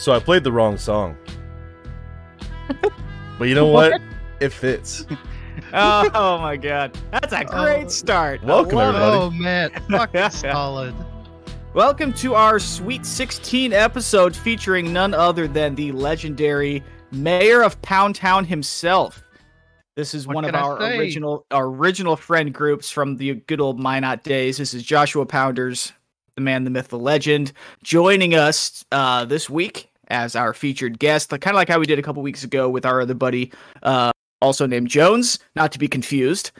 So I played the wrong song. but you know what? It fits. oh, oh my god. That's a great Oh. start. Welcome, everybody. Oh man, fucking solid. Welcome to our Sweet 16 episode featuring none other than the legendary mayor of Pound Town himself. This is What one of I our say? original our original friend groups from the good old Minot days. This is Joshua Pounders, the man, the myth, the legend, joining us uh, this week as our featured guest, kind of like how we did a couple weeks ago with our other buddy, uh, also named Jones, not to be confused.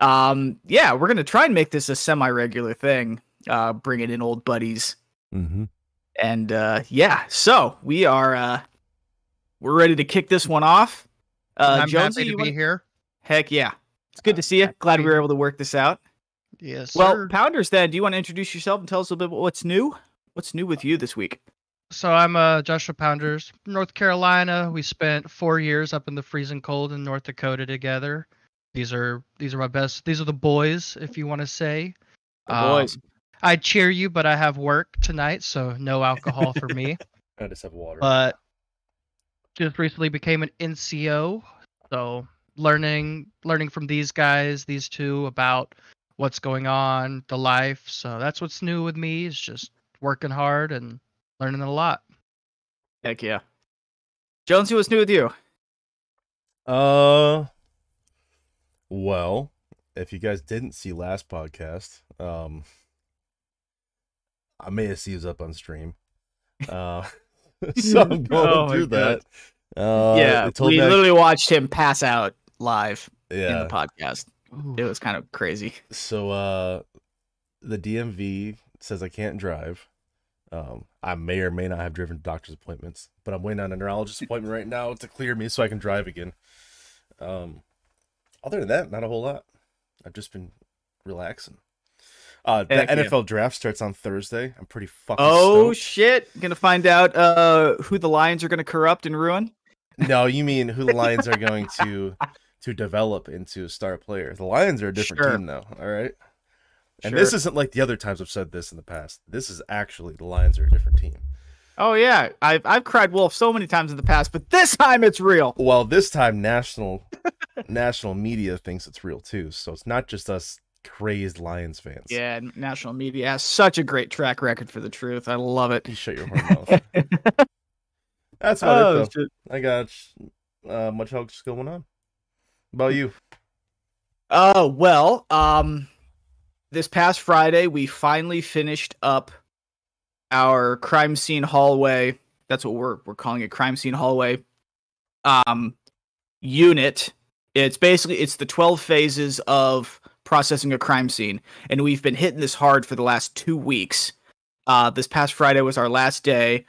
Um, yeah, we're gonna try and make this a semi-regular thing, uh, bringing in old buddies Mm-hmm. and uh yeah so we are uh we're ready to kick this one off uh I'm Jonesy, happy to you be wanna- here. heck yeah it's good to see you glad we were able to work this out Yes. well sir. pounders then do you want to introduce yourself and tell us a little bit what's new what's new with you this week so I'm uh, Joshua Pounders, North Carolina. We spent four years up in the freezing cold in North Dakota together. These are these are my best. These are the boys, if you want to say. The Um, boys I cheer you, but I have work tonight, so no alcohol for me. I just have water. But just recently became an NCO, so learning learning from these guys, these two about what's going on, the life. So that's what's new with me is just working hard and learning a lot. heck yeah jonesy what's new with you Uh, well, if you guys didn't see last podcast, um, I may have seen up on stream. Uh, so I'm going Oh my through God. that. Uh, yeah they told we me I- literally watched him pass out live in the podcast it was kind of crazy So, uh, the DMV says I can't drive. Um, I may or may not have driven to doctor's appointments, but I'm waiting on a neurologist appointment right now to clear me so I can drive again. Um, other than that, not a whole lot. I've just been relaxing. Uh, the. NFL draft starts on Thursday. I'm pretty fucking oh stoked. shit gonna find out uh who the lions are gonna corrupt and ruin no, you mean who the Lions are going to to develop into a star player? The Lions are a different Sure. team now. All right. And this isn't like the other times I've said this in the past. This is actually the Lions are a different team. Oh yeah, I've I've cried wolf so many times in the past, but this time it's real. Well, this time national national media thinks it's real too. So it's not just us crazed Lions fans. Yeah, national media has such a great track record for the truth. I love it. You shut your horn mouth. That's about Oh, it shit. I got uh, much else going on. About you? Oh well, um, this past Friday we finally finished up our crime scene hallway. That's what we're we're calling it, crime scene hallway. Um, unit. It's basically it's the twelve phases of processing a crime scene, and we've been hitting this hard for the last two weeks. Uh, this past Friday was our last day.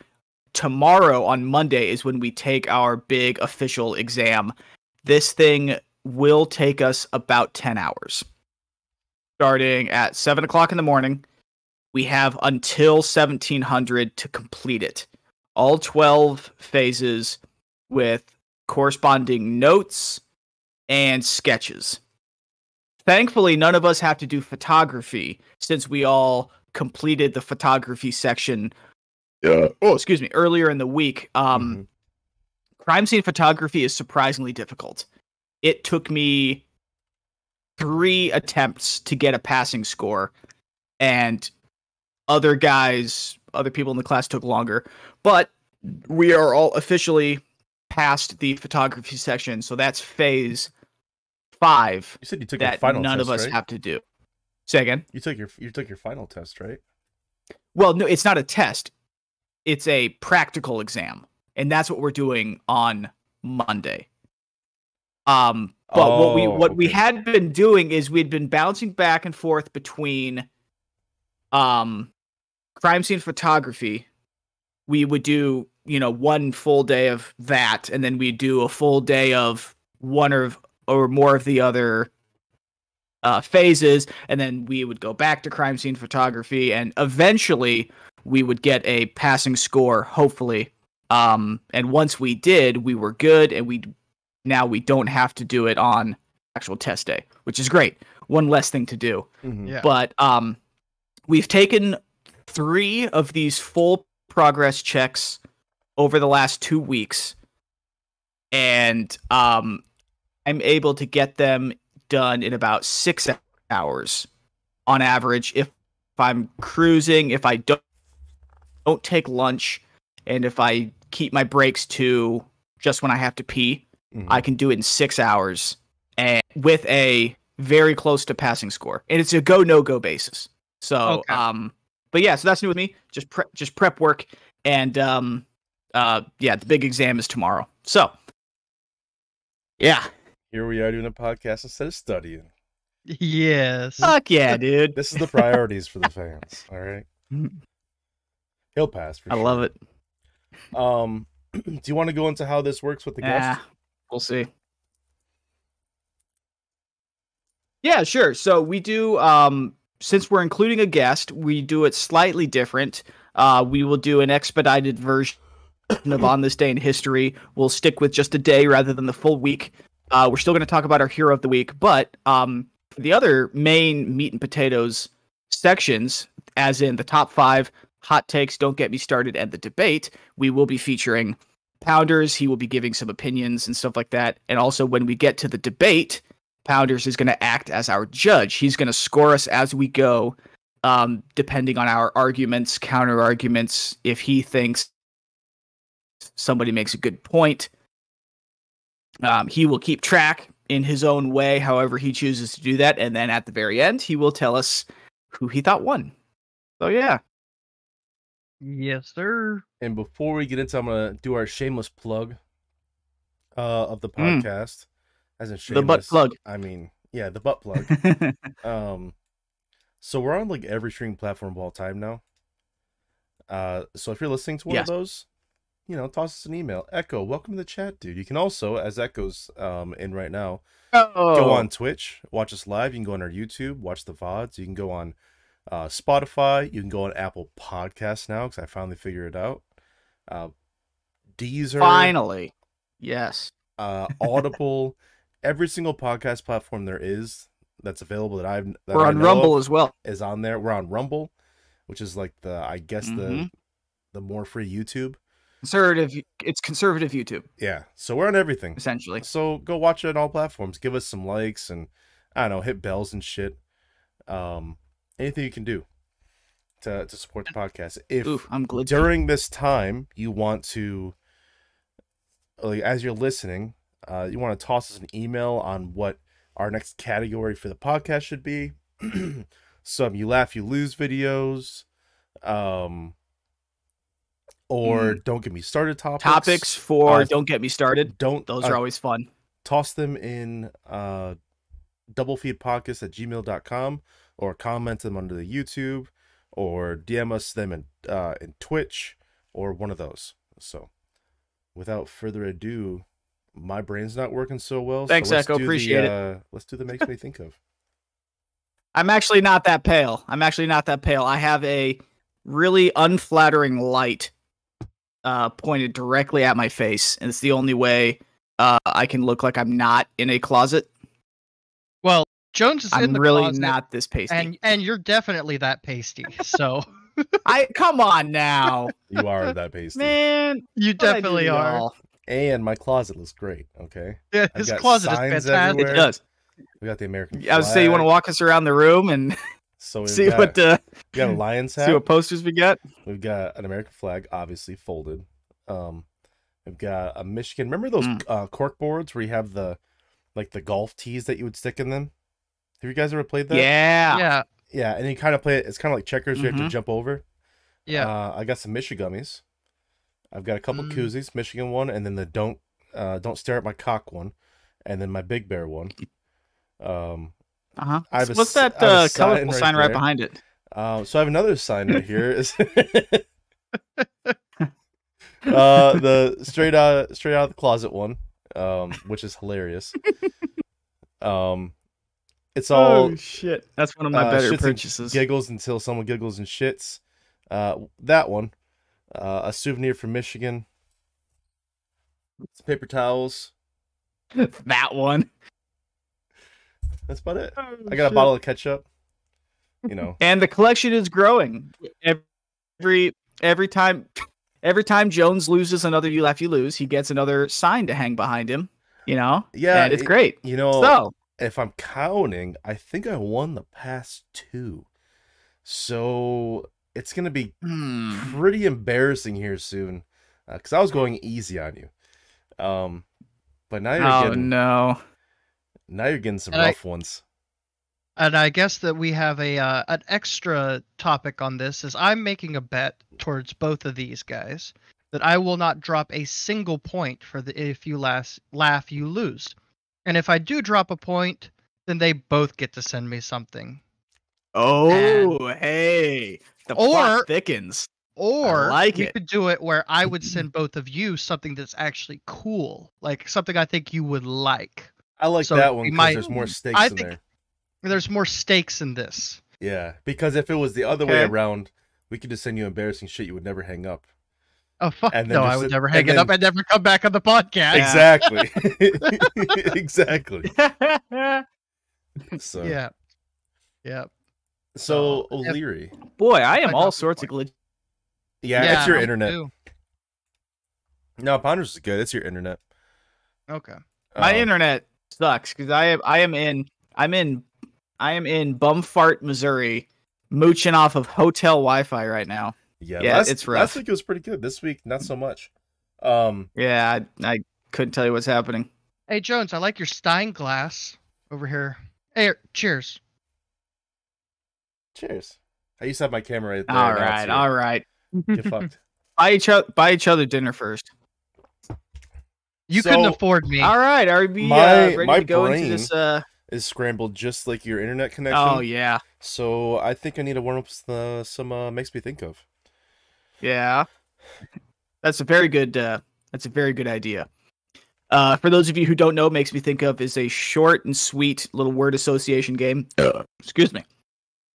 Tomorrow on Monday is when we take our big official exam. This thing will take us about 10 hours. Starting at 7 o'clock in the morning, we have until 1700 to complete it. All 12 phases with corresponding notes and sketches. Thankfully, none of us have to do photography since we all completed the photography section. Yeah. oh, excuse me, earlier in the week. Um, Mhm. crime scene photography is surprisingly difficult. It took me three attempts to get a passing score, and other guys, other people in the class took longer. But we are all officially past the photography section, so that's phase five You said you took your that final none test, of us right? have to do. Say again. You took your you took your final test, right? Well, no, it's not a test. It's a practical exam, and that's what we're doing on Monday. Um, but what we Oh, what we had been doing is we'd been bouncing back and forth between um crime scene photography. We would do, you know, one full day of that, and then we'd do a full day of one or or more of the other uh, phases, and then we would go back to crime scene photography, and eventually we would get a passing score, hopefully. Um, and once we did, we were good, and we now we don't have to do it on actual test day, which is great. One less thing to do. Mhm. Yeah. But um, we've taken three of these full progress checks over the last two weeks, and um, I'm able to get them done in about six hours on average. If, if I'm cruising, if I don't don't take lunch, and if I keep my breaks to just when I have to pee, Mhm. I can do it in six hours and with a very close to passing score. And it's a go no go basis. So Okay. um but yeah, so that's new with me. Just prep just prep work and um uh yeah, the big exam is tomorrow. So yeah. Here we are doing a podcast instead of studying. Yes. Fuck yeah, dude. This is the priorities for the fans. All right. He'll pass for I sure. love it. Um, do you want to go into how this works with the guest? Yeah, we'll see. Yeah, sure. So we do um since we're including a guest, we do it slightly different. Uh we will do an expedited version of on this day in history. We'll stick with just a day rather than the full week. Uh we're still going to talk about our hero of the week, but um the other main meat and potatoes sections as in the top 5 hot takes, don't get me started and the debate, we will be featuring Pounders. He will be giving some opinions and stuff like that. And also, when we get to the debate, Pounders is going to act as our judge. He's going to score us as we go, um, depending on our arguments, counter arguments. If he thinks somebody makes a good point, um, he will keep track in his own way, however he chooses to do that. And then at the very end, he will tell us who he thought won. So, yeah. Yes, sir. And before we get into, I'm gonna do our shameless plug uh, of the Mm. podcast. As in shameless, The butt plug. I mean, yeah, the butt plug. um, so we're on like every streaming platform of all time now. Uh, so if you're listening to one Yes. of those, you know, toss us an email. Echo, welcome to the chat, dude. You can also, as Echo's um in right now, oh. go on Twitch, watch us live. You can go on our YouTube, watch the VODs. You can go on uh, Spotify. You can go on Apple Podcasts now because I finally figured it out. Uh, Deezer, Finally. Yes. uh, Audible, every single podcast platform there is that's available that I've that We're I on Rumble as well. is on there. We're on Rumble, which is like the I guess the Mhm. the more free YouTube. Conservative. It's conservative YouTube, Yeah, so we're on everything. essentially. So go watch it on all platforms. Give us some likes and I don't know, hit bells and shit. Um, anything you can do to to support the podcast. If Ooh, I'm during this time you want to, like, as you're listening, uh, you want to toss us an email on what our next category for the podcast should be. some you laugh, you lose videos, um, or don't get me started topics. Topics for Uh, Don't Get Me Started. Don't Those uh, are always fun. toss them in uh doublefeedpodcast at gmail.com or comment them under the YouTube or DM us them in uh in Twitch or one of those. So without further ado, my brain's not working so well. Thanks, so let's Echo. do Appreciate the, it. Uh, let's do the makes me think of. I'm actually not that pale. I'm actually not that pale. I have a really unflattering light uh, pointed directly at my face, and it's the only way uh, I can look like I'm not in a closet. Well, Jones is I'm the really closet, not this pasty. and and you're definitely that pasty. So I come on now, You are that pasty. man. you what'd I do to definitely are. y'all? And my closet looks great, okay? Yeah, his closet is signs fantastic. It does. We got the American Flag. I would say you want to walk us around the room and So see got, what the we got a lion's hat. see what posters we got. We've got an American flag, obviously folded. Um, we've got a Michigan. Remember those Mm. uh, cork boards where you have the like the golf tees that you would stick in them? Have you guys ever played that? Yeah. Yeah, Yeah, and you kind of play it. It's kind of like checkers. You have to Mhm. jump over. yeah. Uh, I got some Michigummies. I've got a couple Mm. koozies, Michigan one, and then the don't uh, don't stare at my cock one, and then my big bear one. Um, Uh huh. I have a What's that I have a uh, sign colorful right sign right there. behind it? Uh, so I have another sign right here. Is uh, the straight out straight out of the closet one, um, which is hilarious. Um, it's all oh shit! That's one of my uh, better purchases. giggles until someone giggles and shits. Uh, that one, uh, a souvenir from Michigan. Some paper towels. that one. That's about it. Oh, I got a bottle of ketchup. You know, and the collection is growing every every time every time Jones loses another you laugh you lose, he gets another sign to hang behind him. You know, Yeah, and it's it- great. You know, So if I'm counting, I think I won the past two. So it's gonna be hmm, pretty embarrassing here soon, because I was going easy on you. Um, but now you're oh getting no, now you're getting some And I- rough ones. And I guess that we have a uh, an extra topic on this is I'm making a bet towards both of these guys that I will not drop a single point for the if you laugh laugh you lose. And if I do drop a point, then they both get to send me something. oh hey, the Or- plot thickens. Or I like we it. could do it where I would send both of you something that's actually cool, like something I think you would like. I like so that one because might- there's more mm. stakes I in think- there. There's more stakes in this. Yeah, because if it was the other way around, we could just send you embarrassing shit you would never hang up. Oh fuck And then no! I would sit- never hang it up then- and never come back on the podcast. Exactly. exactly. So Yeah. Yeah. so So, if- O'Leary. Boy, I am I all sorts of point. glitch. Yeah, it's your mine internet. too. No, Pounders is good. It's your internet. Okay. My Um, internet sucks because I am I am in I'm in I am in bumfart, Missouri, mooching off of hotel Wi-Fi right now. Yeah, Yeah, last, it's Last week it was pretty good. This week, not so much. Um, Yeah, I, I couldn't tell you what's happening. Hey Jones, I like your Stein glass over here. Hey, cheers. cheers. I used to have my camera right there. all now it's right, here. all right. Get fucked. Buy each other buy each other dinner first. You couldn't afford me. All right, are we My- uh, ready my to go brain- into this? Uh, Is scrambled just like your internet connection. oh yeah, So I think I need to warm up some, some uh, makes me think of. Yeah. That's a very good. Uh, that's a very good idea. Uh, for those of you who don't know, makes me think of is a short and sweet little word association game. Excuse me.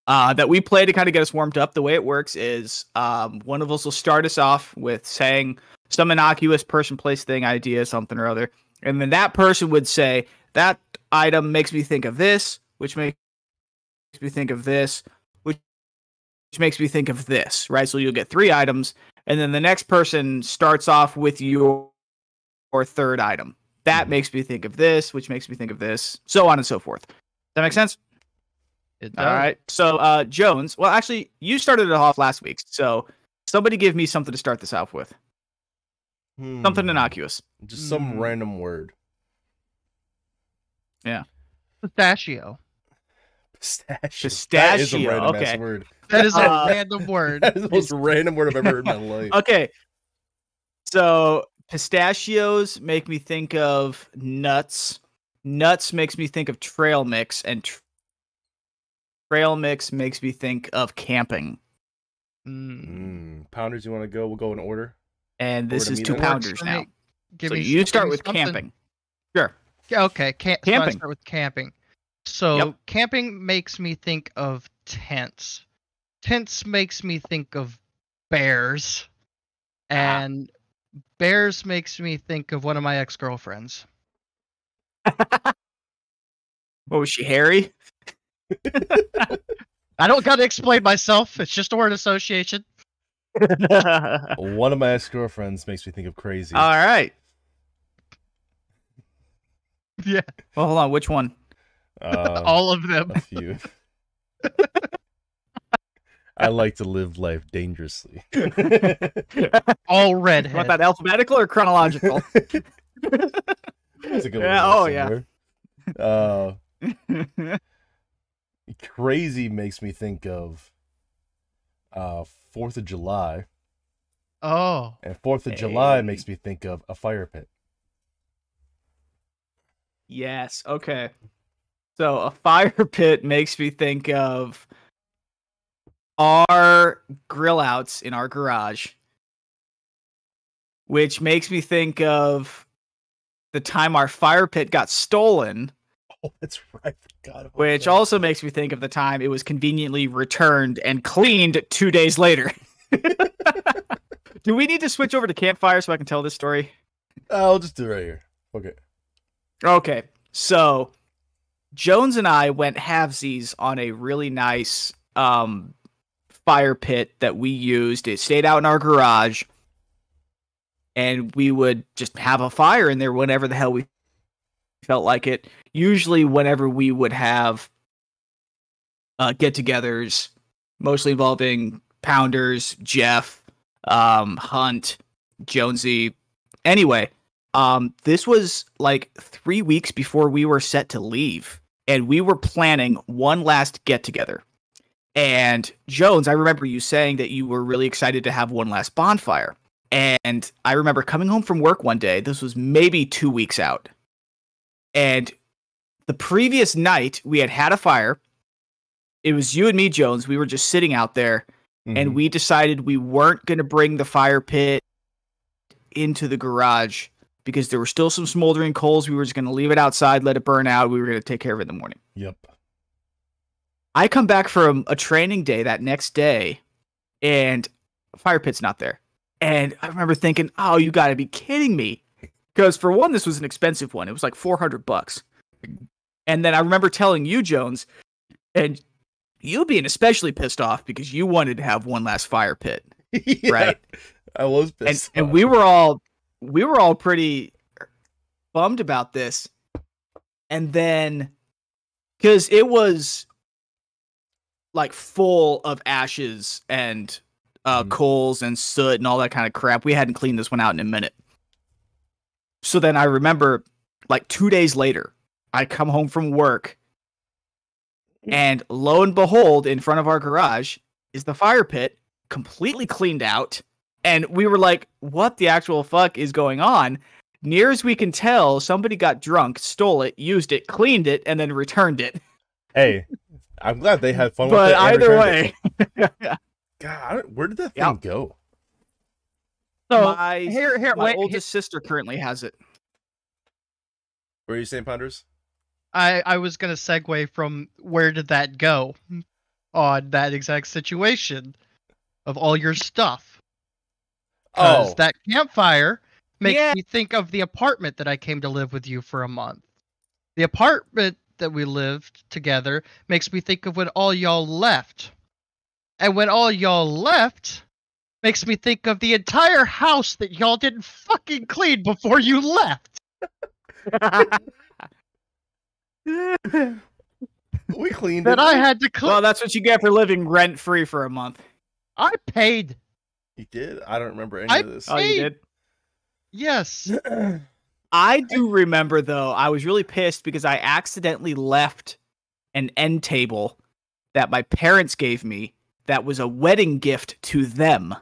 Uh, that we play to kind of get us warmed up. The way it works is um, one of us will start us off with saying some innocuous person, place, thing, idea, something or other, and then that person would say that item makes me think of this, which makes me think of this, which which makes me think of this. Right, so you'll get three items, and then the next person starts off with your or third item. That Mhm. makes me think of this, which makes me think of this, so on and so forth. Does that make sense? It does. right. So, uh, Jones, well, actually, you started it off last week. So, somebody give me something to start this off with. Something Hmm. innocuous. Just some Hmm. random word. Yeah. Pistachio. Pistachio. That is a Pistachio, random okay. word. That is a Uh, random word. That is the most random word I've ever heard in my life. Okay. So, pistachios make me think of nuts. Nuts makes me think of trail mix, and tr- trail mix makes me think of camping. Mm. Mm. Pounders, you want to go? We'll go in order. And this Order is two pounders now. me. Give so me you start with something. camping. Sure. Yeah, okay. Camp- so I Camping. start with camping. So Yep. camping makes me think of tents. Tents makes me think of bears. Ah. And bears makes me think of one of my ex-girlfriends. What was she, Harry? I don't gotta explain myself. It's just a word association. One of my ex girlfriends makes me think of crazy. All right. Yeah. Well, hold on. Which one? Uh, All of them. a few. I like to live life dangerously. All You redhead. want that alphabetical or chronological? That's a good one Yeah, to oh, have yeah. Uh, crazy makes me think of uh Fourth of July, oh. and Fourth of July makes me think of a fire pit. yes. Okay. So a fire pit makes me think of our grill outs in our garage, which makes me think of the time our fire pit got stolen, Oh, that's right. Which that. also makes me think of the time it was conveniently returned and cleaned two days later. Do we need to switch over to campfire so I can tell this story? I'll just do it right here. Okay. Okay, so Jones and I went halvesies on a really nice um fire pit that we used. It stayed out in our garage, and we would just have a fire in there whenever the hell we felt like it. Usually, whenever we would have uh, get-togethers, mostly involving Pounders, Jeff, um, Hunt, Jonesy. Anyway, um, this was like three weeks before we were set to leave, and we were planning one last get-together. And Jones, I remember you saying that you were really excited to have one last bonfire. And I remember coming home from work one day. This was maybe two weeks out. And the previous night, we had had a fire. It was you and me, Jones. We were just sitting out there, Mhm. and we decided we weren't going to bring the fire pit into the garage because there were still some smoldering coals. We were just going to leave it outside, let it burn out. We were going to take care of it in the morning. Yep. I come back from a training day that next day, and fire pit's not there. And I remember thinking, "Oh, you got to be kidding me!" Because for one, this was an expensive one. It was like four hundred bucks. And then I remember telling you, Jones, and you being especially pissed off because you wanted to have one last fire pit, Yeah, right? I was And pissed. and off. we were all we were all pretty bummed about this. And then because it was like full of ashes and uh, Mhm. coals and soot and all that kind of crap. We hadn't cleaned this one out in a minute. So then I remember like two days later, I come home from work and lo and behold, in front of our garage is the fire pit completely cleaned out. And we were like, what the actual fuck is going on? Near as we can tell, somebody got drunk, stole it, used it, cleaned it, and then returned it. Hey, I'm glad they had fun with but it. either way, God, I where did that Yeah. thing go? So my, here, here, my wait. oldest sister currently has it. Where are you saying, Pounders? I I was gonna segue from where did that go on that exact situation of all your stuff. Because Oh, that campfire makes Yeah. me think of the apartment that I came to live with you for a month. The apartment that we lived together makes me think of when all y'all left. And when all y'all left makes me think of the entire house that y'all didn't fucking clean before you left. we cleaned That it. I had to clean. well, that's what you get for living rent free for a month. I paid. You did? I don't remember any I- of this. Oh, you did? Yes. I do remember though, I was really pissed because I accidentally left an end table that my parents gave me that was a wedding gift to them.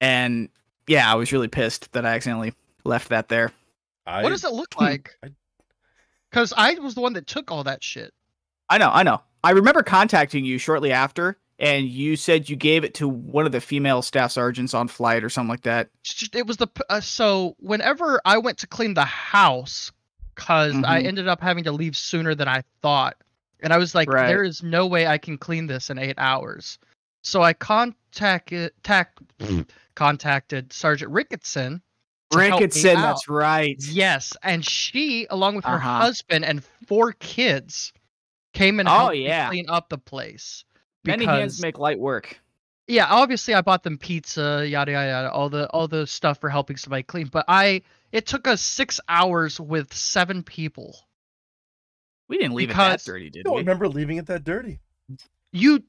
And yeah, I was really pissed that I accidentally left that there. I, what does it look hmm, like? I- Because I was the one that took all that shit. I know, I know. I remember contacting you shortly after, and you said you gave it to one of the female staff sergeants on flight or something like that. It was the uh, so whenever I went to clean the house, because I Mhm. ended up having to leave sooner than I thought, and I was like, Right. there is no way I can clean this in eight hours. So I contacted tac, contacted Sergeant Ricketson. to help me Ricketson, that's right. Yes, and she, along with her Uh-huh. husband and four kids, came and Oh, helped yeah. clean up the place. Many hands make light work. yeah obviously i bought them pizza yada yada yada all the all the stuff for helping somebody clean but i it took us six hours with seven people We didn't leave Because- it that dirty, I did don't we? remember leaving it that dirty. you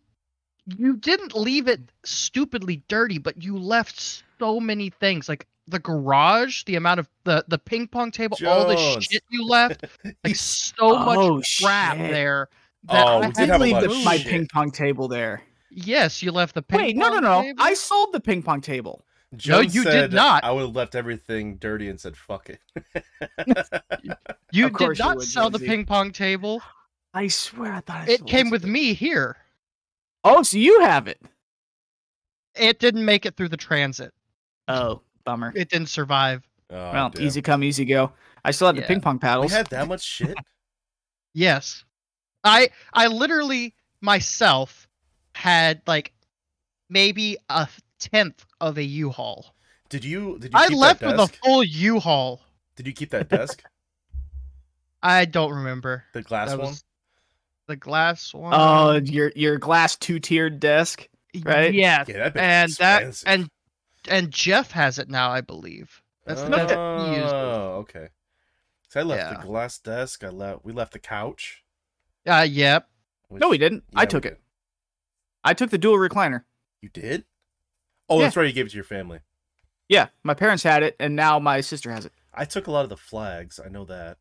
you didn't leave it stupidly dirty but you left so many things like the garage the amount of the the ping pong table all the shit you left like so much Oh, crap shit. there that Oh, I we did to have a leave lot the, of my shit. ping pong table there. yes you left the ping pong. Wait, no, no, pong no. table. I sold the ping pong table. Jones you did not. I would have left everything dirty and said fuck it. you Of did course you not would, sell the ping pong table I swear I thought I it sold came it. with me here Oh, so you have it. it didn't make it through the transit Oh, bummer. it didn't survive. Oh, well, damn. easy come, easy go. I still have the ping pong We paddles. had that much shit. Yes. I I literally myself had like maybe a tenth of a U-Haul. Did you? Did you I keep left that with a full U-Haul. Did you keep that desk? I don't remember. The glass That one. the glass one. Oh, your your glass two tiered desk. right? Yes. Yeah, and is that and and Jeff has it now, I believe. That's the best he used. it. Oh, okay. So I left Yeah. the glass desk. I left. We left the couch. Uh, yep. No, we didn't. yeah, I we took did. it. I took the dual recliner. You did? Oh, Yeah. that's right. You gave it to your family. Yeah, my parents had it, and now my sister has it. I took a lot of the flags. I know that,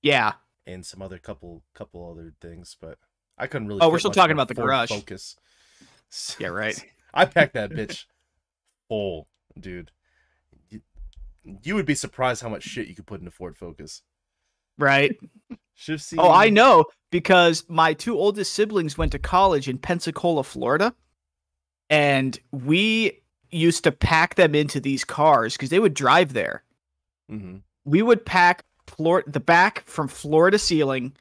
Yeah. and some other couple, couple other things, but I couldn't really. Oh, we're still talking about the garage. Focus. Yeah, right. I packed that bitch full, dude. You, you would be surprised how much shit you could put in a Ford Focus. Right. Oh, I know because my two oldest siblings went to college in Pensacola, Florida, and we used to pack them into these cars because they would drive there. hmm We would pack floor the back from floor to ceiling.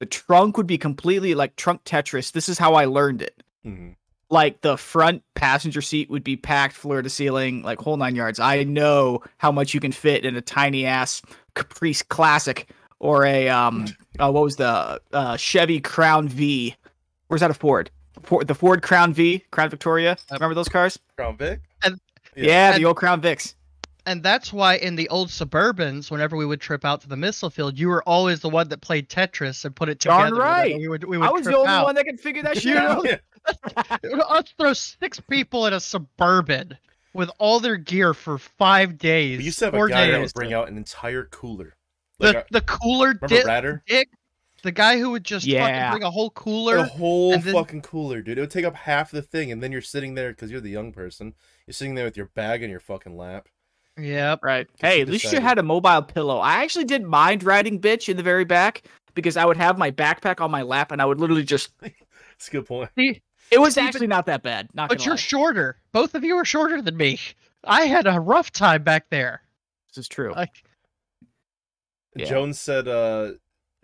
The trunk would be completely like trunk Tetris. This is how I learned it. hmm Like the front passenger seat would be packed floor to ceiling, like whole nine yards. I know how much you can fit in a tiny ass Caprice Classic or a um, uh, what was the uh, Chevy Crown V? Where's that a Ford? Ford? The Ford Crown V, Crown Victoria. Remember those cars? Crown Vic. And- Yeah. Yeah, the old Crown Vics. And that's why in the old Suburbans, whenever we would trip out to the missile field, you were always the one that played Tetris and put it together. Darn whenever right. We would, we would I was the only out. one that could figure that shit out. Yeah. Let's throw six people in a Suburban with all their gear for five days. We used to have a four guy that would bring out an entire cooler. The, Like, I- the cooler remember Ratter? dick, the guy who would just Yeah. fucking bring a whole cooler, A cooler. whole then- fucking cooler, dude. It would take up half the thing, and then you're sitting there because you're the young person. You're sitting there with your bag in your fucking lap. Yep. Right. Hey, you at least you had a mobile pillow. I actually didn't mind riding bitch in the very back because I would have my backpack on my lap and I would literally just. That's a good point. See, It was See, but- actually not that bad. Not but gonna you're lie. shorter. Both of you are shorter than me. I had a rough time back there. This is true. Like, Yeah. Jones said, uh,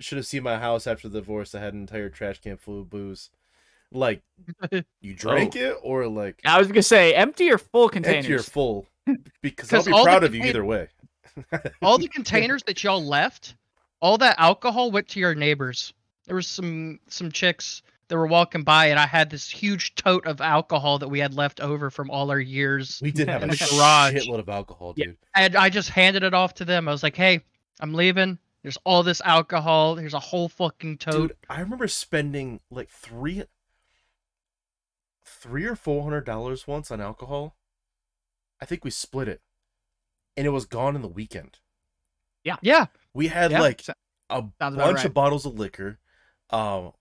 should have seen my house after the divorce. I had an entire trash can full of booze. Like, you drank it, or like, I was gonna say empty or full containers. empty or full? Because I'll be proud of you either way. all the containers that y'all left, all that alcohol went to your neighbors. There was some some chicks that were walking by, and I had this huge tote of alcohol that we had left over from all our years. We did have In a the garage. shitload of alcohol, Yeah. dude. And I just handed it off to them. I was like, "Hey, I'm leaving. There's all this alcohol. There's a whole fucking tote." Dude, I remember spending like three, three or four hundred dollars once on alcohol. I think we split it, and it was gone in the weekend. Yeah, yeah. We had Yeah, like a sounds bunch right. of bottles of liquor, um,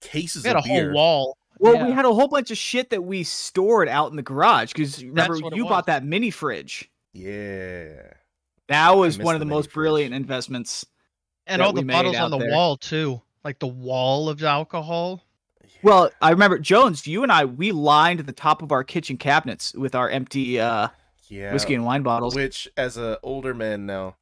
cases we had a of beer. whole wall. Well, Yeah. we had a whole bunch of shit that we stored out in the garage because remember That's what it you bought that mini fridge. Yeah, That was one of the the most fridge. brilliant investments. and all the bottles on the there. wall too, like the wall of alcohol. Well, I remember Jones, you and I, we lined the top of our kitchen cabinets with our empty uh, yeah. whiskey and wine bottles. Which, as an older man now,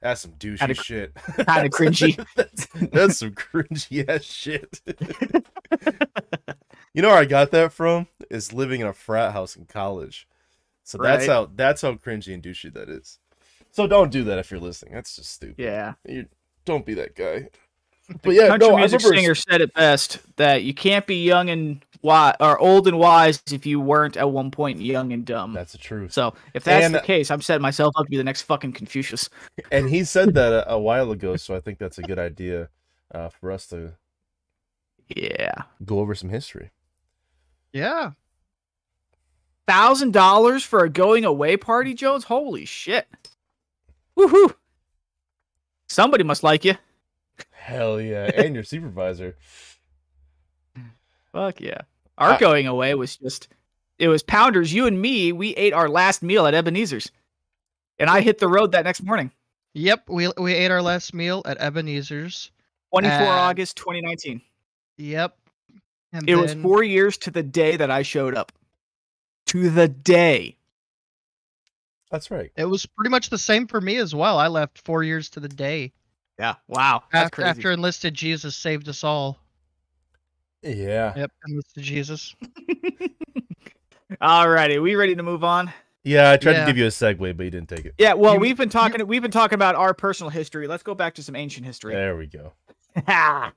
that's some douchey Kinda- shit. kinda cringy. that's, that's some cringy ass shit. you know where I got that from? Is living in a frat house in college. So that's how that's how cringy and douchey that is. So don't do that if you're listening. That's just stupid. Yeah. You don't be that guy. But yeah, Country no, I music remember singer said it best that you can't be young and wise or old and wise if you weren't at one point young and dumb. that's the truth. so if that's And- the case, I'm setting myself up to be the next fucking Confucius. And he said that a, a while ago, so I think that's a good idea uh, for us to Yeah. go over some history. Yeah, Thousand dollars for a going away party, Jones? Holy shit. Woohoo. Somebody must like you. Hell yeah, and your supervisor. Fuck yeah. Our I- going away was just it was pounders. You and me, we ate our last meal at Ebenezer's. And I hit the road that next morning. yep. We we ate our last meal at Ebenezer's. 24 And- August 2019. Yep. And It was four years to the day that I showed up. To the day. That's right. It was pretty much the same for me as well. I left four years to the day Yeah. Wow. That's after crazy. after enlisted Jesus saved us all. Yeah. Yep, enlisted Jesus. Alrighty, Are we ready to move on? Yeah, I tried Yeah. to give you a segue, but you didn't take it. Yeah, well, You- we've been talking we've been talking about our personal history. Let's go back to some ancient history. There we go.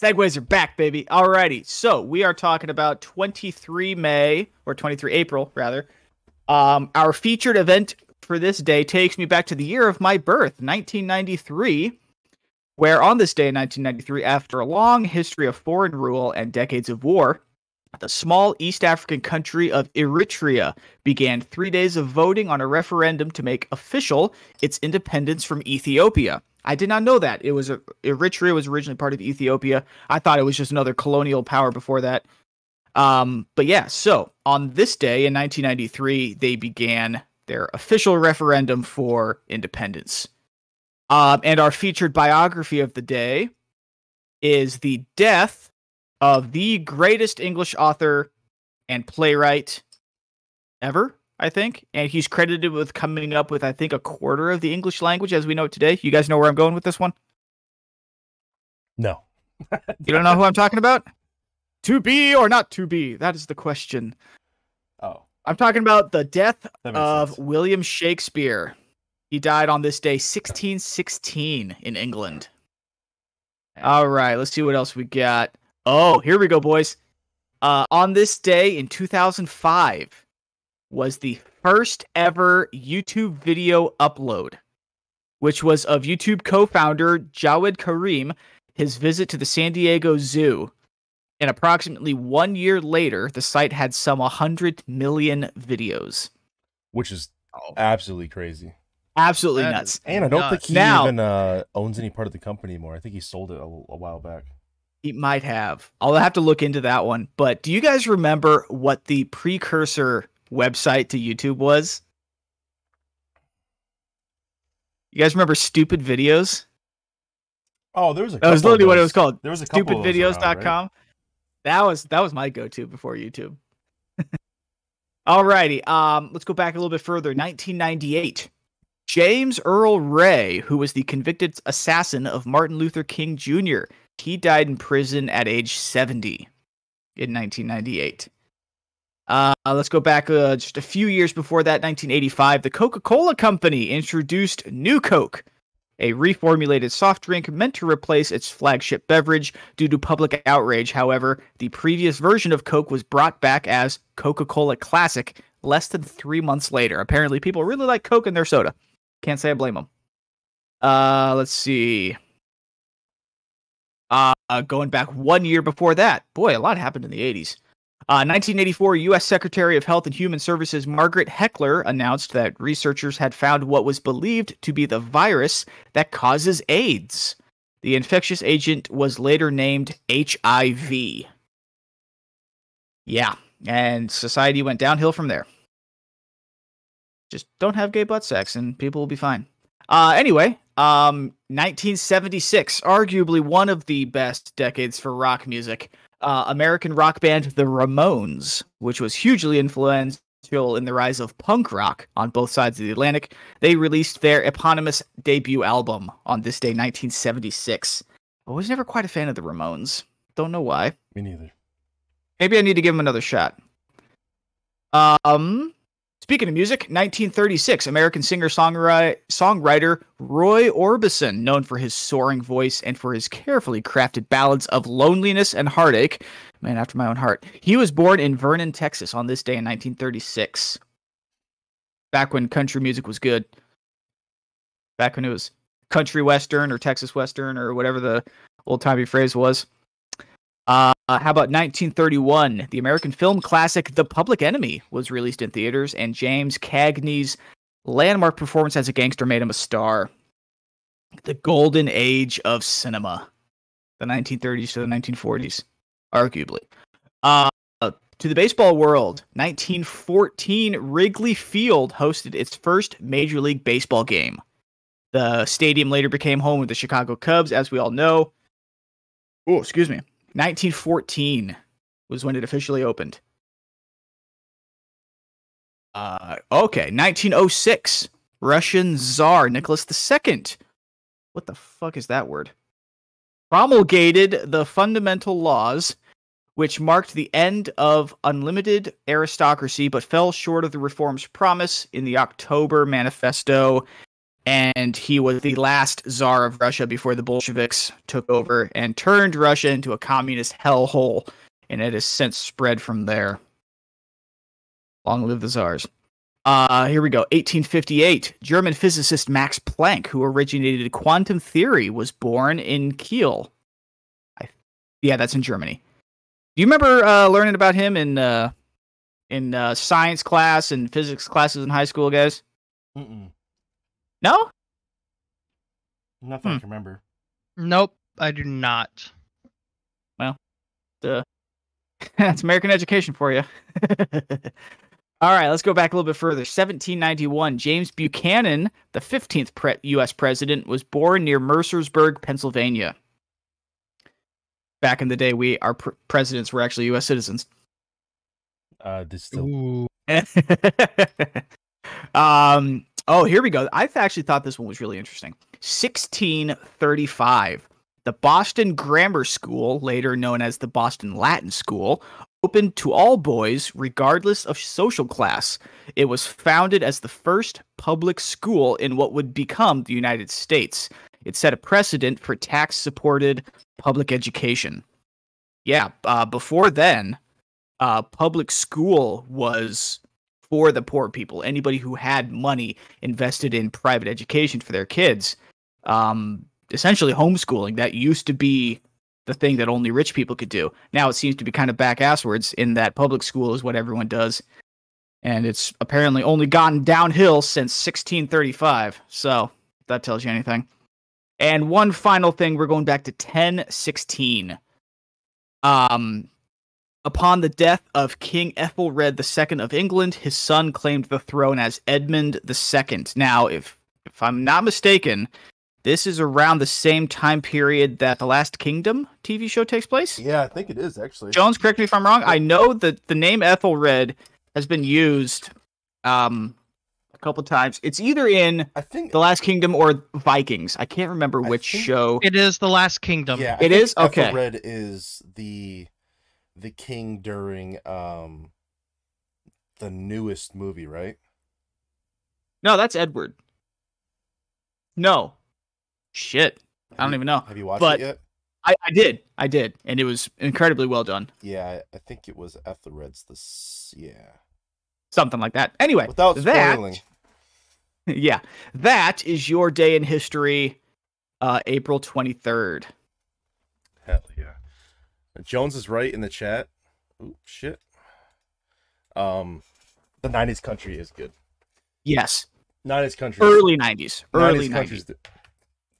Segues are back, baby. Alrighty, so we are talking about 23 May or 23 April rather, Um, our featured event for this day takes me back to the year of my birth, 1993, where on this day in 1993, after a long history of foreign rule and decades of war, the small East African country of Eritrea began three days of voting on a referendum to make official its independence from Ethiopia. I did not know that. It was a, Eritrea was originally part of Ethiopia. I thought it was just another colonial power before that. Um, but yeah, so on this day in 1993, they began their official referendum for independence. Um, and our featured biography of the day is the death of the greatest English author and playwright ever, I think. And he's credited with coming up with, I think, a quarter of the English language as we know it today. You guys know where I'm going with this one? No. You don't know who I'm talking about? To be or not to be? That is the question. Oh, I'm talking about the death of sense. William Shakespeare. He died on this day, 1616, in England. All right, let's see what else we got. Oh, here we go, boys. Uh, on this day in 2005 was the first ever YouTube video upload, which was of YouTube co founder Jawed Karim, his visit to the San Diego Zoo. And approximately one year later, the site had some 100 million videos. Which is Oh. absolutely crazy. Absolutely That nuts. And I don't think he Now- even uh, owns any part of the company anymore. I think he sold it a, a while back. He might have. I'll have to look into that one. But do you guys remember what the precursor website to YouTube was? You guys remember stupid videos? Oh, there was a. That was literally what it was called. There was a couple of those around, right? That was that was my go-to before YouTube. Alrighty, um, let's go back a little bit further. 1998. James Earl Ray, who was the convicted assassin of Martin Luther King Jr., he died in prison at age 70 in 1998. Uh, let's go back uh, just a few years before that, 1985. The Coca Cola Company introduced New Coke, a reformulated soft drink meant to replace its flagship beverage due to public outrage. However, the previous version of Coke was brought back as Coca Cola Classic less than three months later. Apparently, people really like Coke in their soda. Can't say I blame them. Uh, let's see. Uh, going back one year before that, boy, a lot happened in the 80s. Uh, 1984, U.S. Secretary of Health and Human Services Margaret Heckler announced that researchers had found what was believed to be the virus that causes AIDS. The infectious agent was later named HIV. Yeah, and society went downhill from there. Just don't have gay butt sex and people will be fine. Uh, anyway, um, 1976, arguably one of the best decades for rock music. Uh, American rock band The Ramones, which was hugely influential in the rise of punk rock on both sides of the Atlantic, they released their eponymous debut album on this day, 1976. I was never quite a fan of the Ramones. Don't know why. Me neither. Maybe I need to give them another shot. Um, speaking of music, 1936, American singer songwriter Roy Orbison, known for his soaring voice and for his carefully crafted ballads of loneliness and heartache, man after my own heart. He was born in Vernon, Texas, on this day in 1936. Back when country music was good. Back when it was country western or Texas western or whatever the old timey phrase was. Uh, how about 1931? The American film classic The Public Enemy was released in theaters, and James Cagney's landmark performance as a gangster made him a star. The golden age of cinema, the 1930s to the 1940s, arguably. Uh, to the baseball world, 1914, Wrigley Field hosted its first Major League Baseball game. The stadium later became home of the Chicago Cubs, as we all know. Oh, excuse me. 1914 was when it officially opened. Uh, okay, 1906, Russian Tsar Nicholas II. What the fuck is that word? Promulgated the fundamental laws, which marked the end of unlimited aristocracy, but fell short of the reform's promise in the October Manifesto. And he was the last czar of Russia before the Bolsheviks took over and turned Russia into a communist hellhole. And it has since spread from there. Long live the czars. Uh, here we go. 1858. German physicist Max Planck, who originated quantum theory, was born in Kiel. I, yeah, that's in Germany. Do you remember uh, learning about him in uh, in uh, science class and physics classes in high school, guys? Mm-mm. No. Nothing I Hmm. can remember. Nope, I do not. Well, duh. That's American education for you. All right, let's go back a little bit further. 1791, James Buchanan, the 15th pre- U.S. president, was born near Mercersburg, Pennsylvania. Back in the day, we our pr- presidents were actually U.S. citizens. Uh, this still um. Oh, here we go. I actually thought this one was really interesting. 1635, the Boston Grammar School, later known as the Boston Latin School, opened to all boys, regardless of social class. It was founded as the first public school in what would become the United States. It set a precedent for tax-supported public education. Yeah, uh, before then, uh, public school was for the poor people. Anybody who had money invested in private education for their kids. Um, essentially, homeschooling that used to be the thing that only rich people could do. Now it seems to be kind of back asswards in that public school is what everyone does. And it's apparently only gotten downhill since 1635. So that tells you anything. And one final thing, we're going back to 1016. Um, Upon the death of King Ethelred II of England, his son claimed the throne as Edmund II. Now, if if I'm not mistaken, this is around the same time period that the Last Kingdom TV show takes place. Yeah, I think it is actually. Jones, correct me if I'm wrong. I know that the name Ethelred has been used um, a couple times. It's either in I think the Last Kingdom or Vikings. I can't remember which show. It is the Last Kingdom. Yeah, It I think is? Okay. Ethelred is the the king during um the newest movie, right? No, that's Edward. No. Shit. I don't you- even know. Have you watched But- it yet? I, I did. I did. And it was incredibly well done. Yeah, I think it was Ethelred's the s- yeah. Something like that. Anyway, Without that spoiling. yeah, that is your day in history, uh, April 23rd. Hell yeah. Jones is right in the chat. Oop, shit. Um, the '90s country is good. Yes. '90s country. Early 90s. Early 90s 90s. country's the,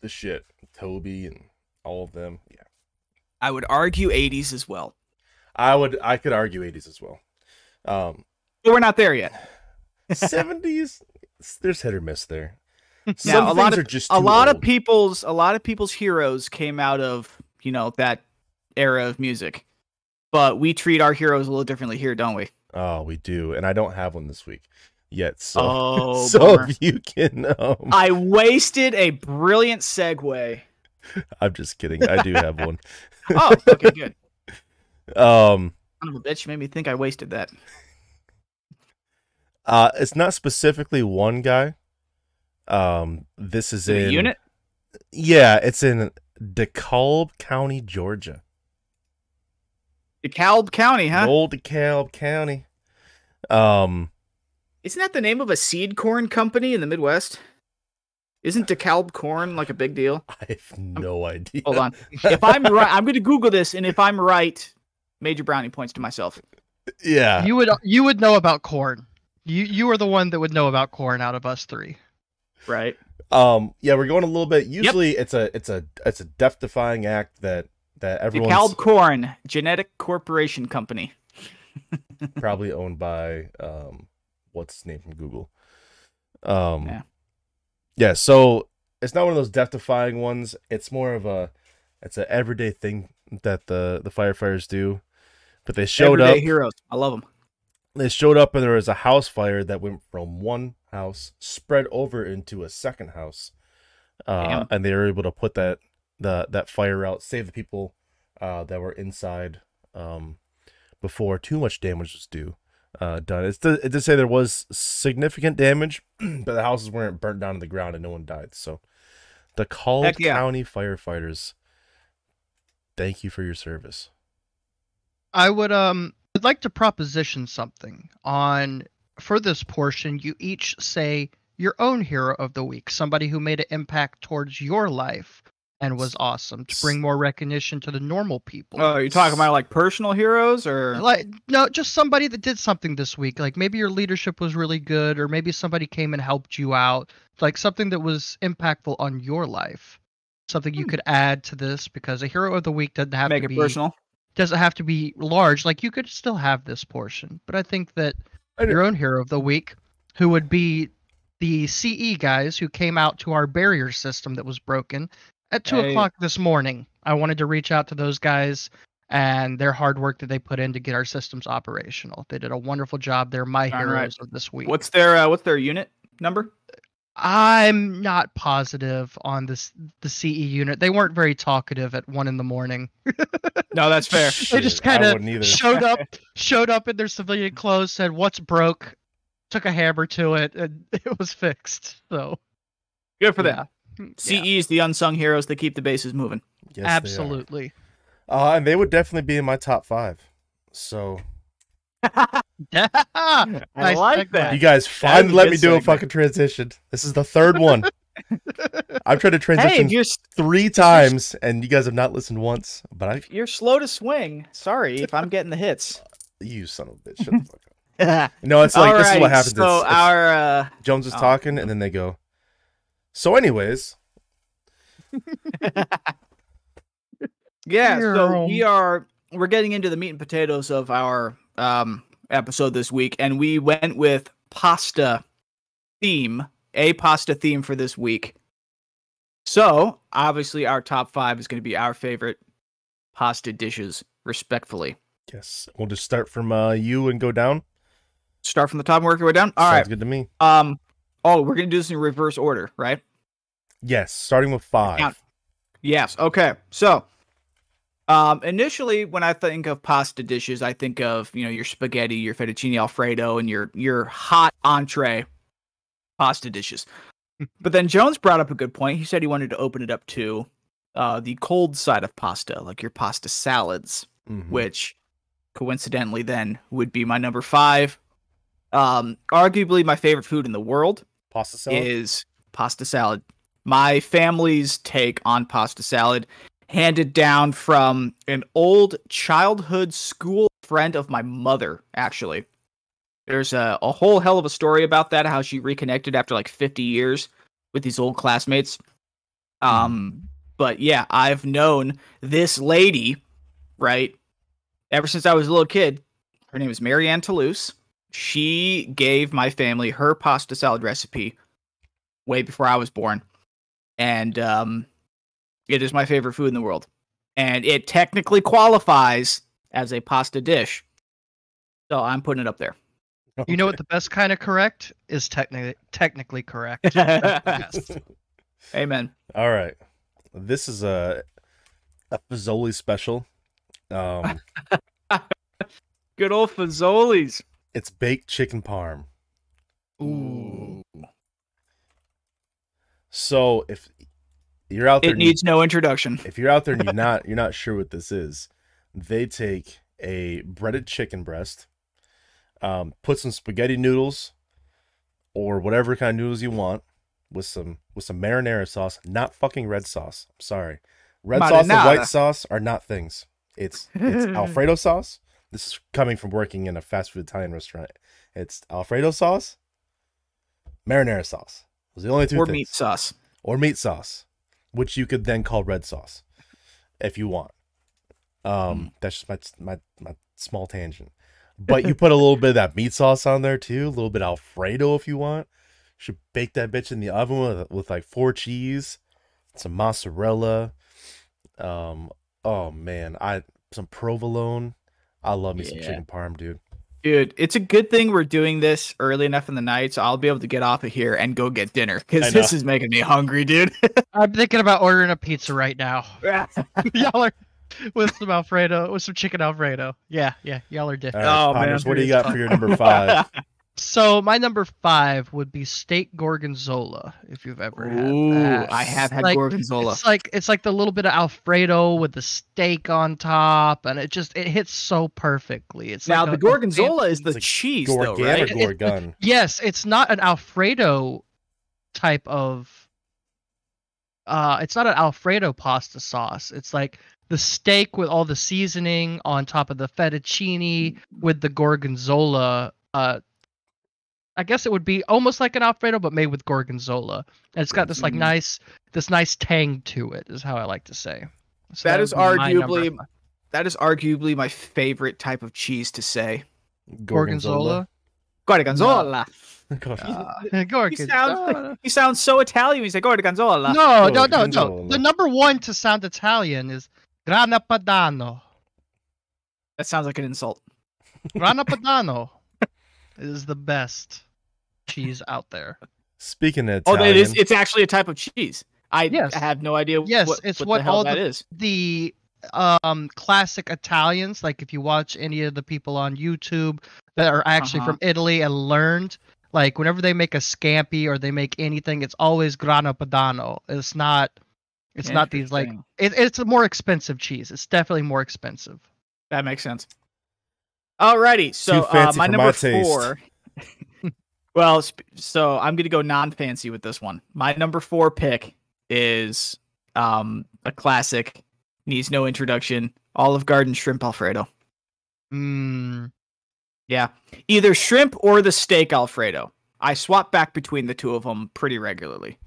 the shit. Toby and all of them. Yeah, I would argue 80s as well. I would. I could argue '80s as well. Um, But we're not there yet. '70s. There's hit or miss there. Some Now, a lot of- a lot of people's a lot of people's heroes came out of, you know, that era of music. But we treat our heroes a little differently here, don't we? Oh, we do, and I don't have one this week yet. So, Oh, so bummer. if you can, um, I wasted a brilliant segue. I'm just kidding. I do have one. Oh, okay, good. Um, Son of a bitch made me think I wasted that. uh, it's not specifically one guy. Um, this is The in unit? Yeah, it's in DeKalb County, Georgia. DeKalb County, huh? Old DeKalb County. Um, Isn't that the name of a seed corn company in the Midwest? Isn't DeKalb corn like a big deal? I have no idea. Hold on. If I'm right, I'm going to Google this, and if I'm right, Major Brownie points to myself. Yeah. You would you would know about corn. You you are the one that would know about corn out of us three. Right. Um. Yeah, we're going a little bit. Usually, it's a it's a it's a death defying act that that everyone's DeKalb Corn Genetic Corporation Company. probably owned by um what's his name from Google. Um. Yeah. Yeah. So it's not one of those death defying ones. It's more of a it's an everyday thing that the the firefighters do. But they showed Everyday up. heroes. I love them. they showed up and there was a house fire that went from one house spread over into a second house uh, and they were able to put that the that fire out save the people uh, that were inside um, before too much damage was due uh, done. It's it did say there was significant damage but the houses weren't burnt down to the ground and no one died. So the Call yeah. County firefighters thank you for your service. I would um I'd like to proposition something. On for this portion, you each say your own hero of the week, somebody who made an impact towards your life and was awesome to bring more recognition to the normal people. Oh, you're talking about like personal heroes or like no, just somebody that did something this week. Like maybe your leadership was really good, or maybe somebody came and helped you out. Like something that was impactful on your life. Something you Hmm. could add to this because a hero of the week doesn't have make to it be personal? doesn't have to be large. Like you could still have this portion, but I think that I your own hero of the week, who would be the CE guys who came out to our barrier system that was broken at two Hey. o'clock this morning. I wanted to reach out to those guys and their hard work that they put in to get our systems operational. They did a wonderful job. They're my All heroes right. of this week. What's their uh, what's their unit number? I'm not positive on this the CE unit. They weren't very talkative at one in the morning. No, that's fair. They just kinda wouldn't either. showed up showed up in their civilian clothes said what's broke took a hammer to it and it was fixed so Good for them. Yeah, CEs, the unsung heroes that keep the bases moving. Yes, they absolutely Uh, and they would definitely be in my top five. So yeah I Nice like that. you guys finally let me do a fucking transition. This is the third one. I've tried to transition if you're three times, and you guys have not listened once. But I, you're slow to swing. Sorry if I'm getting the hits. you son of a bitch, shut the fuck up. No, it's like this is what happens. So It's- it's- our uh, Jones is oh. talking, and then they go. So, anyways, Yeah, so we are we're getting into the meat and potatoes of our um episode this week, and we went with pasta theme, a pasta theme for this week. So obviously our top five is gonna be our favorite pasta dishes, respectfully. yes, we'll just start from uh, you and go down. Start from the top and work your way down. All Sounds right. good to me. Um oh, we're gonna do this in reverse order, right? Yes, starting with five. Count. Yes. Okay. So, um, initially, when I think of pasta dishes, I think of you know your spaghetti, your fettuccine alfredo, and your your hot entree pasta dishes. but then Jones brought up a good point. He said he wanted to open it up to uh, the cold side of pasta, like your pasta salads, Mhm. which coincidentally then would be my number five. Um, arguably my favorite food in the world Pasta salad. is pasta salad. My family's take on pasta salad, handed down from an old childhood school friend of my mother, actually. There's a, a whole hell of a story about that, how she reconnected after like 50 years with these old classmates. Um, but yeah, I've known this lady, right, ever since I was a little kid. Her name is Marianne Toulouse. She gave my family her pasta salad recipe way before I was born. And um, it is my favorite food in the world. And it technically qualifies as a pasta dish. So I'm putting it up there. you know what the best kind of correct is technically technically correct Amen. All right, this is a a Fazoli special. Um, Good old Fazoli's. it's baked chicken parm. Ooh. So if you're out there, It and you- needs no introduction. if you're out there and you're not you're not sure what this is, they take a breaded chicken breast, um, put some spaghetti noodles, or whatever kind of noodles you want, with some with some marinara sauce, not fucking red sauce. I'm sorry, red sauce and white sauce are not things. It's it's Alfredo sauce. This is coming from working in a fast food Italian restaurant. It's Alfredo sauce, marinara sauce. The only two Or things meat sauce. or meat sauce, which you could then call red sauce if you want. Um, that's just my my my small tangent. But you put a little bit of that meat sauce on there too, a little bit Alfredo if you want. should bake that bitch in the oven with with like four cheese, some mozzarella. Um, oh man, I some provolone. I love me some chicken parm, dude. Dude, it's a good thing we're doing this early enough in the night, so I'll be able to get off of here and go get dinner because this is making me hungry, dude. i'm thinking about ordering a pizza right now y'all are with some alfredo with some chicken alfredo yeah yeah y'all are different right, Oh, man. What do you got for your number five? So my number five would be steak gorgonzola. If you've ever had Ooh, that, I have had Like, gorgonzola. It's like it's like the little bit of Alfredo with the steak on top, and it just it hits so perfectly. It's now like the a- a gorgonzola is the It's like cheese, though, right? It- it- Gorgon? Yes, it's not an Alfredo type of uh it's not an Alfredo pasta sauce. It's like the steak with all the seasoning on top of the fettuccine with the gorgonzola uh I guess it would be almost like an Alfredo but made with gorgonzola. And it's got this like Mhm. nice this nice tang to it is how I like to say. So That would is be my number arguably- That is arguably my favorite type of cheese to say. gorgonzola. Gorgonzola. Gorgonzola. Uh, He gorgonzola. sounds, he sounds so Italian. He's like gorgonzola. No, no, no, no. Gorgonzola. The number one to sound Italian is Grana Padano. That sounds like an insult. Grana Padano is the best cheese out there. Speaking of Oh, it is. It's actually a type of cheese. I Yes. have no idea. Yes, what, it's what, what the hell all that the- is. The um classic Italians, like if you watch any of the people on YouTube that are actually Uh-huh. from Italy and learned, like whenever they make a scampi or they make anything, it's always Grana Padano. It's not. It's not these like. It, it's a more expensive cheese. It's definitely more expensive. That makes sense. Alrighty, so uh, my number my four. Well, so I'm gonna go non-fancy with this one. My number four pick is um a classic, needs no introduction. Olive Garden shrimp Alfredo. Mm, Yeah, either shrimp or the steak Alfredo. I swap back between the two of them pretty regularly.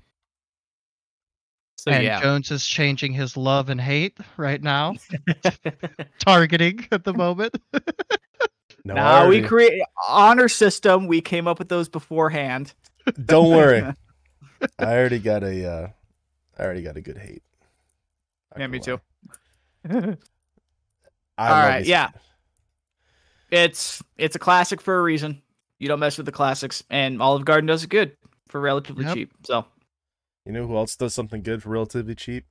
So and yeah, Jones is changing his love and hate right now, targeting at the moment. no, I now we create honor system. We came up with those beforehand. Don't worry. I already got a. Uh, I already got a good hate. Not Yeah, gonna me too. lie. I All love right, yeah. It's it's a classic for a reason. You don't mess with the classics, and Olive Garden does it good for relatively Yep. cheap. So You know who else does something good for relatively cheap?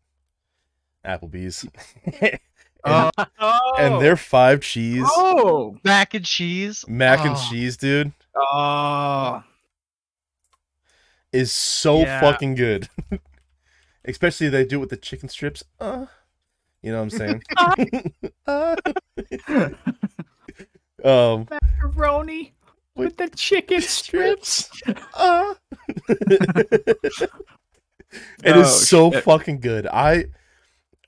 Applebee's. and, Oh, and their five cheese oh mac and cheese. mac and Oh, cheese, dude, oh is so Yeah. fucking good. Especially they do it with the chicken strips. Uh, you know what I'm saying? uh, um, macaroni with the chicken strips. uh. it Oh, is so shit. fucking good. I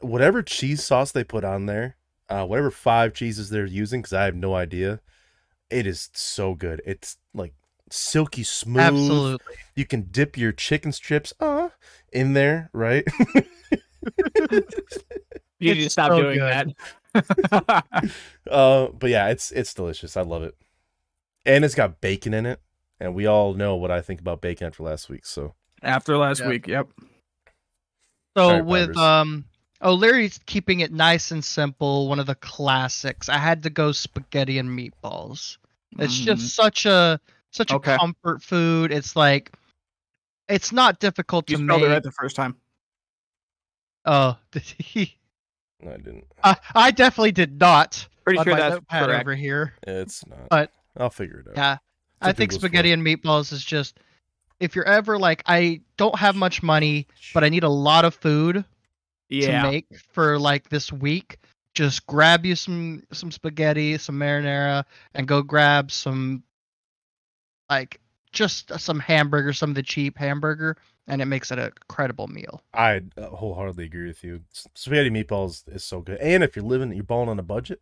whatever cheese sauce they put on there, uh, whatever five cheeses they're using, because I have no idea. It is so good. It's like silky smooth. Absolutely. You can dip your chicken strips uh in there, right? You need to stop so doing good. that. uh, but yeah, it's it's delicious. I love it, and it's got bacon in it. And we all know what I think about bacon after last week. So After last Yeah. week, yep. So Sorry, with Pipers. um Oh, O'Leary's keeping it nice and simple, one of the classics. I had to go spaghetti and meatballs. It's just mm-hmm. such a such a comfort food. It's like it's not difficult you to spelled make. it right the first time. Oh, did he? no, I didn't. I, I definitely did not. Pretty sure that's correct. over here. It's not. But- I'll figure it out. Yeah, It's I a think Google's spaghetti and meatballs is just if you're ever like I don't have much money, but I need a lot of food Yeah. to make for like this week. Just grab you some some spaghetti, some marinara, and go grab some like just some hamburger, some of the cheap hamburger, and it makes it a credible meal. I uh, wholeheartedly agree with you. Spaghetti meatballs is so good, and if you're living, you're balling on a budget.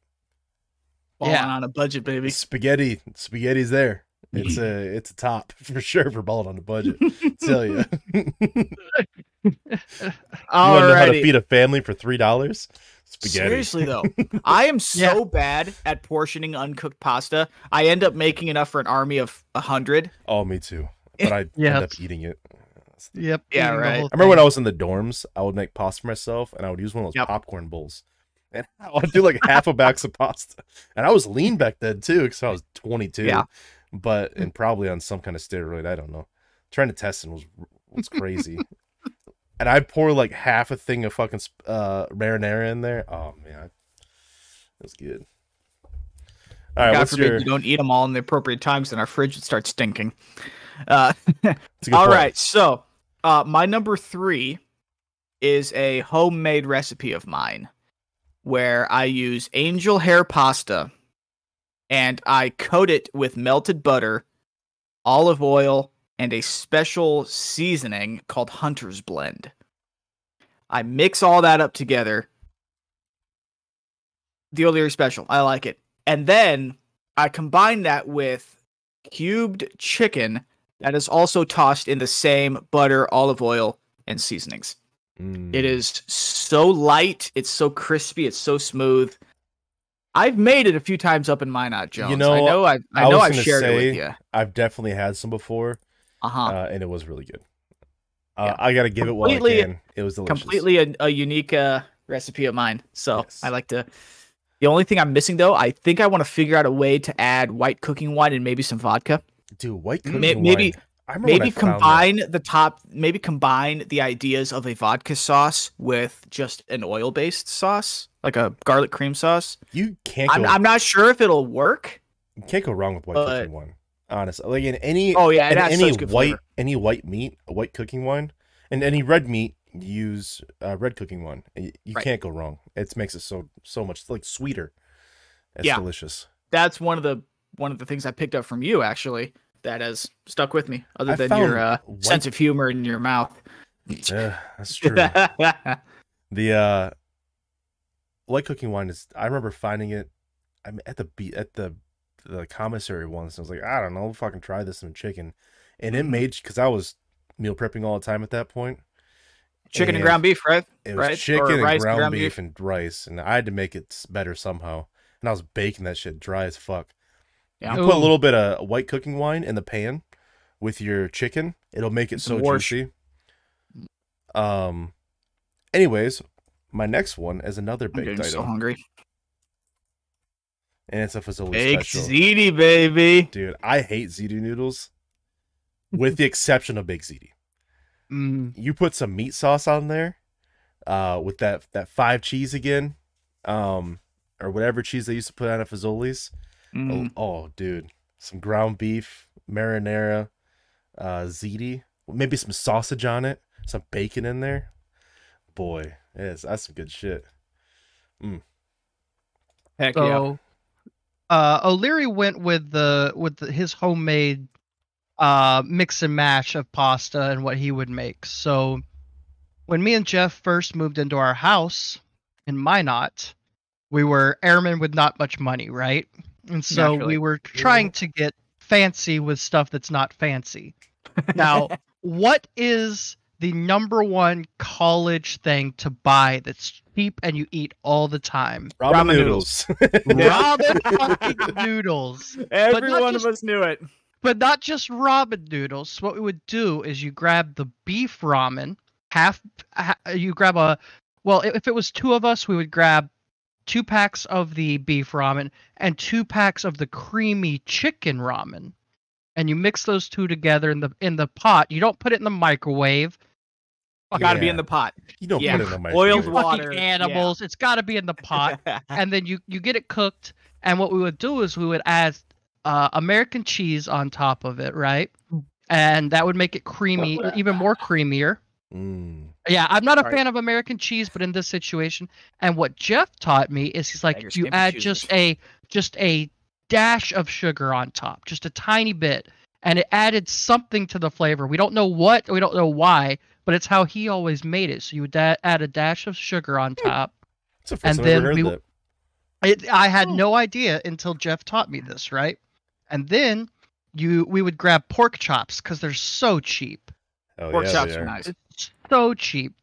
Balling Yeah. on a budget, baby. Spaghetti, spaghetti's there. It's a it's a top for sure for balling on a budget. tell you, you want to know how to feed a family for three dollars? Spaghetti. Seriously though, I am so Yeah. bad at portioning uncooked pasta. I end up making enough for an army of a hundred. Oh, me too. But I Yes. end up eating it. Yep. Yeah, right. I remember when. I was in the dorms, I would make pasta for myself, and I would use one of those Yep. popcorn bowls, and I would do like half a box of pasta. And I was lean back then too, because I was 22. Yeah. But and probably on some kind of steroid. I don't know. Trying to test and was was crazy. And I'd pour like half a thing of fucking uh, marinara in there. Oh man, that's good. All right, God forbid your? you don't eat them all in the appropriate times, then our fridge would start stinking. Uh, it's a good all point. right, so uh, my number three is a homemade recipe of mine where I use angel hair pasta and I coat it with melted butter, olive oil, and a special seasoning called Hunter's Blend. I mix all that up together. The O'Leary special. I like it. And then I combine that with cubed chicken that is also tossed in the same butter, olive oil, and seasonings. Mm. It is so light, it's so crispy, it's so smooth. I've made it a few times up in Minot Jones. know, I know I, I, I know I've shared it with you. I've definitely had some before, Uh-huh. uh, and it was really good. Uh, Yeah. I gotta give it what I can. It was delicious. completely a, a unique uh, recipe of mine. So Yes. I like to. The only thing I'm missing though, I think I want to figure out a way to add white cooking wine and maybe some vodka. dude. White cooking maybe- wine. I Maybe that. combine the top. Maybe combine the ideas of a vodka sauce with just an oil-based sauce, like a garlic cream sauce. You can't. I'm, go, I'm not sure if it'll work. you can't go wrong with white cooking wine. Honestly, like in any Oh yeah, in any white flavor. any white meat, a white cooking wine, and any red meat, use uh, red cooking wine. Y- You Right. can't go wrong. It makes it so so much like sweeter. It's Yeah. delicious. That's one of the one of the things I picked up from you actually that has stuck with me, other I than your uh, white- sense of humor in your mouth. Yeah, that's true. the uh white cooking wine is I remember finding it I'm at the beat at the the commissary once. And I was like, I don't know, I'll fucking try this in chicken. And it Mhm. made because I was meal prepping all the time at that point. Chicken and And ground beef, right? It was Right? Chicken and rice, ground, ground beef, beef? and rice, and I had to make it better somehow. And I was baking that shit dry as fuck. Yeah. You put a little bit of white cooking wine in the pan with your chicken. It'll make it It's so worse. juicy. Um. Anyways, my next one is another baked I'm baked item, so hungry. And it's a Fazoli Baked special. ziti, baby. Dude, I hate ziti noodles, with the exception of baked ziti. Mm, You put some meat sauce on there, uh, with that that five cheese again, um, or whatever cheese they used to put on a Fazoli's. Mm. Oh, oh, dude, some ground beef, marinara, uh, ziti, maybe some sausage on it, some bacon in there. Boy, yes, that's some good shit. Mm. Heck yeah. Uh, O'Leary went with the with the, his homemade uh, mix and match of pasta and what he would make. So, when me and Jeff first moved into our house in Minot, we were airmen with not much money, right? And so Naturally. we were trying to get fancy with stuff that's not fancy. Now, what is the number one college thing to buy that's cheap and you eat all the time? Ramen, Ramen noodles. Ramen fucking noodles. Every one just- of us knew it. But not just ramen noodles. What we would do is you grab the beef ramen, half, ha- you grab a, well, if it was two of us, we would grab two packs of the beef ramen and two packs of the creamy chicken ramen. And you mix those two together in the in the pot. You don't put it in the microwave. Got to be in the pot. you don't Yeah. put it in the Oiled microwave. water, Fucking yeah. animals. It's got to be in the pot. and then you you get it cooked and what we would do is we would add uh, american cheese on top of it right and that would make it creamy even more creamier Mm. yeah i'm not a Right. fan of american cheese but in this situation and what jeff taught me is he's like you're you skimpy add choosers. just a just a dash of sugar on top just a tiny bit and it added something to the flavor we don't know what we don't know why but it's how he always made it so you would da- add a dash of sugar on top It's the first And time I've ever then heard we- that. it, I had Oh. no idea until Jeff taught me this, right? And then you we would grab pork chops because they're so cheap, Oh, Pork yeah, chops are are. nice. so cheap,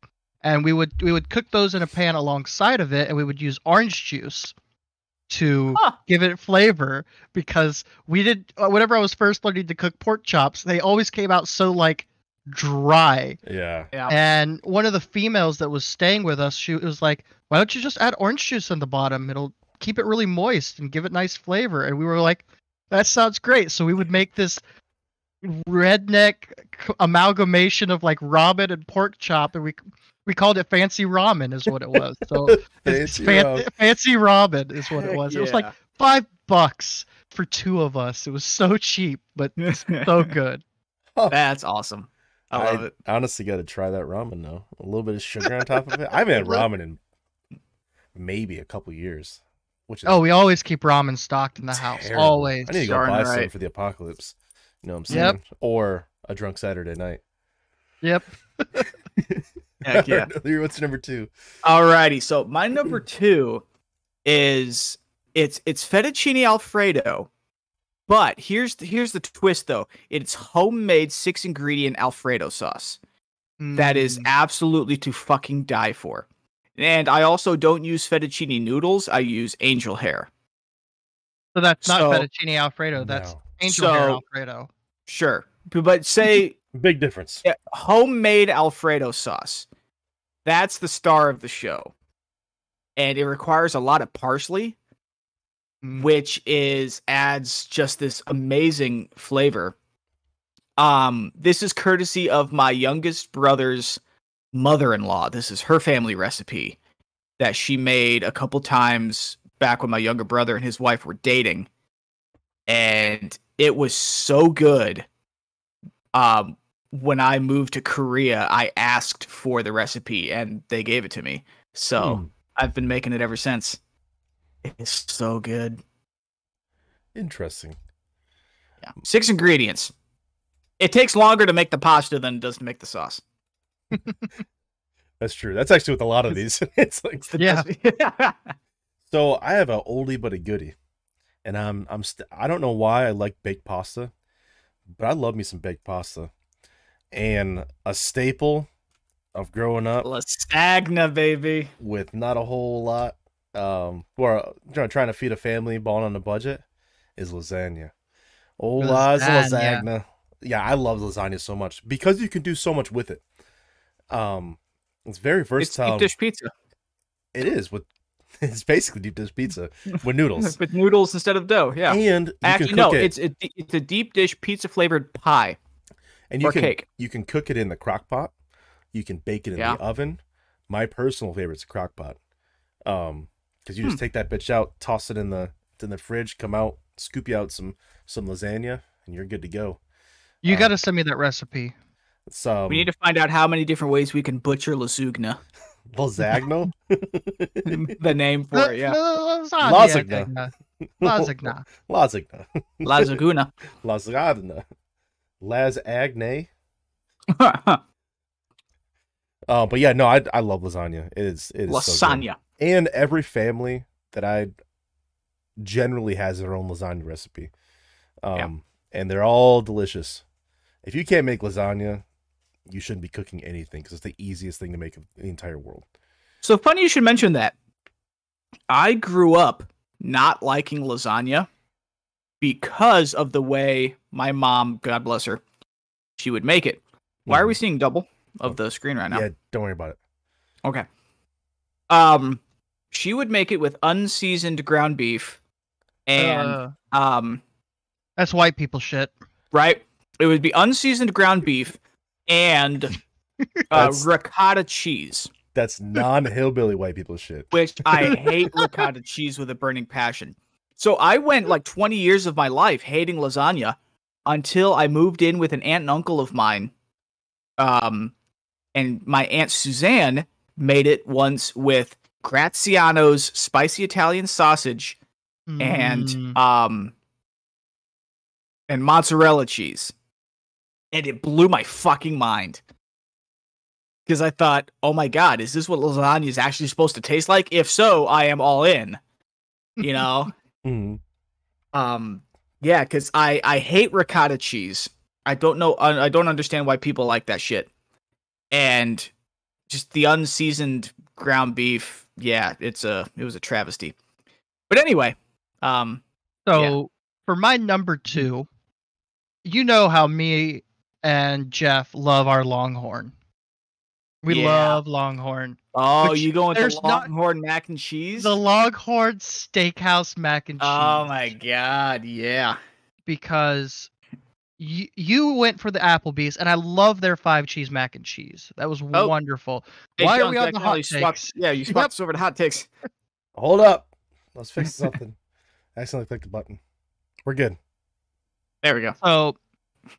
and we would we would cook those in a pan alongside of it, and we would use orange juice to Huh. give it flavor because we did uh, whenever I was first learning to cook pork chops, they always came out so like dry. Yeah. Yeah. And one of the females that was staying with us, she was like, "Why don't you just add orange juice on the bottom? It'll keep it really moist and give it nice flavor." And we were like, "That sounds great." So we would make this redneck amalgamation of like ramen and pork chop, and we we called it fancy ramen, is what it was. So it's Fancy fan- ramen. fancy ramen is what it Heck was. It was like five bucks for two of us. It was so cheap, but so good. That's awesome. I love it. honestly got to try that ramen though. A little bit of sugar on top of it. I haven't had ramen in maybe a couple years. Which is Oh, we always keep ramen stocked in the house. Always. I need to go Darn buy some for the apocalypse. You know what I'm saying? Yep. Or a drunk Saturday night. Yep. Heck yeah. What's number two? Alrighty, so my number two is it's it's fettuccine alfredo, but here's the, here's the twist though. It's homemade six ingredient alfredo sauce that is Mm, absolutely to fucking die for. And I also don't use fettuccine noodles. I use angel hair. So that's not so- fettuccine alfredo. That's No. angel hair alfredo. Sure, but but say Big difference. yeah, homemade alfredo sauce. That's the star of the show, and it requires a lot of parsley. Mm. which is adds just this amazing flavor. Um, this is courtesy of my youngest brother's mother-in-law. This is her family recipe that she made a couple times back when my younger brother and his wife were dating. And it was so good. Um, when I moved to Korea, I asked for the recipe and they gave it to me. So Hmm. I've been making it ever since. It's so good. Interesting. Yeah. Six ingredients. It takes longer to make the pasta than it does to make the sauce. That's true. That's actually with a lot of these. it's like It's the Yeah. best- so I have an oldie but a goodie, and I'm I'm st- I don't know why I like baked pasta, but I love me some baked pasta, and a staple of growing up Lasagna, baby. with not a whole lot, um, or you know, trying to feed a family, balling on a budget, is lasagna. Oh, lasagna. Lasagna. lasagna. Yeah, I love lasagna so much because you can do so much with it. Um, it's very It's versatile. deep dish pizza It is with it's basically deep dish pizza with noodles, with noodles instead of dough. Yeah. and you Actually, can no, it, it's a, it's a deep dish pizza flavored pie and you or can cake. you can cook it in the crock pot. You can bake it in Yeah. the oven. My personal favorite is a crock pot. Um, because you Hmm. just take that bitch out, toss it in the in the fridge, come out, scoop you out some some lasagna, and you're good to go. You Um, got to send me that recipe. It's um we need to find out how many different ways we can butcher lasagna. lasagna. the name for it, yeah. Lasagna. Lasagna. Lasagna. Lasagna. Lasagna. Lasagna. Lasagna. Uh, but yeah, no, I I love lasagna. It is it is so good. Lasagna. And every family that I generally has their own lasagna recipe. Um, Yeah. and they're all delicious. If you can't make lasagna, you shouldn't be cooking anything because it's the easiest thing to make in the entire world. So funny you should mention that. I grew up not liking lasagna because of the way my mom, God bless her, she would make it. Why are we seeing double of the screen right now? Mm-hmm. Yeah, don't worry about it. Okay. Um, she would make it with unseasoned ground beef, and Uh, um, that's white people shit. right, it would be unseasoned ground beef and uh, ricotta cheese, That's non-hillbilly white people shit. which I hate ricotta cheese with a burning passion. So I went like 20 years of my life hating lasagna until I moved in with an aunt and uncle of mine. Um, and my aunt Suzanne made it once with Graziano's spicy Italian sausage and Mm. um and mozzarella cheese. And it blew my fucking mind. Because I thought, oh my god, is this what lasagna is actually supposed to taste like? If so, I am all in. You know? Mhm. um yeah, because I I hate ricotta cheese. I don't know I I don't understand why people like that shit. And just the unseasoned ground beef, yeah, it's a it was a travesty. But anyway, um So for my number two, you know how me and Jeff love our Longhorn. We Yeah. love Longhorn. Oh, you going to not- Longhorn mac and cheese? The Longhorn Steakhouse mac and cheese. oh my god, yeah. Because you you went for the Applebee's, and I love their five cheese mac and cheese. That was Oh. wonderful. Hey, Why are we on the technically hot swapped- takes? Yeah, you swapped us over to hot takes. Hold up, let's fix something. I accidentally clicked the button. We're good. There we go. So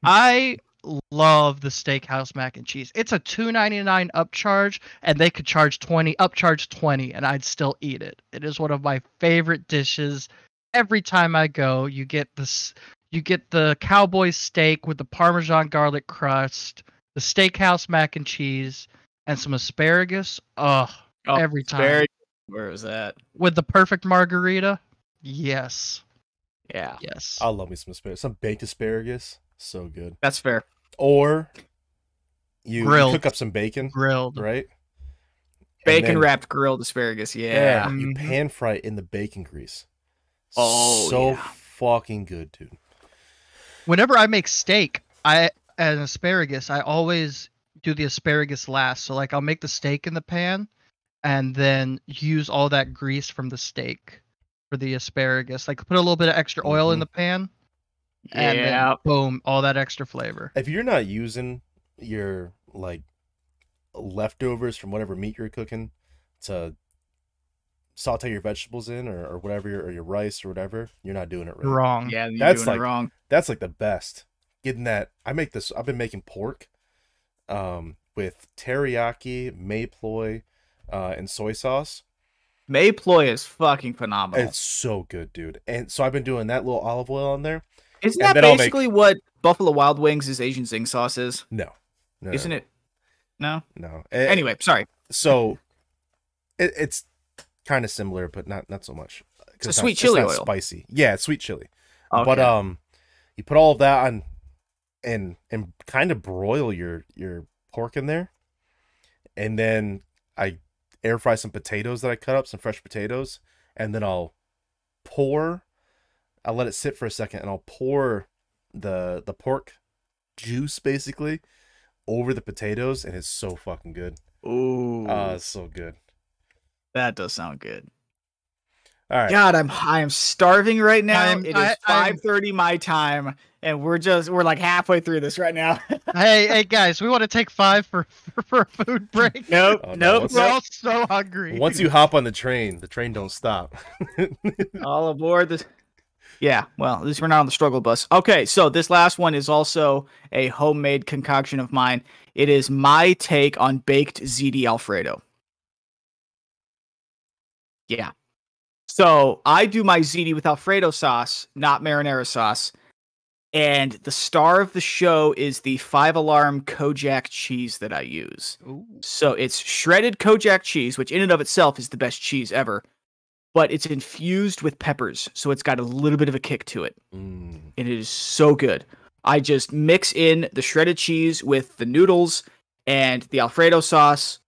I love the steakhouse mac and cheese. It's a two ninety nine upcharge, and they could charge twenty upcharge twenty, and I'd still eat it. It is one of my favorite dishes. Every time I go, you get this you get the cowboy steak with the parmesan garlic crust, the steakhouse mac and cheese, and some asparagus. Ugh, Oh, every time. Very. Where is that? With the perfect margarita. Yes. Yeah, Yes. I love me some asparagus. Some baked asparagus, so good. that's fair. Or you, you Grilled. cook up some bacon, Grilled. right? Bacon then- wrapped grilled asparagus. Yeah, Yeah. you Mhm. pan fry it in the bacon grease. Oh, so yeah. fucking good, dude. Whenever I make steak, I and asparagus, I always do the asparagus last. So like I'll make the steak in the pan and then use all that grease from the steak for the asparagus. Like put a little bit of extra oil in Mhm. the pan and Yeah. then boom, all that extra flavor. If you're not using your like leftovers from whatever meat you're cooking to saute your vegetables in or, or whatever your, or your rice or whatever, you're not doing it right. Wrong. Yeah, you're That's doing like- it wrong. That's like the best. Getting that I make this I've been making pork um with teriyaki, Mae Ploy, uh, and soy sauce. Mae Ploy is fucking phenomenal. It's so good, dude. And so I've been doing that little olive oil on there. Isn't and that then I'll make- basically what Buffalo Wild Wings' is Asian zing sauce is? No. no Isn't it? No. No. Anyway, sorry. so it, it's kind of similar, but not not so much. It's a sweet chili not oil. spicy. Yeah, sweet chili. Okay. But um, you put all of that on, and and kind of broil your your pork in there, and then I air fry some potatoes that I cut up, some fresh potatoes, and then I'll pour. I'll let it sit for a second, and I'll pour the the pork juice basically over the potatoes, and it's so fucking good. Ooh, Uh, so good. That does sound good. All right. God, I'm I am starving right now. I'm- it is five thirty my time, and we're just we're like halfway through this right now. hey, hey guys, we want to take five for for, for a food break. nope, Oh, no, nope. We're all so hungry. Once you hop on the train, the train don't stop. all aboard this. Yeah, well, at least we're not on the struggle bus. Okay, so this last one is also a homemade concoction of mine. It is my take on baked ziti alfredo. Yeah. So I do my ziti with alfredo sauce, not marinara sauce. And the star of the show is the five alarm Kojak cheese that I use. Ooh. So it's shredded Kojak cheese, which in and of itself is the best cheese ever, but it's infused with peppers, so it's got a little bit of a kick to it, Mm. and it is so good. I just mix in the shredded cheese with the noodles and the Alfredo sauce,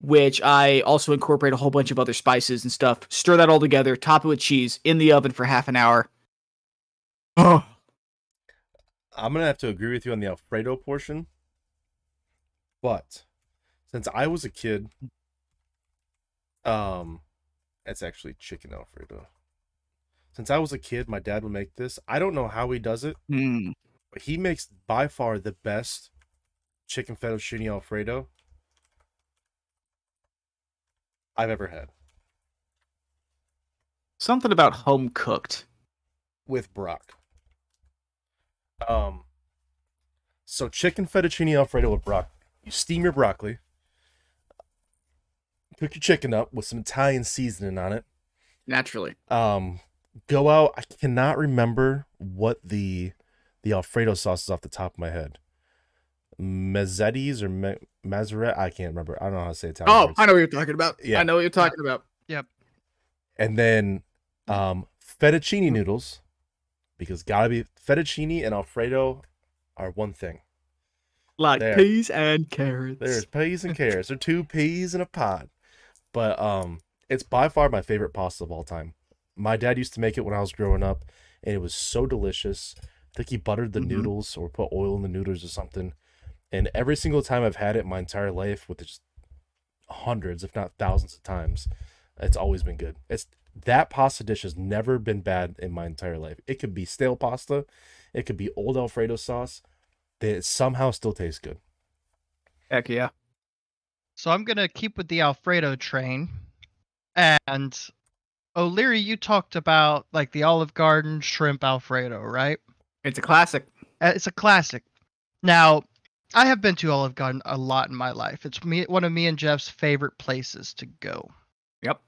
which I also incorporate a whole bunch of other spices and stuff. Stir that all together, top it with cheese, in the oven for half an hour. Oh, I'm gonna have to agree with you on the Alfredo portion, but since I was a kid, um, it's actually chicken Alfredo. Since I was a kid, my dad would make this. I don't know how he does it, mm. but he makes by far the best chicken fettuccine Alfredo I've ever had something about home cooked. with Brock. Um, so chicken fettuccine Alfredo with Brock. You steam your broccoli, cook your chicken up with some Italian seasoning on it. Naturally. Um, go out. I cannot remember what the the Alfredo sauce is off the top of my head. Mazzetti's or Ma- Mazzarette. I can't remember. I don't know how to say Italian. Oh, words. I know what you're talking about. Yeah. I know what you're talking about. Yep. And then um fettuccine noodles because gotta be fettuccine and alfredo are one thing Like There. peas and carrots. there's peas and carrots they're two peas in a pot but um it's by far my favorite pasta of all time my dad used to make it when i was growing up and it was so delicious i think he buttered the Mhm. noodles or put oil in the noodles or something and every single time i've had it my entire life with just hundreds if not thousands of times it's always been good it's that pasta dish has never been bad in my entire life it could be stale pasta it could be old alfredo sauce it somehow still tastes good Heck yeah. So I'm gonna keep with the Alfredo train, and O'Leary, you talked about like the Olive Garden shrimp Alfredo, right? It's a classic. Uh, It's a classic. Now, I have been to Olive Garden a lot in my life. It's me one of me and Jeff's favorite places to go. Yep.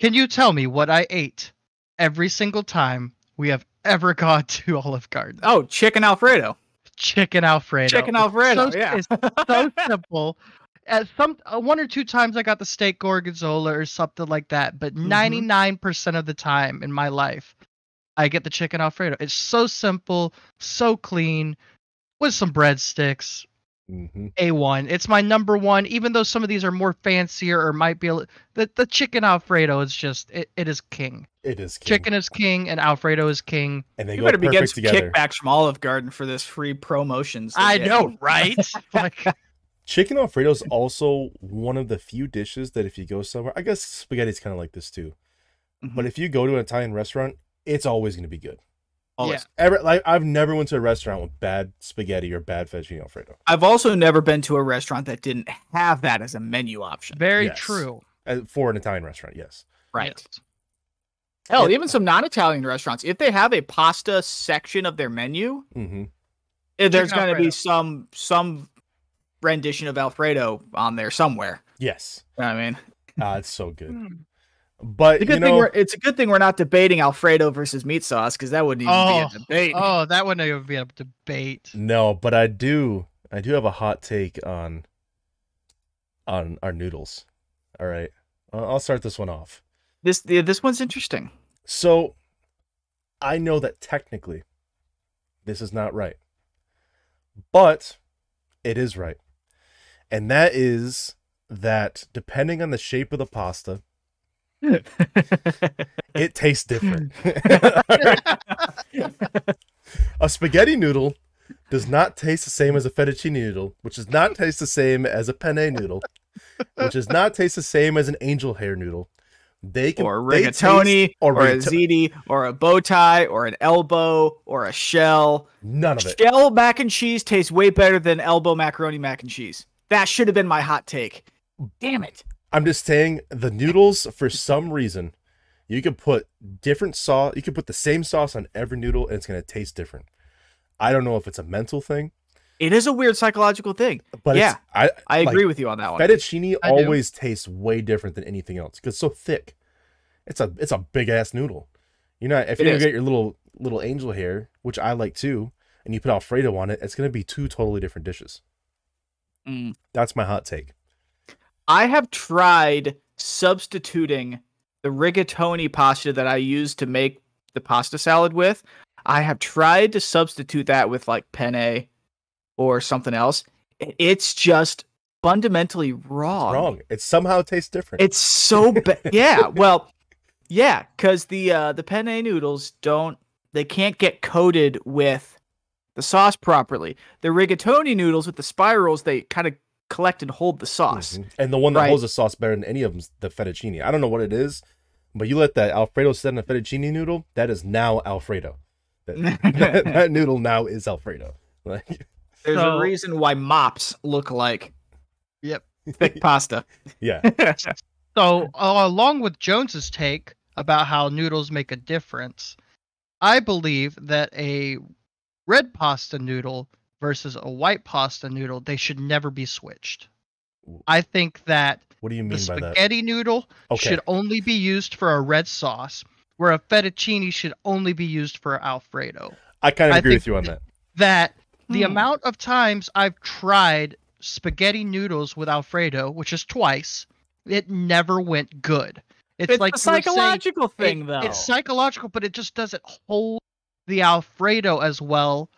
Can you tell me what I ate every single time we have ever gone to Olive Garden? Oh, chicken Alfredo. Chicken Alfredo. Chicken It's Alfredo. so- yeah. It's so simple. At some uh, one or two times I got the steak gorgonzola or something like that, but Mhm. 99% of the time in my life I get the chicken alfredo. It's so simple, so clean with some breadsticks. hmm A1. It's my number one even though some of these are more fancier or might be a, the the chicken alfredo is just it, it is king. It is king. Chicken is king and alfredo is king. and they You go better be getting some together. kickbacks from Olive Garden for this free promotions. I get. know, right? like Chicken Alfredo is also one of the few dishes that if you go somewhere, I guess spaghetti's kind of like this too. Mhm. But if you go to an Italian restaurant, it's always going to be good. Always. Ever, like I've never went to a restaurant with bad spaghetti or bad fettuccine alfredo. I've also never been to a restaurant that didn't have that as a menu option. very Yes. true. Uh, for an Italian restaurant, yes. Right. Yes. Hell, It- even some non-Italian restaurants, if they have a pasta section of their menu, hmm eh, there's going to be some some rendition of Alfredo on there somewhere. Yes. You know what I mean, Ah, it's so good. But it's a good you thing we're it's a good thing we're not debating Alfredo versus meat sauce because that wouldn't even Oh, be a oh, debate. Oh, that wouldn't even be a debate. no, but I do, I do have a hot take on, on our noodles. All right, I'll I'll start this one off. This yeah, this one's interesting. So, I know that technically, this is not right, but it is right, and that is that depending on the shape of the pasta, it tastes different. a spaghetti noodle does not taste the same as a fettuccine noodle, which does not taste the same as a penne noodle, which does not taste the same as an angel hair noodle. They can or they rigatoni, taste- or, a rigato- ziti, or a bow tie, or an elbow, or a shell. None of it. Shell mac and cheese tastes way better than elbow macaroni mac and cheese. That should have been my hot take. Damn it. I'm just saying the noodles for some reason you could put different sauce you could put the same sauce on every noodle and it's going to taste different. I don't know if it's a mental thing, It is a weird psychological thing. but Yeah, it's, I I like, agree with you on that one. Fettuccine I do. always tastes way different than anything else because it's so thick. It's a it's a big ass noodle. You know, if you get your little little angel hair, which I like too, and you put Alfredo on it, it's going to be two totally different dishes. Mm. That's my hot take. I have tried substituting the rigatoni pasta that I use to make the pasta salad with. I have tried to substitute that with like penne or something else. It's just fundamentally wrong. Wrong. It somehow tastes different. It's so bad. yeah. Well, yeah, because the uh, the penne noodles don't they can't get coated with the sauce properly. The rigatoni noodles with the spirals they kind of collect and hold the sauce. Mhm. And the one that Right. holds the sauce better than any of them is the fettuccine. I don't know what it is, but you let that Alfredo sit in a fettuccine noodle, that is now Alfredo. That, that noodle now is Alfredo. Like, There's So- a reason why mops look like Yep. thick pasta. yeah. So, uh, along with Jones's take about how noodles make a difference, I believe that a red pasta noodle versus a white pasta noodle, they should never be switched. I think that What do you the mean by that? spaghetti noodle Okay. should only be used for a red sauce, where a fettuccine should only be used for Alfredo. I kind of I agree with you on that. That the Hmm. amount of times I've tried spaghetti noodles with Alfredo, which is twice, it never went good. It's, It's like a you were saying, psychological it- thing, though. It's psychological, but it just doesn't hold the Alfredo as well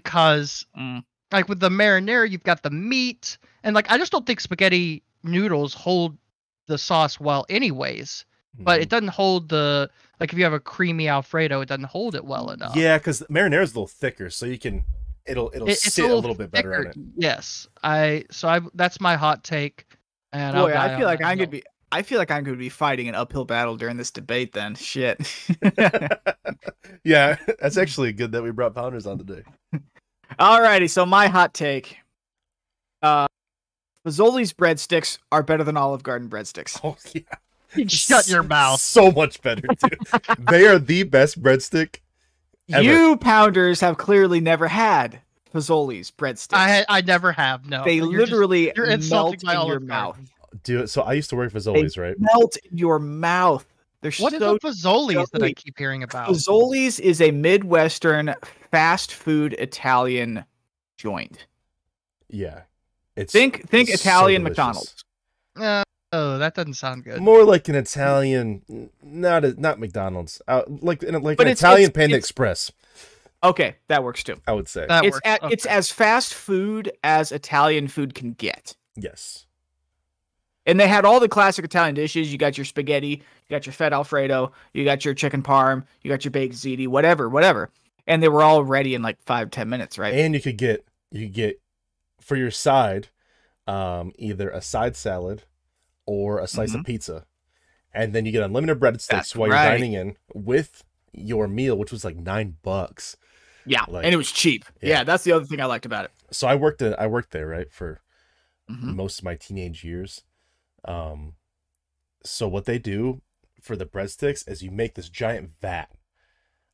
because, Mm. like with the marinara, you've got the meat, and like I just don't think spaghetti noodles hold the sauce well, anyways. But Mhm. it doesn't hold the like if you have a creamy Alfredo, it doesn't hold it well enough. Yeah, because marinara is a little thicker, so you can it'll it'll It- sit a little, bit better on it. Yes, I so I that's my hot take. And Boy, I'll die I on feel like I'm gonna be. I feel like I'm going to be fighting an uphill battle during this debate. Then shit. yeah, that's actually good that we brought Pounders on today. Alrighty, so my hot take. Uh Fazoli's breadsticks are better than Olive Garden breadsticks. Oh yeah, Shut your mouth. So much better, dude. they are the best breadstick. Ever. You pounders have clearly never had Fazoli's breadsticks. I I never have. No, they You're just- literally you're melt insulting my in your Olive mouth. Garden. Dude, so I used to work for Zoli's, right? Melt in your mouth. They're What is so the Fazoli's that I keep hearing about? Fazoli's is a Midwestern fast food Italian joint. Yeah. It's Think think so Italian delicious. McDonald's. Uh, oh, that doesn't sound good. More like an Italian, not a, not McDonald's. Uh, like an, like But an it's- Italian it's- Panda it's- Express. Okay, that works too. I would say That it's works. a, it's as fast food as Italian food can get. yes. And they had all the classic Italian dishes. You got your spaghetti, you got your fed alfredo, you got your chicken parm, you got your baked ziti, whatever, whatever. And they were all ready in like five, ten minutes, right? And you could get you could get for your side, um, either a side salad or a slice of pizza, and then you get unlimited breadsticks Mm-hmm. That's while right. you're dining in with your meal, which was like nine bucks. yeah, like- and it was cheap. Yeah. Yeah. that's the other thing I liked about it. So I worked at, I worked there right for Mhm. most of my teenage years. Um, so what they do for the breadsticks is you make this giant vat.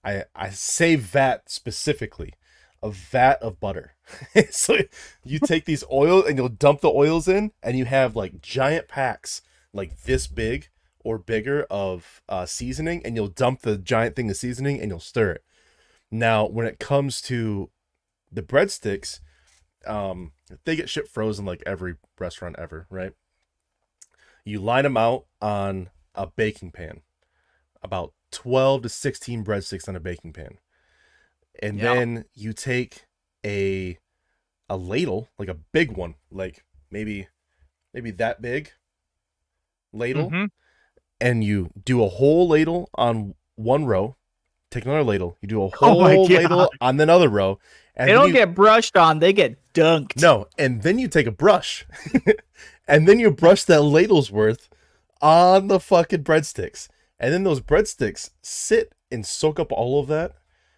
I I say vat specifically, a vat of butter. so you take these oil and you'll dump the oils in, and you have like giant packs like this big or bigger of uh, seasoning, and you'll dump the giant thing of seasoning and you'll stir it. Now, when it comes to the breadsticks, um, they get shipped frozen like every restaurant ever, right? You line them out on a baking pan, about 12 to 16 breadsticks on a baking pan. And Yeah. then you take a a ladle, like a big one, like maybe maybe that big ladle, Mhm. and you do a whole ladle on one row, take another ladle, you do a Oh whole God. ladle on another row, and they don't you- get brushed on; they get dunked. no, and then you take a brush, and then you brush that ladle's worth on the fucking breadsticks, and then those breadsticks sit and soak up all of that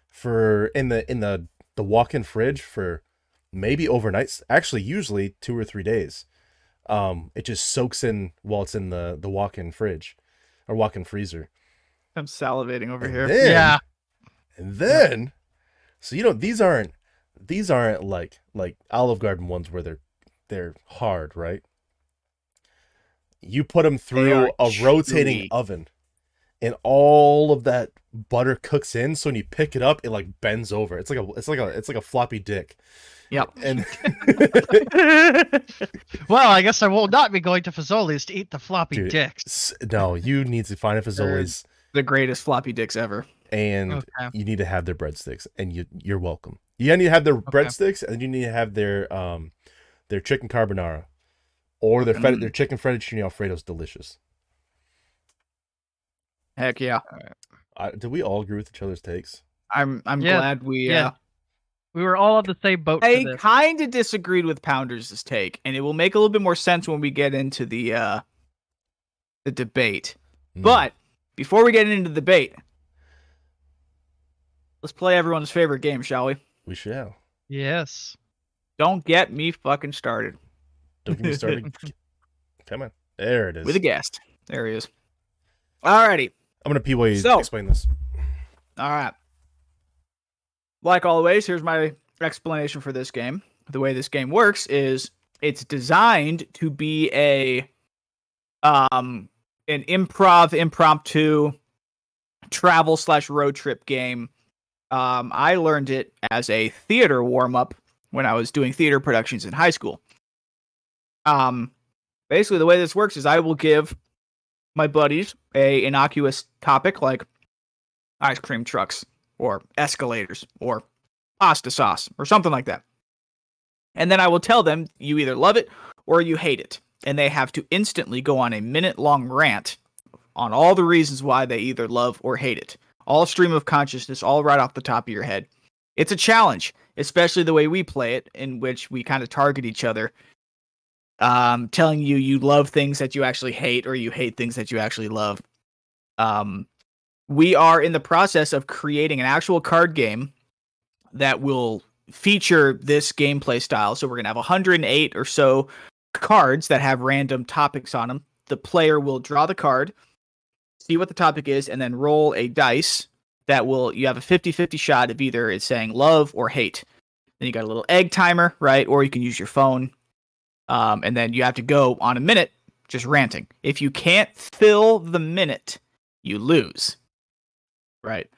for in the in the the walk-in fridge for maybe overnight. Actually, usually two or three days. Um, it just soaks in while it's in the the walk-in fridge or walk-in freezer. I'm salivating over And here. then- Yeah. and then, so you know these aren't these aren't like like Olive Garden ones where they're they're hard, right? You put them through are a rotating chewy. oven, and all of that butter cooks in. So when you pick it up, it like bends over. It's like a it's like a it's like a floppy dick. Yep. And well, I guess I will not be going to Fazoli's to eat the floppy Dude, dicks. no, you need to find a Fazoli's, the greatest floppy dicks ever. and Okay. you need to have their breadsticks, and you you're welcome. You need to have their breadsticks, and you need to have their um their chicken carbonara, or their feta, Mm. their chicken fettuccine alfredo is delicious. Heck yeah. I, did we all agree with each other's takes? I'm I'm Yeah, glad we yeah. uh We were all on the same boat I kind of disagreed with Pounders' take, and it will make a little bit more sense when we get into the uh the debate. Mm. But before we get into the debate, let's play everyone's favorite game, shall we? we shall. Yes. Don't get me fucking started Don't get me started. Come on, there it is. with a guest. There he is. Alrighty. I'm gonna pee while you So- explain this. All right. Like always, here's my explanation for this game. The way this game works is it's designed to be a um an improv impromptu travel slash road trip game. Um, I learned it as a theater warm up when I was doing theater productions in high school. Um, basically, the way this works is I will give my buddies a innocuous topic like ice cream trucks or escalators or pasta sauce or something like that. And then I will tell them you either love it or you hate it. And they have to instantly go on a minute long rant on all the reasons why they either love or hate it. All stream of consciousness, all right off the top of your head. It's a challenge, especially the way we play it, in which we kind of target each other, um, telling you you love things that you actually hate or you hate things that you actually love. Um, we are in the process of creating an actual card game that will feature this gameplay style. So we're going to have 108 or so cards that have random topics on them. The player will draw the card, see what the topic is, and then roll a dice that will you have a 50-50 shot of either it's saying love or hate. Then you got a little egg timer, right? Or you can use your phone. Um, and then you have to go on a minute just ranting. If you can't fill the minute, you lose. Right.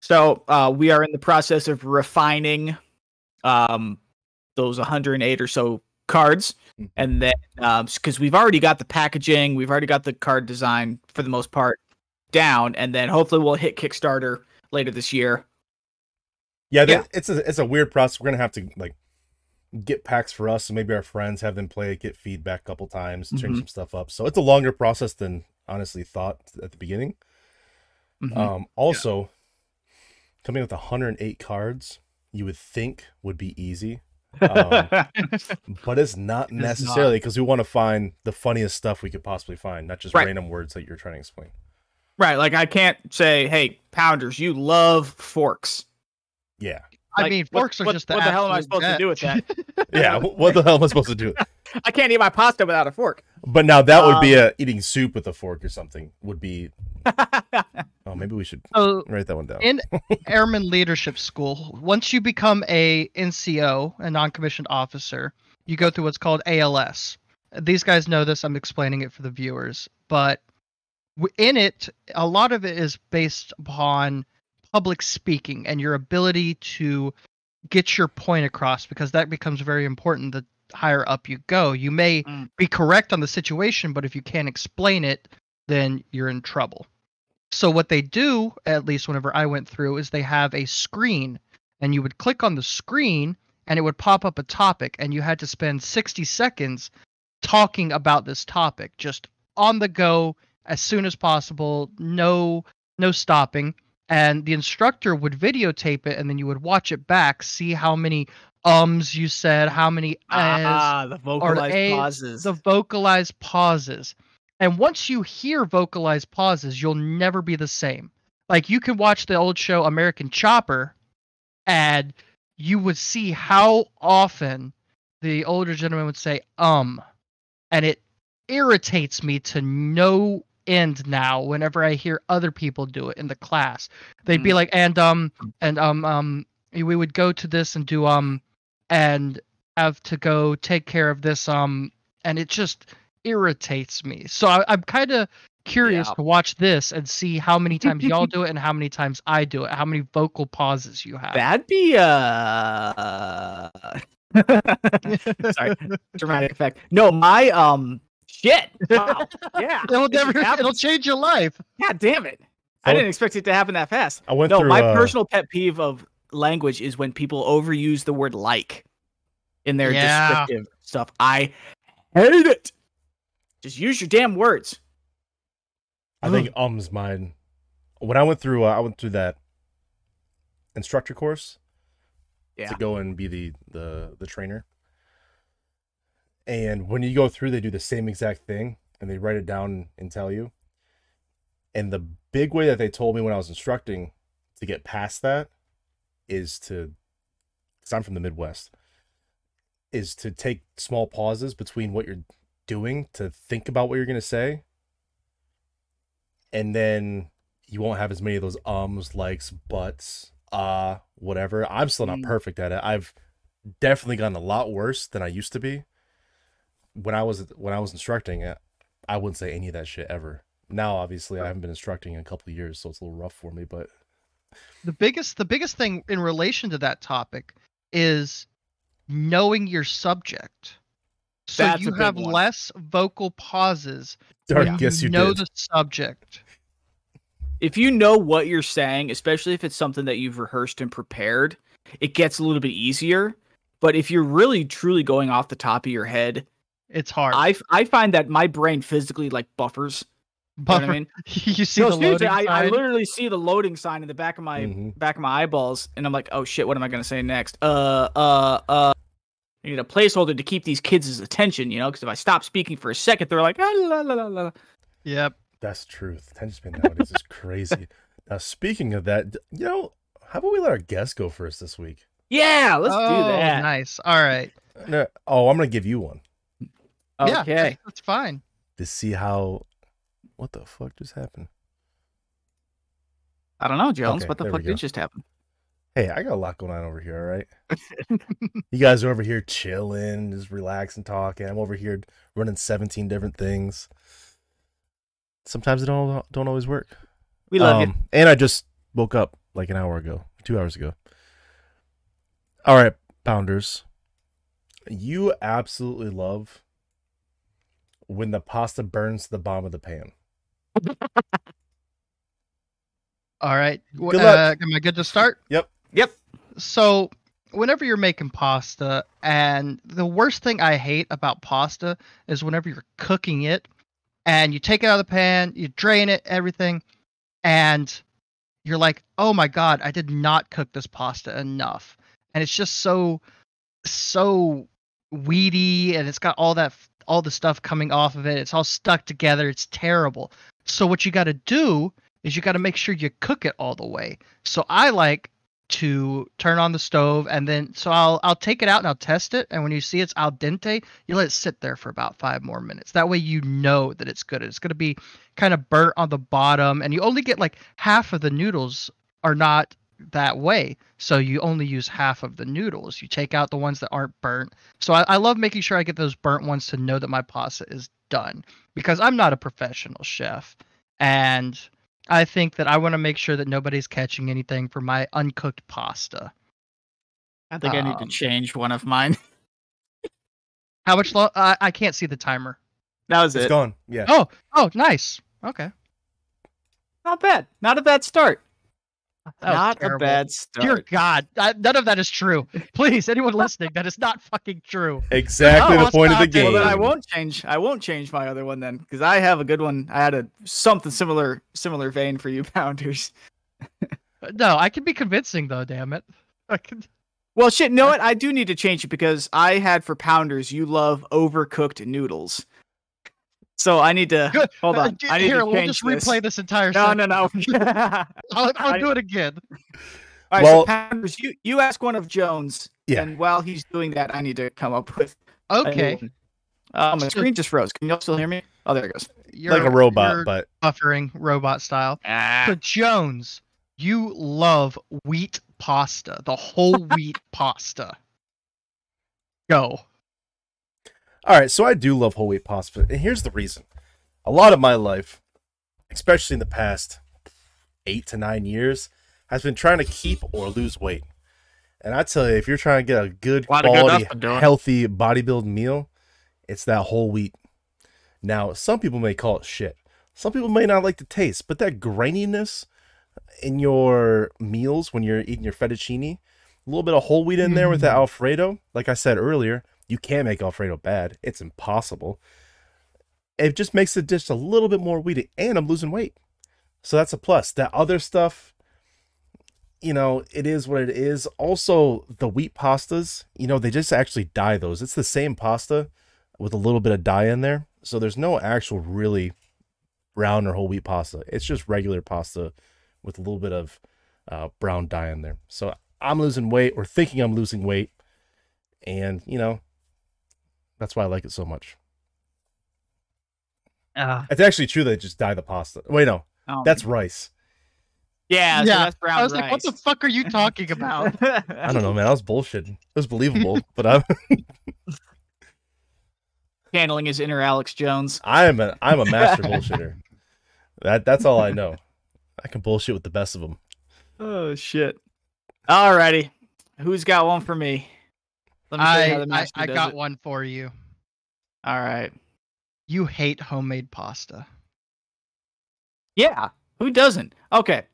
So uh, we are in the process of refining um, those 108 or so cards, Mhm. and then because we've already got the packaging, we've already got the card design for the most part down, and then hopefully we'll hit Kickstarter later this year. Yeah, Yeah. it's a it's a weird process. We're gonna have to like get packs for us, and maybe our friends have them play it, get feedback a couple times, change Mhm. some stuff up. So it's a longer process than honestly thought at the beginning. Mhm. Um, also, coming with 108 cards, you would think would be easy, um, but it's not not. necessarily because we want to find the funniest stuff we could possibly find, not just Right. random words that you're trying to explain. right, like I can't say, "Hey, Pounders, you love forks." Yeah, I Like, mean, what- forks are what- just what the hell am I absolute supposed to do with that? yeah. what the hell am I supposed to do? I can't eat my pasta without a fork. But now that would be Um, a eating soup with a fork or something. Would be. Oh, maybe we should so write that one down. in airman leadership school once you become a nco a non-commissioned officer you go through what's called als these guys know this i'm explaining it for the viewers but in it a lot of it is based upon public speaking and your ability to get your point across because that becomes very important the higher up you go you may Mm. be correct on the situation but if you can't explain it then you're in trouble so what they do, at least whenever I went through, is they have a screen, and you would click on the screen, and it would pop up a topic, and you had to spend 60 seconds talking about this topic, just on the go as soon as possible, no no stopping. And the instructor would videotape it, and then you would watch it back, see how many ums you said, how many ah, the vocalized pauses. the vocalized pauses. And once you hear vocalized pauses, you'll never be the same. Like you can watch the old show American Chopper and you would see how often the older gentleman would say um and it irritates me to no end now whenever I hear other people do it in the class. They'd be Mm. like and um and um um we would go to this and do um and have to go take care of this um and it just irritates me so I, i'm kind of curious Yeah. to watch this and see how many times y'all do it and how many times i do it how many vocal pauses you have That'd be uh sorry, dramatic effect. No, my um shit. Wow. Yeah. it'll never it'll change your life God damn it. I I didn't expect it to happen that fast. I went No, through. my uh, personal pet peeve of language is when people overuse the word like in their Yeah. descriptive stuff. I hate it. Just use your damn words. I think um's mine. When I went through, uh, I went through that instructor course Yeah. to go and be the the the trainer. And when you go through, they do the same exact thing, and they write it down and tell you. And the big way that they told me when I was instructing to get past that is to, because I'm from the Midwest, is to take small pauses between what you're doing to think about what you're going to say. And then you won't have as many of those ums, likes, buts, uh, whatever. I'm still not Mm. perfect at it. I've definitely gotten a lot worse than I used to be. When I was when I was instructing uh, I wouldn't say any of that shit ever. Now, obviously, I haven't been instructing in a couple of years, so it's a little rough for me. But the biggest the biggest thing in relation to that topic is knowing your subject so That's you have one. less vocal pauses Dark, when yes, you know did. the subject If you know what you're saying, especially if it's something that you've rehearsed and prepared, it gets a little bit easier. But if you're really truly going off the top of your head, it's hard I I find that my brain physically like buffers. You know what I mean? you see No, the seriously, loading I, I literally see the loading sign in the back of my Mhm. back of my eyeballs, and I'm like, oh shit, what am I gonna say next? Uh, uh, uh. I need a placeholder to keep these kids' attention, you know, because if I stop speaking for a second, they're like, ah, la, la, la, la. yep that's truth. Attention span nowadays is crazy. Now, speaking of that, you know, how about we let our guest go first this week? yeah, let's oh, do that. nice all right No, oh, I'm gonna give you one yeah Okay. that's fine to see how. What the fuck just happened? I don't know, Jones. Okay, what the fuck did just happen? Hey, I got a lot going on over here, all right? you guys are over here chilling, just relaxing, talking. I'm over here running 17 different things. Sometimes it don't don't always work. We love you. Um, And I just woke up like an hour ago, two hours ago. All right, pounders. You absolutely love when the pasta burns to the bottom of the pan. All right. w- Good uh, luck. am I good to start? Yep. Yep. So, whenever you're making pasta, and the worst thing I hate about pasta is whenever you're cooking it and you take it out of the pan, you drain it, everything, and you're like, oh my God, I did not cook this pasta enough. And it's just so, so weedy and it's got all that, all the stuff coming off of it. It's all stuck together. It's terrible. So, what you got to do is you got to make sure you cook it all the way. So, I like to turn on the stove and then so I'll I'll take it out and I'll test it and when you see it's al dente you let it sit there for about 5 more minutes that way you know that it's good it's going to be kind of burnt on the bottom and you only get like half of the noodles are not that way so you only use half of the noodles you take out the ones that aren't burnt so I, I love making sure I get those burnt ones to know that my pasta is done because I'm not a professional chef and I think that I want to make sure that nobody's catching anything for my uncooked pasta. I think I need to um, change one of mine. How much long? I I can't see the timer. that was It's It's gone. Yeah. Oh, oh, nice. Okay. Not bad. Not a bad start. That was Not a bad bad Dear. God, I, none of that is true. Please, anyone listening, that is not fucking true. Exactly Oh, the point of the game. Well, then I won't change. I won't change my other one then, because I have a good one. I had a something similar, similar vein for you, pounders. No, I can be convincing though. Damn it. I can. Well, shit. Know what? I do need to change it because I had for pounders. You love overcooked noodles, so I need to Good. hold Uh, on. d- I need Here, to we'll change just replay this entire. No, section. no, no. I'll, I'll do it again. All right, Well- so pounders, you you ask one of Jones, Yeah. and while he's doing that, I need to come up with Okay. Uh, my So- screen just froze. Can y'all still hear me? Oh, there it goes. You're, like a robot, you're but buffering robot style. Ah. So Jones, you love wheat pasta, the whole wheat pasta. Go. All right, so I do love whole wheat pasta, and here's the reason. A lot of my life, especially in the past eight to nine years, has been trying to keep or lose weight. And I tell you, if you're trying to get a good good quality, doing. healthy bodybuilding meal, it's that whole wheat. Now, some people may call it shit. Some people may not like the taste, but that graininess in your meals when you're eating your fettuccine, a little bit of whole wheat in there with that Alfredo. Like I said earlier, you can't make Alfredo bad. It's impossible. It just makes the dish a little bit more wheaty, and I'm losing weight. So that's a plus. That other stuff, you know, it is what it is. Also, the wheat pastas, you know, they just actually dye those. It's the same pasta with a little bit of dye in there. So there's no actual really brown or whole wheat pasta. It's just regular pasta with a little bit of uh, brown dye in there. So I'm losing weight or thinking I'm losing weight. And, you know, that's why I like it so much. Uh, It's actually true they just dye the pasta. Wait, no, Um, that's rice. yeah. So Yeah, that's brown I was like, what the fuck are you talking about? I don't know, man. I was bullshitting. It was believable, but I'm Handling his inner Alex Jones. I'm a I'm a master bullshitter. That that's all I know. I can bullshit with the best of them. Oh shit. Alrighty. Who's got one for me? Let me show you how I, I, I got it. one for you. All right. You hate homemade pasta. Yeah. Who doesn't? Okay.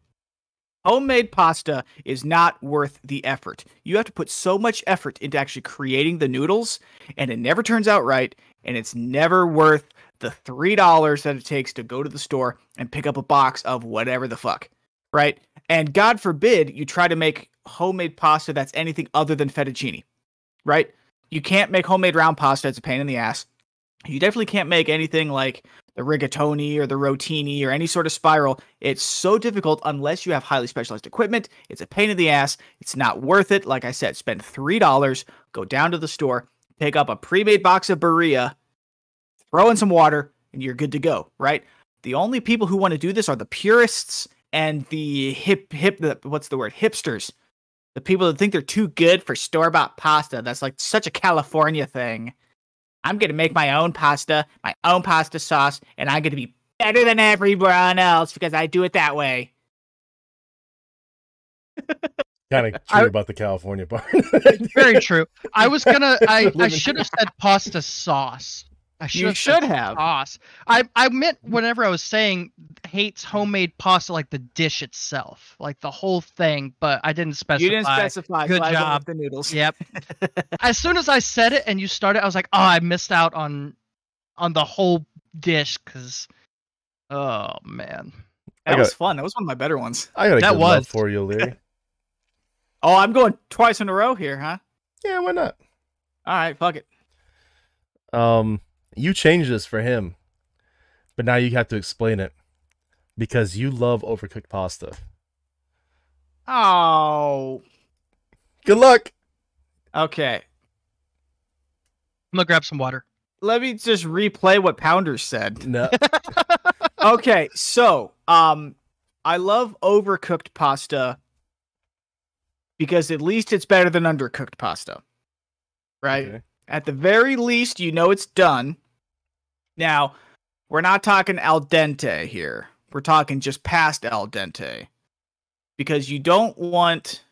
Homemade pasta is not worth the effort. You have to put so much effort into actually creating the noodles, and it never turns out right, and it's never worth the $3 that it takes to go to the store and pick up a box of whatever the fuck. Right? And God forbid you try to make homemade pasta that's anything other than fettuccine. Right? You can't make homemade round pasta, it's a pain in the ass. You definitely can't make anything like the rigatoni or the rotini or any sort of spiral. It's so difficult unless you have highly specialized equipment. It's a pain in the ass. It's not worth it. Like I said, spend $3, go down to the store, pick up a pre made box of Barilla, throw in some water, and you're good to go, right? The only people who want to do this are the purists and the hip hip the what's the word hipsters, the people that think they're too good for store bought pasta. That's like such a California thing. I'm gonna make my own pasta, my own pasta sauce, and I'm gonna be better than everyone else because I do it that way. Kind of I- true about the California part. Very true. I was gonna. I, I should have said pasta sauce. I should You have should have. sauce. I I meant whenever I was saying hates homemade pasta, like the dish itself, like the whole thing. But I didn't specify. You didn't specify. Good so I went with job. The noodles. Yep. as soon as I said it and you started, I was like, oh, I missed out on on the whole dish because. Oh man. That I was fun. That was one of my better ones. I got a That good love was. for you, Leary. Oh, I'm going twice in a row here, huh? yeah, why not? All right, fuck it. Um, you changed this for him, but now you have to explain it because you love overcooked pasta. Oh, Good luck. okay. I'm gonna grab some water. Let me just replay what Pounder said. No, Okay, so um, I love overcooked pasta because at least it's better than undercooked pasta, right? Okay. At the very least, you know it's done. Now, we're not talking al dente here. We're talking just past al dente. Because you don't want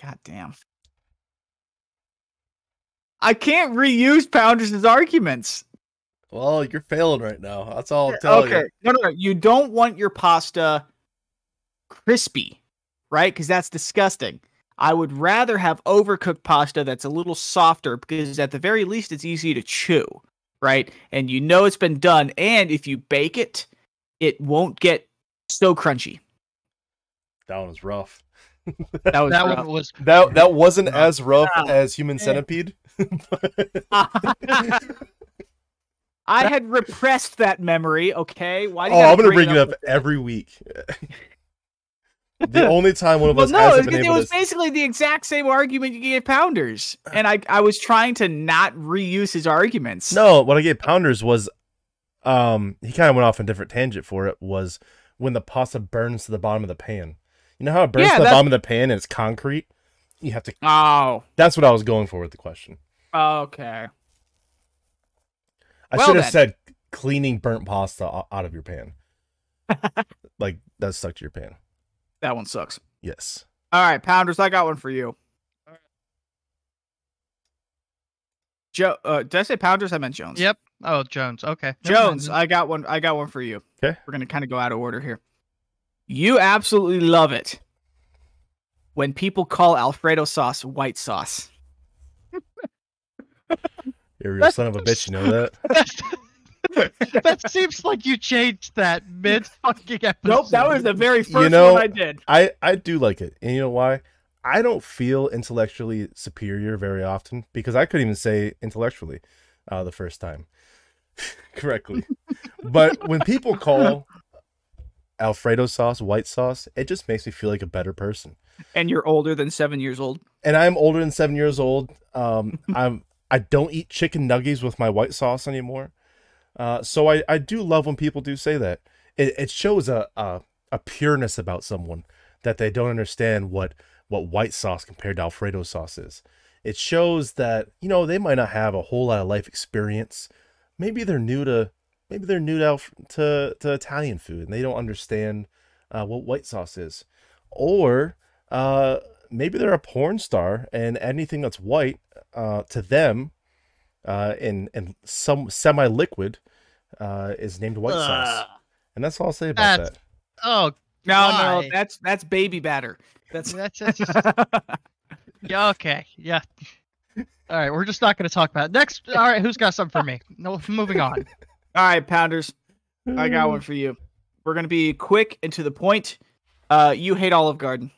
God damn. I can't reuse Pounders' arguments. Well, you're failing right now. That's all I'm telling okay. you. No, no, no. You don't want your pasta crispy, right? Because that's disgusting. I would rather have overcooked pasta that's a little softer because at the very least it's easy to chew, right? And you know it's been done. And if you bake it, it won't get so crunchy. That one was rough. That was that rough. one was That that wasn't as rough Ah. as Human. Centipede. I had repressed that memory. Okay, why? Do you oh, I'm gonna bring it up with that? every week. the only time one of Well, us no, it, was to. basically the exact same argument you gave Pounders, and I I was trying to not reuse his arguments. No, what I gave Pounders was, um, he kind of went off on a different tangent for it. Was when the pasta burns to the bottom of the pan. You know how it burns Yeah, to the that's- bottom of the pan and it's concrete. You have to. Oh, That's what I was going for with the question. okay. I Well should have then. said cleaning burnt pasta out of your pan. like that stuck to your pan. That one sucks. Yes. All right, Pounders, I got one for you. Joe, uh, did I say Pounders? I meant Jones. Yep. Oh, Jones. Okay. Jones. I got one. I got one for you. Okay. We're gonna kind of go out of order here. You absolutely love it when people call Alfredo sauce white sauce. You're a real son of a bitch. You know that. that seems like you changed that mid fucking episode. Nope, that was the very first know- one I did. I I do like it, and you know why? I don't feel intellectually superior very often because I couldn't even say intellectually uh, the first time correctly. but when people call Alfredo sauce white sauce, it just makes me feel like a better person. And you're older than seven years old. And I'm older than seven years old. Um, I'm I don't eat chicken nuggets with my white sauce anymore. Uh, so I, I do love when people do say that. It, it shows a, a a pureness about someone that they don't understand what what white sauce compared to Alfredo sauce is. It shows that you know they might not have a whole lot of life experience. Maybe they're new to maybe they're new to to, to Italian food and they don't understand uh, what white sauce is, or uh, maybe they're a porn star and anything that's white uh, to them uh, in some semi liquid uh, is named white sauce, and that's all I'll say about That's- that. Oh, No, Why? no, that's that's baby batter. That's that's, that's yeah. Okay. Yeah. All right. We're just not going to talk about it. next. All right. Who's got something for me? No. Moving on. All right, Pounders. I got one for you. We're gonna be quick and to the point. Uh, you hate Olive Garden.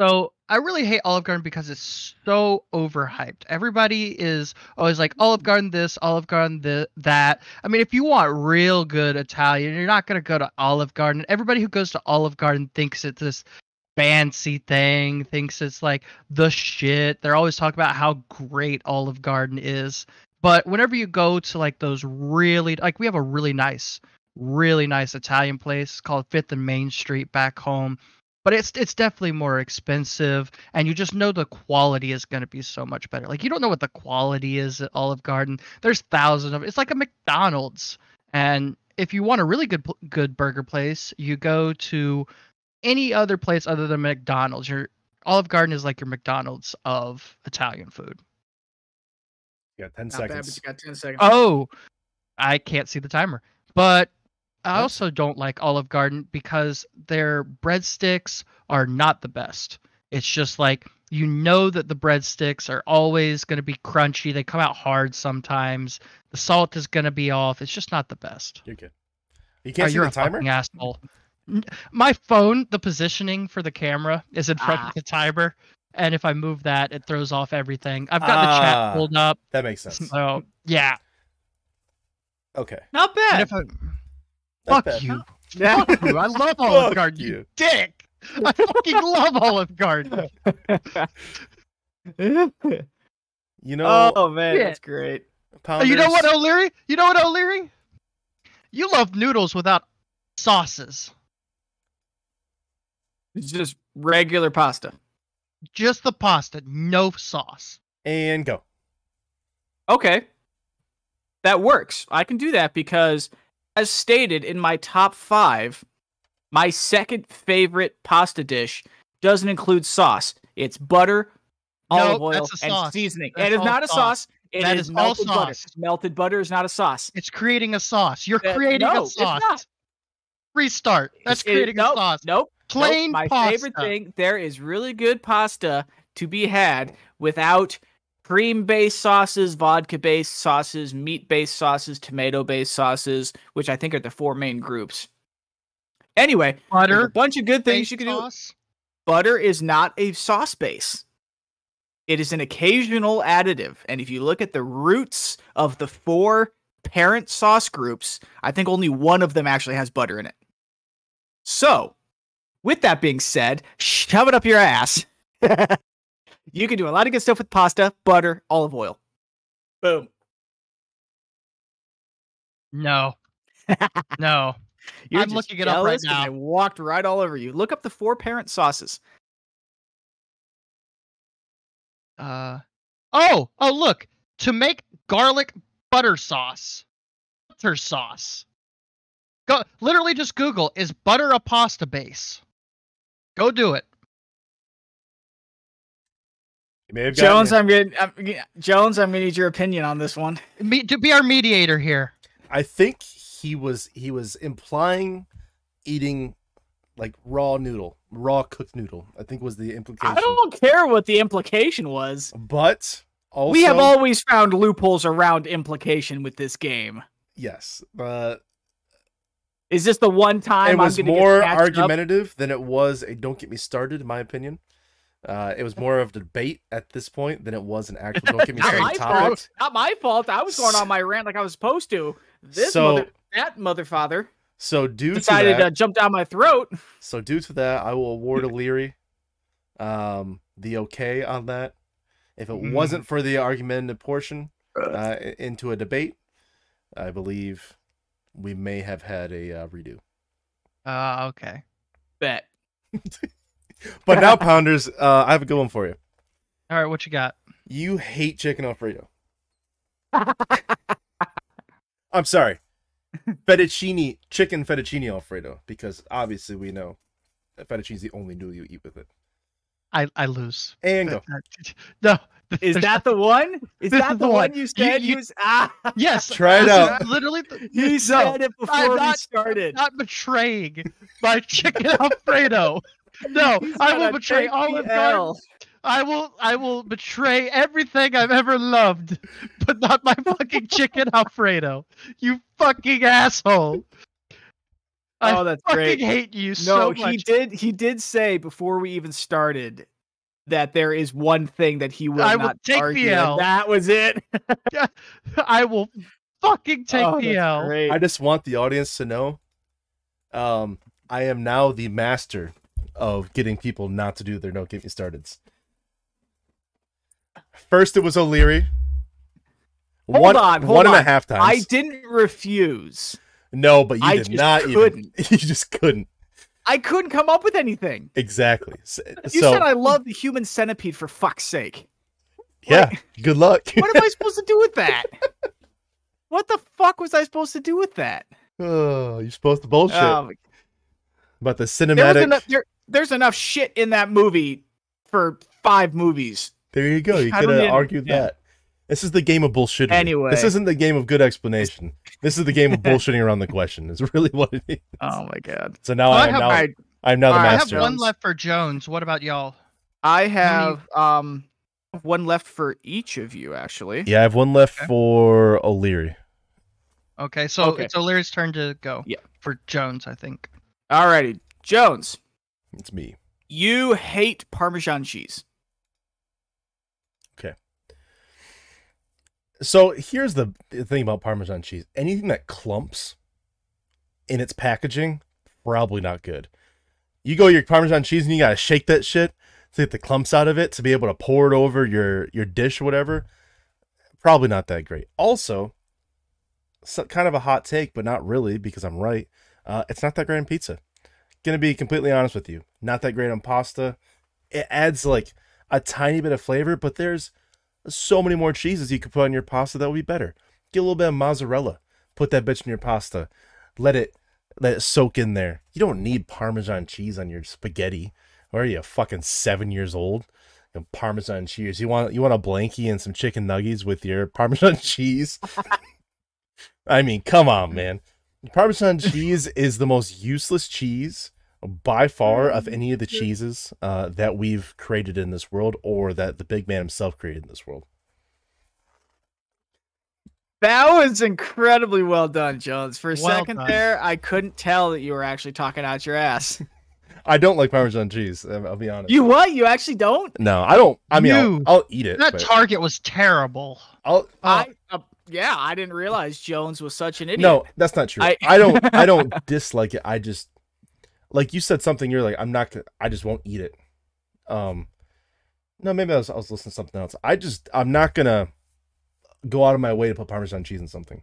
So I really hate Olive Garden because it's so overhyped. Everybody is always like Olive Garden this, Olive Garden the, that. I mean, if you want real good Italian, you're not gonna go to Olive Garden. Everybody who goes to Olive Garden thinks it's this fancy thing, thinks it's like the shit. They're always talking about how great Olive Garden is. But whenever you go to like those really like we have a really nice really nice Italian place called Fifth and Main Street back home. But it's it's definitely more expensive, and you just know the quality is going to be so much better. Like you don't know what the quality is at Olive Garden. There's thousands of it's like a McDonald's, and if you want a really good good burger place, you go to any other place other than McDonald's. Your Olive Garden is like your McDonald's of Italian food. You got 10 Not bad, but you got 10 seconds. Oh, I can't see the timer. But I What? also don't like Olive Garden because their breadsticks are not the best. It's just like you know that the breadsticks are always going to be crunchy. They come out hard sometimes. The salt is going to be off. It's just not the best. You're good. You Oh, can't see you're the a timer? fucking asshole. My phone, the positioning for the camera is in front Ah. of the timer, and if I move that, it throws off everything. I've got the Ah. chat pulled up, That makes sense. so yeah. Okay. Not And bad. If I, Not fuck bad. you. Yeah. Fuck you. I love Olive Fuck Garden, you you. dick. I fucking love Olive Garden. You know, oh man, shit. that's great. Pounders, You know what, O'Leary? You know what, O'Leary? You love noodles without sauces. It's just regular pasta. Just the pasta, no sauce. And go. Okay. That works. I can do that because, as stated in my top five, my second favorite pasta dish doesn't include sauce. It's butter, olive Nope, oil, and seasoning. That's it is not a sauce. sauce. It That is is all melted butter. Melted butter is not a sauce. It's creating a sauce. You're Uh, creating no, a it's sauce. not. Restart. That's It- creating nope, a sauce. Nope. nope. Plain My pasta. favorite thing. There is really good pasta to be had without cream-based sauces, vodka-based sauces, meat-based sauces, tomato-based sauces, which I think are the four main groups. Anyway, butter, a bunch of good things you can do. sauce. Butter is not a sauce base. It is an occasional additive. And if you look at the roots of the four parent sauce groups, I think only one of them actually has butter in it. So, with that being said, shove it up your ass. you can do a lot of good stuff with pasta, butter, olive oil. Boom. No. no. You're I'm looking it up right now. I walked right all over you. Look up the four parent sauces. Uh oh, oh look. To make garlic butter sauce. Butter sauce. Go literally just Google is butter a pasta base? Go do it. Jones. I'm gonna I'm, Jones. I'm gonna need your opinion on this one. Me, to be our mediator here. I think he was he was implying eating like raw noodle, raw cooked noodle. I think was the implication. I don't care what the implication was. But also, we have always found loopholes around implication with this game. yes. Uh, Is this the one time it was I'm more get catched up? argumentative than it was a "Don't get me started," in my opinion. Uh, it was more of a debate at this point than it was an actual "Don't get me Not started" my topic. fault. Not my fault. I was going on my rant like I was supposed to. This So- mother, that mother father So due decided to that, to jump down my throat. so due to that, I will award O'Leary um, the okay on that. If it Mhm. wasn't for the argumentative portion uh, into a debate, I believe we may have had a uh, redo. Uh okay. Bet. But now, Pounders, uh, I have a good one for you. All right, what you got? You hate chicken Alfredo. I'm sorry. Fettuccine, chicken fettuccine Alfredo, because obviously we know that fettuccine is the only noodle you eat with it. I I lose. And go. No. Is there's that the one? Is This that is the the one one. you You- said? you- You, was, ah, Yes. Try it out. Literally, the, you no, said it I'm before we not- started. not betraying my chicken Alfredo. No, I will betray big Olive PL. Garden. I will. I will betray everything I've ever loved, but not my fucking chicken Alfredo. You fucking asshole. I Oh, that's fucking great. hate you No, so he did. He did say before we even started that there is one thing that he will I will not take the argue. and L. That was it. I will fucking take Oh, the that's L. great. I just want the audience to know um, I am now the master of getting people not to do their don't get me starteds. First, it was O'Leary. Hold one, on, hold one and a half times. I didn't refuse. No, but you I did just not couldn't. You just couldn't. I couldn't come up with anything. Exactly. S- You so said I love the human centipede for fuck's sake. yeah, good luck. What am I supposed to do with that? What the fuck was I supposed to do with that? oh, you're supposed to bullshit Um, about the there was cinematic. there, there's enough shit in that movie for five movies. There you go. You I could have argued yeah. that. This is the game of bullshitting. Anyway. this isn't the game of good explanation. This is the game of bullshitting around the question. Is really what it is. Oh my god! So now Well, I I am have- now. All right, I'm now the all right, I have one left for Jones. What about y'all? I have um one left for each of you actually. Yeah, I have one left Okay. for O'Leary. Okay, so Okay. it's O'Leary's turn to go. Yeah. For Jones, I think. Alrighty, Jones, It's me. you hate Parmesan cheese. Okay. So here's the thing about Parmesan cheese. Anything that clumps in its packaging, probably not good. You go your Parmesan cheese and you gotta shake that shit to get the clumps out of it to be able to pour it over your your dish or whatever. Probably not that great. Also, so, kind of a hot take, but not really because I'm right. Uh, it's not that great on pizza. Gonna be completely honest with you. Not that great on pasta. It adds like a tiny bit of flavor, but there's so many more cheeses you could put on your pasta that would be better. Get a little bit of mozzarella. Put that bitch in your pasta. Let it let it soak in there. You don't need Parmesan cheese on your spaghetti. Or are you fucking seven years old? Parmesan cheese. You want you want a blankie and some chicken nuggets with your Parmesan cheese? I mean, come on, man. Parmesan cheese is the most useless cheese by far of any of the cheeses uh, that we've created in this world or that the big man himself created in this world. That was incredibly well done, Jones. For a Well second done. there, I couldn't tell that you were actually talking out your ass. I don't like Parmesan cheese. I'll I'll be honest. You what? You actually don't? no, I don't. I mean, I'll, I'll eat it. That but target was terrible. I'll, Oh, I uh, yeah, I didn't realize Jones was such an idiot. no, that's not true. I, I- don't. I don't dislike it. I just like you said something. You're like, I'm not. gonna I just won't eat it. Um, no, maybe I was, I was listening to something else. I just, I'm not gonna go out of my way to put Parmesan cheese in something.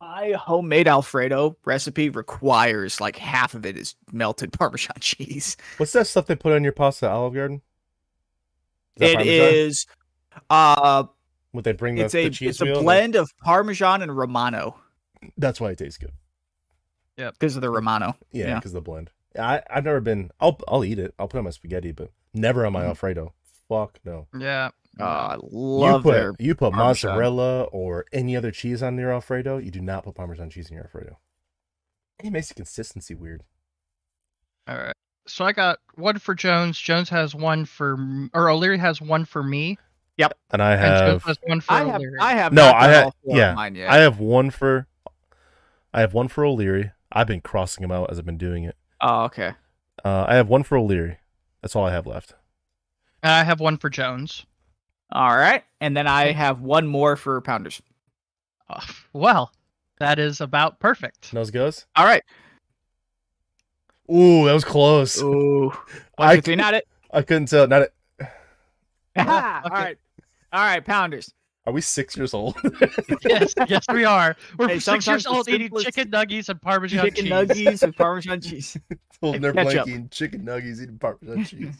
My homemade Alfredo recipe requires like half of it is melted Parmesan cheese. What's that stuff they put on your pasta, Olive Garden? that It Parmesan? is uh Would they bring the, it's the a cheese it's a blend of Parmesan and Romano That's why it tastes good. Because of the Romano. Yeah, Yeah. because the blend. I I've never been. I'll I'll eat it. I'll put it on my spaghetti, but never on my Mhm. Alfredo. Fuck no. yeah. Oh, I love you put you put Parmesan. mozzarella or any other cheese on your Alfredo. You do not put Parmesan cheese in your Alfredo. It makes the consistency weird. All right. So I got one for Jones. Jones has one for, or O'Leary has one for me, Yep. And I and Jones have has one for I have O'Leary. I have No, I done ha- all four of yeah, mine yet. I have one for I have one for O'Leary. I've been crossing them out as I've been doing it. oh, okay. Uh, I have one for O'Leary. That's all I have left. and I have one for Jones. All right. And then I have one more for Pounders. Uh, well, that is about perfect. Nose goes. All right. Ooh, that was close. Ooh. I, One, two, three, not it. I couldn't tell. Not. A, All okay. right. All right, Pounders. Are we six years old? yes, yes, we are. We're Hey, six years old eating chicken nuggets and Parmesan Chicken cheese. nuggets and Parmesan cheese. Holding their Ketchup. blankie and chicken nuggets eating Parmesan cheese.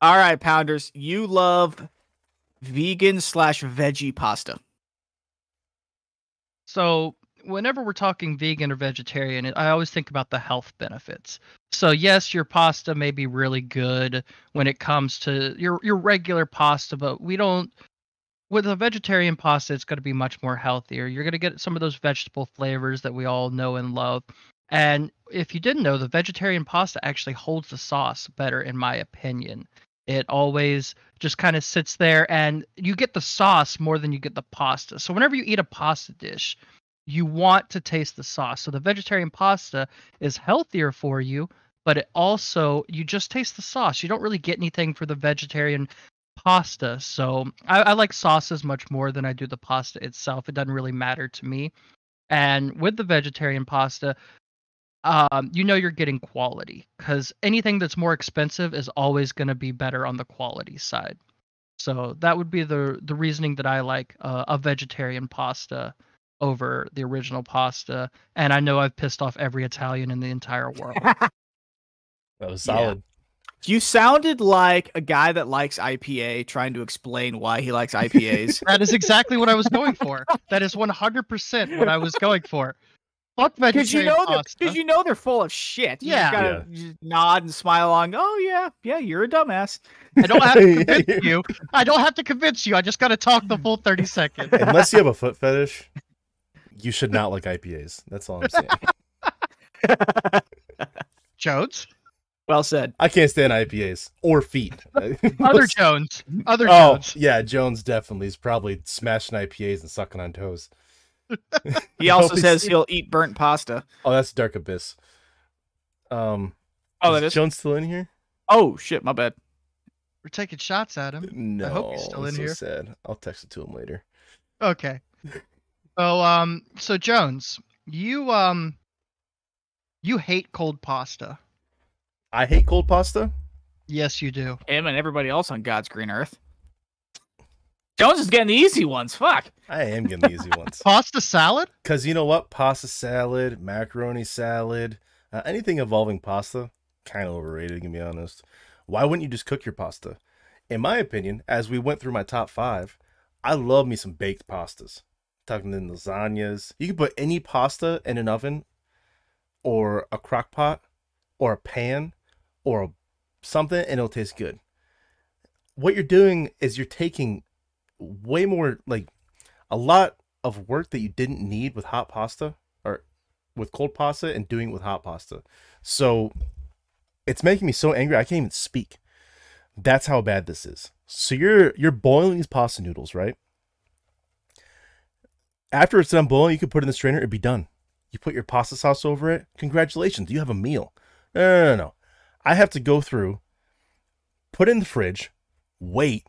All right, Pounders. You love vegan slash veggie pasta. So, whenever we're talking vegan or vegetarian, I always think about the health benefits. So, yes, your pasta may be really good when it comes to your your regular pasta, but we don't with a vegetarian pasta it's going to be much more healthier. You're going to get some of those vegetable flavors that we all know and love. And if you didn't know, the vegetarian pasta actually holds the sauce better in my opinion. It always just kind of sits there and you get the sauce more than you get the pasta. So whenever you eat a pasta dish, you want to taste the sauce. So the vegetarian pasta is healthier for you, but it also you just taste the sauce. You don't really get anything for the vegetarian pasta. So I, I like sauces much more than I do the pasta itself. It doesn't really matter to me. And with the vegetarian pasta, um, you know you're getting quality because anything that's more expensive is always going to be better on the quality side. So that would be the the reasoning that I like uh, a vegetarian pasta over the original pasta, and I know I've pissed off every Italian in the entire world. That was Yeah. Solid. You sounded like a guy that likes IPA trying to explain why he likes IPAs. that is exactly what I was going for. That is 100% what I was going for. Fuck Because you know they're pasta. because you know they're full of shit. You Yeah. just gotta just nod and smile along. Oh yeah, yeah, you're a dumbass. I don't have to convince you. I don't have to convince you. I just got to talk the full 30 seconds. Unless you have a foot fetish, you should not like IPAs. That's all I'm saying. Jones? Well said. I can't stand IPAs or feet. Other Jones. Other Oh Jones. yeah, Jones definitely is probably smashing IPAs and sucking on toes. He also Always- says he'll eat burnt pasta. Oh, that's Dark Abyss. Um, Oh, that is. Jones still in here? Oh shit, my bad. We're taking shots at him. No, I hope he's still in so here. Sad. I'll text it to him later. Okay. So um so Jones, you um you hate cold pasta. I hate cold pasta. Yes, you do. Him and everybody else on God's green earth. Jones is getting the easy ones. Fuck. I am getting the easy ones. Pasta salad? Because you know what? Pasta salad, macaroni salad, uh, anything involving pasta, kind of overrated, to be honest. Why wouldn't you just cook your pasta? In my opinion, as we went through my top five, I love me some baked pastas. talking in lasagnas. You can put any pasta in an oven or a crock pot or a pan or something and it'll taste good. What you're doing is you're taking way more, like a lot of work that you didn't need with hot pasta or with cold pasta and doing it with hot pasta. So it's making me so angry I can't even speak. That's how bad this is. So you're you're boiling these pasta noodles, right? After it's done boiling, you can put it in the strainer, it'd be done. You put your pasta sauce over it. Congratulations, you have a meal. No, no, no, no. I have to go through, put it in the fridge, wait,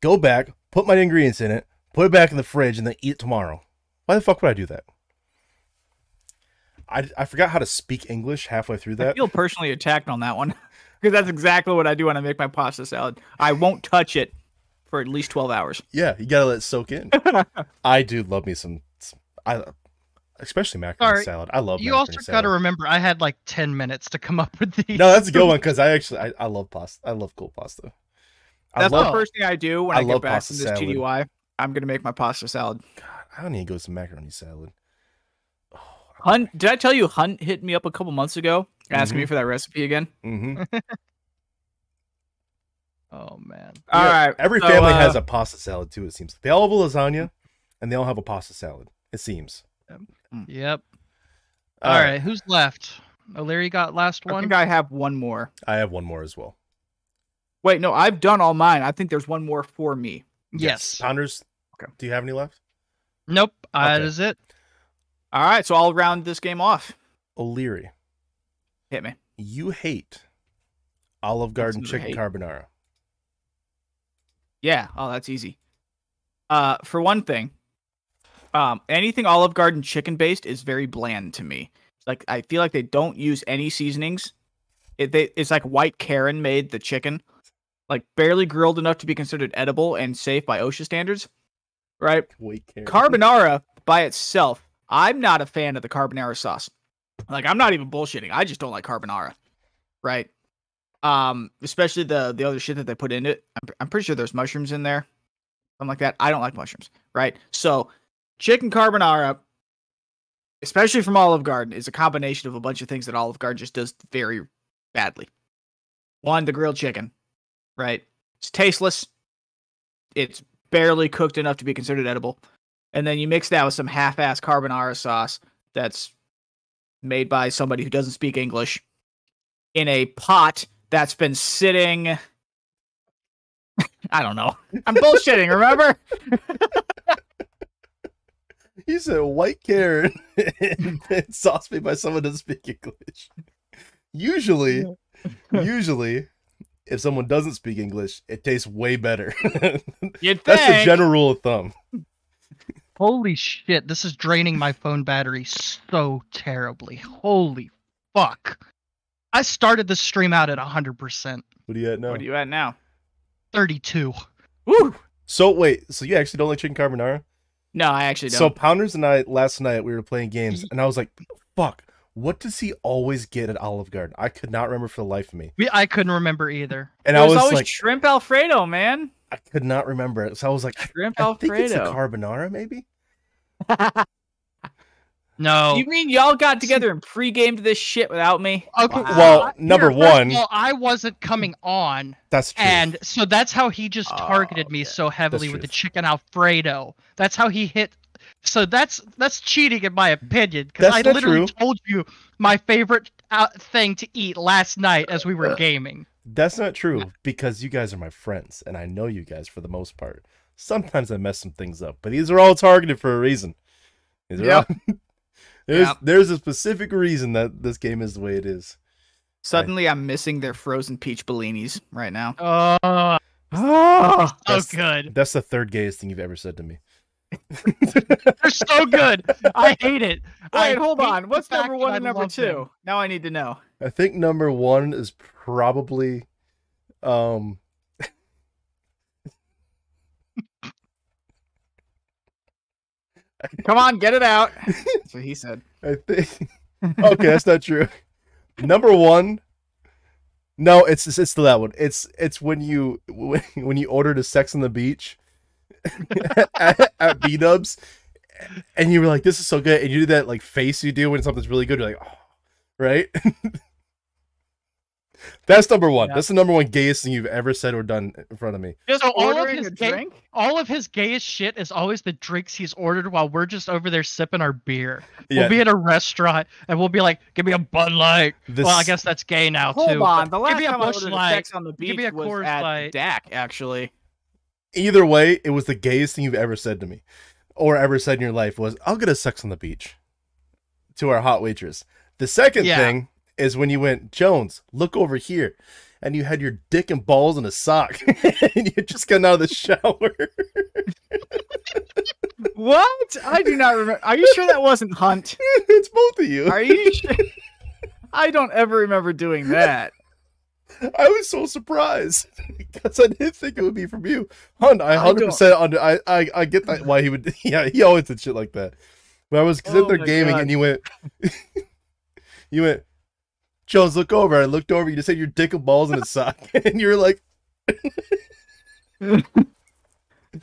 go back, put my ingredients in it, put it back in the fridge, and then eat it tomorrow. Why the fuck would I do that? I, I forgot how to speak English halfway through that. I feel personally attacked on that one because that's exactly what I do when I make my pasta salad. I won't touch it for at least twelve hours. Yeah, you gotta let it soak in. I do love me some, some I especially macaroni Sorry, salad. I love. You macaroni also got to remember I had like 10 minutes to come up with these. No, that's a good one because I actually I, I love pasta. I love cold pasta. I That's love. the first thing I do when I I, get back from this salad. TDY. I'm gonna make my pasta salad. God, I don't need to go some macaroni salad. Oh, Hunt, did I tell you Hunt hit me up a couple months ago asking Mm-hmm. me for that recipe again? Mm-hmm. Oh man. All right, Every so, family uh, has a pasta salad too. It seems they all have a lasagna, and they all have a pasta salad. It seems. Yep. All right. who's left? O'Leary got last one. I one. think I have one more. I have one more as well. Wait, no, I've done all mine. I think there's one more for me. Yes. Pounders. Okay. Do you have any left? Nope. That Okay. is it. All right, so I'll round this game off. O'Leary, Hit me. you hate Olive Garden chicken hate. carbonara. Yeah. Oh, that's easy. Uh, for one thing, um, anything Olive Garden chicken based is very bland to me. Like I feel like they don't use any seasonings. It they it's like White Karen made the chicken, like barely grilled enough to be considered edible and safe by OSHA standards. Right. Wait, Karen. Carbonara by itself, I'm not a fan of the carbonara sauce. Like I'm not even bullshitting. I just don't like carbonara. Right? Um especially the the other shit that they put in it. I'm, I'm pretty sure there's mushrooms in there. Something like that. I don't like mushrooms, right? So, chicken carbonara especially from Olive Garden is a combination of a bunch of things that Olive Garden just does very badly. One, the grilled chicken, right? It's tasteless. It's barely cooked enough to be considered edible. And then you mix that with some half-ass carbonara sauce that's made by somebody who doesn't speak English in a pot that's been sitting I don't know. I'm bullshitting, remember? You said white Karen and sauce made by someone who doesn't speak English. Usually, usually, if someone doesn't speak English, it tastes way better. You'd That's the general rule of thumb. Holy shit. This is draining my phone battery so terribly. Holy fuck. I started the stream out at 100%. What are you at now? What are you at now? 32. Woo! So wait, so you actually don't like chicken carbonara? No, I actually don't. So Pounders and I last night we were playing games, and I was like, "Fuck, what does he always get at Olive Garden?" I could not remember for the life of me, We, I couldn't remember either. and There's I was always like, shrimp Alfredo, man. I could not remember it. So I was like, I, Shrimp I think it's a Alfredo. carbonara, maybe. No. You mean y'all got together and pre-gamed this shit without me? Okay, Wow. Well, number here, one- all, I wasn't coming on, That's true. and so that's how he just Oh, targeted me okay. so heavily with the chicken Alfredo. That's how he hit. So that's that's cheating in my opinion, because I literally true. told you my favorite uh, thing to eat last night as we were gaming. That's not true because you guys are my friends, and I know you guys for the most part. Sometimes I mess some things up, but these are all targeted for a reason. These are Yep. all- there's Yep. there's a specific reason that this game is the way it is. Suddenly, I'm missing their frozen peach bellinis right now. Oh, Oh, so That's- good. That's the third gayest thing you've ever said to me. They're so good. I hate it. I wait, hold on. What's number one and number two? them. Now I need to know. I think number one is probably um Come on, get it out. That's what he said. I think okay, that's not true. Number one, no, it's it's, still that one. It's it's when you when, when you ordered a Sex on the Beach at, at B Dubs, and you were like, "This is so good," and you do that like face you do when something's really good. You're like, "Oh," right? That's number one. Yeah. That's the number one gayest thing you've ever said or done in front of me. Just So all of his a ga- drink. All of his gayest shit is always the drinks he's ordered while we're just over there sipping our beer. Yeah, We'll be at a restaurant and we'll be like, "Give me a Bud Light." this- Well, I guess that's gay now Hold too. on. The last me a time I ordered Light. on the beach Give me a was Coors at Light. DAC, actually. either way, it was the gayest thing you've ever said to me, or ever said in your life. Was I'll get a sex on the beach to our hot waitress. The second Yeah. thing is when you went Jones, look over here, and you had your dick and balls in a sock, and you just gotten out of the shower. What? I do not remember. Are you sure that wasn't Hunt? it's both of you. Are you sure? I don't ever remember doing that. I was so surprised because I didn't think it would be from you, Hunt. I hundred percent under. I, I I get that why he would. Yeah, he always did shit like that. But I was sitting Oh there gaming, God. and you went, you went, Jones, look over. I looked over. You just had your dick and balls in a sock, and you're like,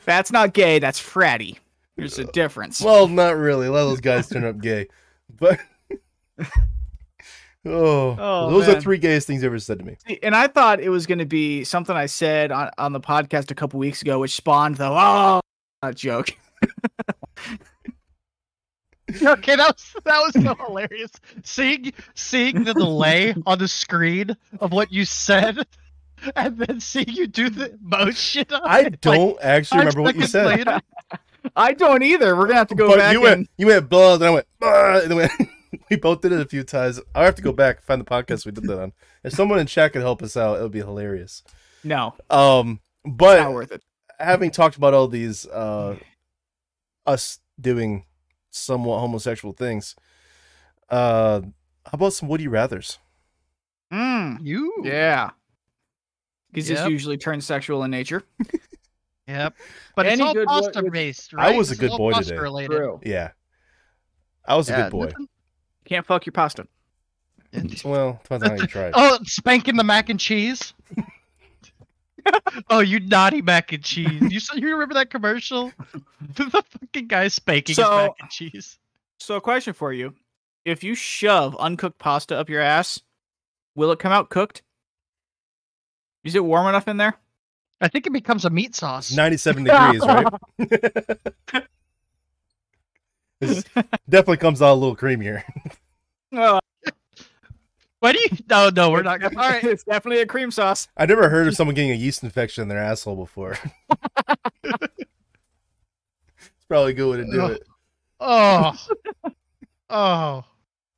That's not gay. That's fratty. There's a difference. well, not really. A lot of those guys turn up gay, but. Oh, Oh, those are three gayest things you ever said to me. And I thought it was going to be something I said on, on the podcast a couple weeks ago, which spawned the oh uh, joke. okay, that was that was so hilarious. Seeing seeing the delay on the screen of what you said, and then seeing you do the motion. of I it, don't actually remember what you said. later. I don't either. We're gonna have to go but back you and went, you went blah, then I went, "Bah," and then went, we both did it a few times. I have to go back and find the podcast we did that on. If someone in chat could help us out, it would be hilarious. no, Um, not but worth it. having talked about all these, uh, us doing somewhat homosexual things, uh, how about some Woody Rathers? Mm, You. yeah, because this Yep. usually turns sexual in nature. Yep. But it's Any all good wo- pasta with- based, I was a good boy today. Related. True. Yeah, I was a good boy. nothing- Can't fuck your pasta. Well, depends on how you try it. Oh, spanking the mac and cheese. oh, you naughty mac and cheese! You s- you remember that commercial? the fucking guy spanking his mac and cheese. So, a question for you: If you shove uncooked pasta up your ass, will it come out cooked? Is it warm enough in there? I think it becomes a meat sauce. Ninety-seven degrees, right? This definitely comes out a little creamier. Oh, Why do you? No, no, we're not. All right. It's definitely a cream sauce. I never heard of someone getting a yeast infection in their asshole before. it's probably a good way to do it. Oh. Oh.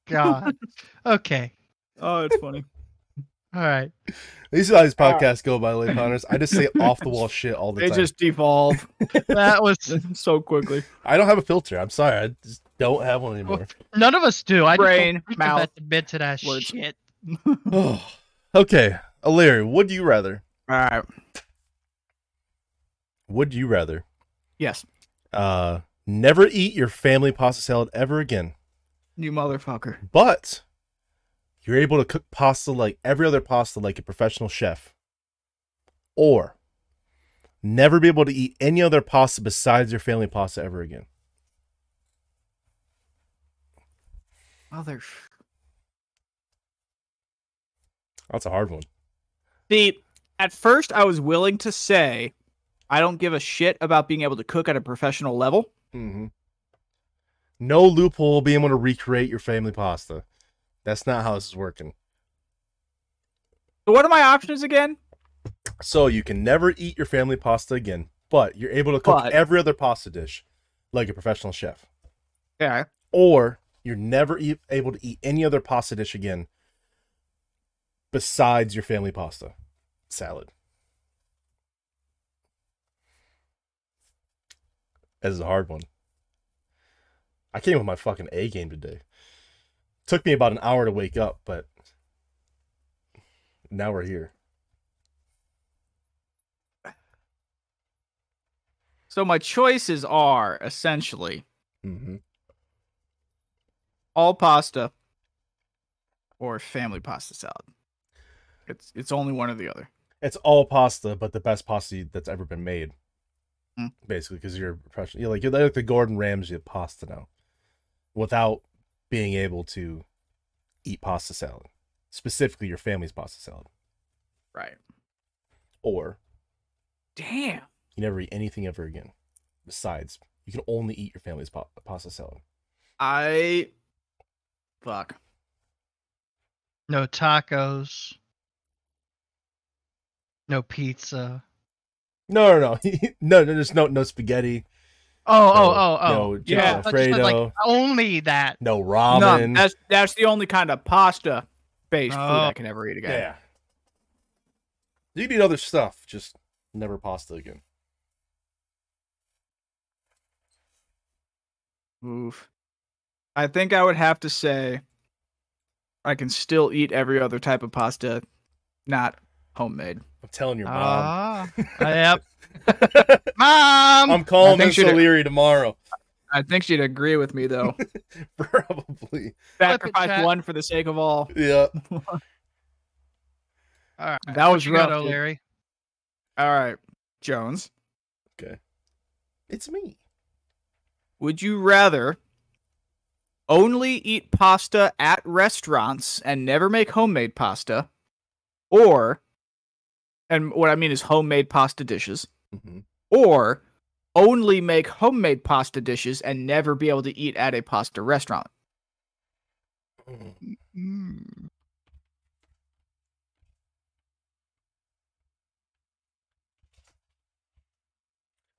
God. Okay. Oh, it's funny. All right. This is how these podcasts go, by the way, Connors. I just say off the wall shit all the They time. They just devolve That was. so quickly. I don't have a filter. I'm sorry. I just don't have one anymore. None of us do. I Brain, just don't mouth, mouth, admit to that words. shit. Oh. Okay. Larry, would you rather? All right. Would you rather Yes. uh never eat your family pasta salad ever again, You motherfucker. but you're able to cook pasta like every other pasta like a professional chef, or never be able to eat any other pasta besides your family pasta ever again. Mother. That's a hard one. See, at first I was willing to say I don't give a shit about being able to cook at a professional level. Mm-hmm. No loophole being able to recreate your family pasta. That's not how this is working. So what are my options again? So you can never eat your family pasta again, but you're able to cook But- every other pasta dish like a professional chef. Yeah. Or you're never e- able to eat any other pasta dish again besides your family pasta salad. This is a hard one. I came with my fucking A game today. Took me about an hour to wake up, but now we're here. So my choices are essentially Mm-hmm. all pasta or family pasta salad. It's it's only one or the other. It's all pasta, but the best pasta that's ever been made. Mm. Basically, because you're a professional. You're like you're like the Gordon Ramsay of pasta now, without being able to eat pasta salad, specifically your family's pasta salad, Right. or Damn. you never eat anything ever again. Besides, you can only eat your family's pa- pasta salad. I fuck. No tacos. No pizza. No, no, no, no, no. There's no no spaghetti. Oh, no, oh, oh, oh. No Yeah. yeah, I just meant, Alfredo. like only that. no ramen. No, ramen. that's that's the only kind of pasta based food Oh. I can ever eat again. Yeah. You can eat other stuff, just never pasta again. Oof. I think I would have to say I can still eat every other type of pasta, not homemade. I'm telling your mom. Ah, yep. Mom. I'm calling think Miss she'd- O'Leary tomorrow. I think she'd agree with me though. Probably. Sacrifice one for the sake of all. Yeah. All right. That was you got, rough, dude. O'Leary. All right, Jones. Okay. It's me. Would you rather only eat pasta at restaurants and never make homemade pasta, or, and what I mean is homemade pasta dishes, hmm or only make homemade pasta dishes and never be able to eat at a pasta restaurant? Mm.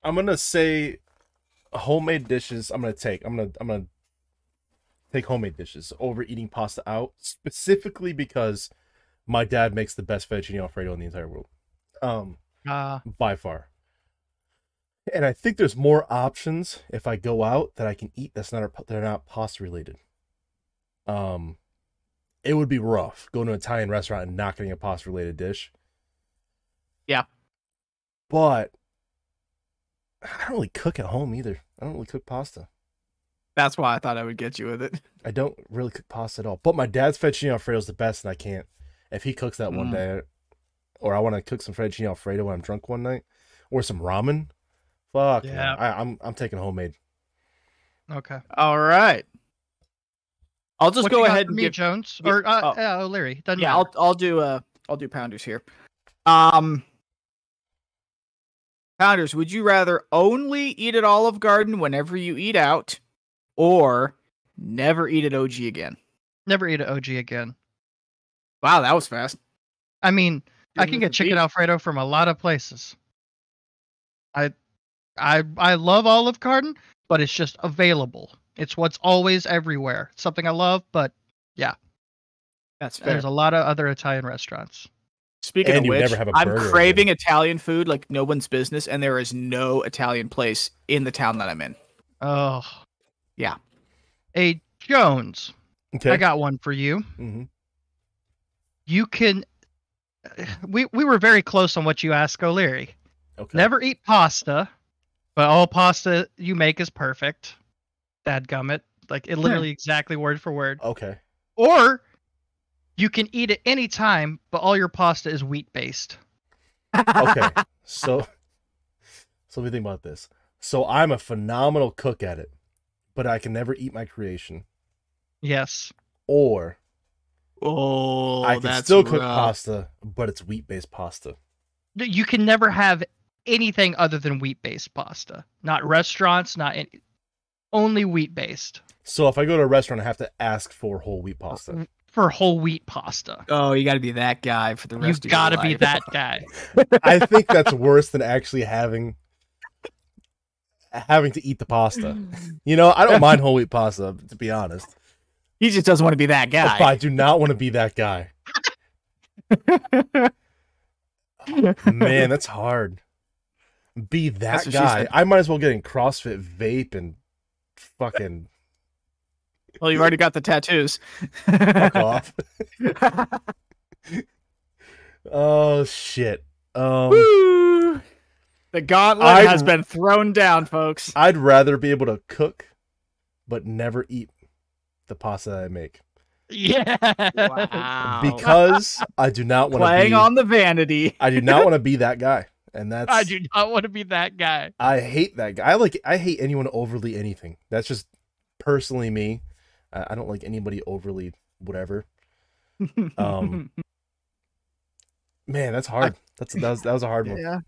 I'm gonna say homemade dishes. I'm gonna take. I'm gonna. I'm gonna take homemade dishes over eating pasta out, specifically because my dad makes the best fettuccine alfredo in the entire world, um, Uh, by far. And I think there's more options if I go out that I can eat that's not that are not pasta related. Um, it would be rough going to an Italian restaurant and not getting a pasta related dish. Yeah. But I don't really cook at home either. I don't really cook pasta. That's why I thought I would get you with it. I don't really cook pasta at all. But my dad's fettuccine alfredo is the best, and I can't. If he cooks that one Mm. day, or I want to cook some fettuccine alfredo when I'm drunk one night, or some ramen, fuck yeah, Yeah. I, I'm I'm taking homemade. okay. All right. I'll just What go ahead and me, give. Jones Yeah, or uh, oh. yeah, O'Leary. Doesn't yeah, matter. I'll I'll do uh I'll do pounders here. Um Pounders, would you rather only eat at Olive Garden whenever you eat out or never eat at OG again? never eat at OG again. Wow, that was fast. I mean, I Didn't can get chicken beat. alfredo from a lot of places. I, I, I love Olive Garden, but it's just available. It's what's always everywhere. It's something I love, but yeah. That's fair. there's a lot of other Italian restaurants. Speaking And of which, never have a I'm burger craving Italian food like no one's business, and there is no Italian place in the town that I'm in. Oh, Yeah. Hey Jones, Okay. I got one for you. hmm You can. We we were very close on what you asked O'Leary. Okay. Never eat pasta, But all pasta you make is perfect. Dad gummit. Like it literally hmm. exactly word for word. Okay. Or you can eat it any time, but all your pasta is wheat based. Okay. so so let me think about this. So I'm a phenomenal cook at it, but I can never eat my creation. Yes. Or Oh, I can that's still cook rough. pasta, but it's wheat based pasta. You can never have anything other than wheat based pasta. Not restaurants, not any, only wheat based. So if I go to a restaurant, I have to ask for whole wheat pasta. For whole wheat pasta. Oh, you got to be that guy for the rest You've of your got to be that guy. I think that's worse than actually having having to eat the pasta. You know, I don't mind whole wheat pasta, to be honest. He just doesn't want to be that But guy. I do not want to be that guy. Man, that's hard. Be that That's what she guy. I might as well get in CrossFit vape and fucking well, you've already got the tattoos. fuck off. Oh shit. Um Woo! The gauntlet I'd- has been thrown down, folks. I'd rather be able to cook but never eat the pasta that I make. Yeah. Wow. Because I do not want to Playing be on the vanity. I do not want to be that guy. And that's I do not want to be that guy. I hate that guy. I like I hate anyone overly anything. That's just personally me. I, I don't like anybody overly whatever. Um, Man, that's hard. That's that was that was a hard one. yeah.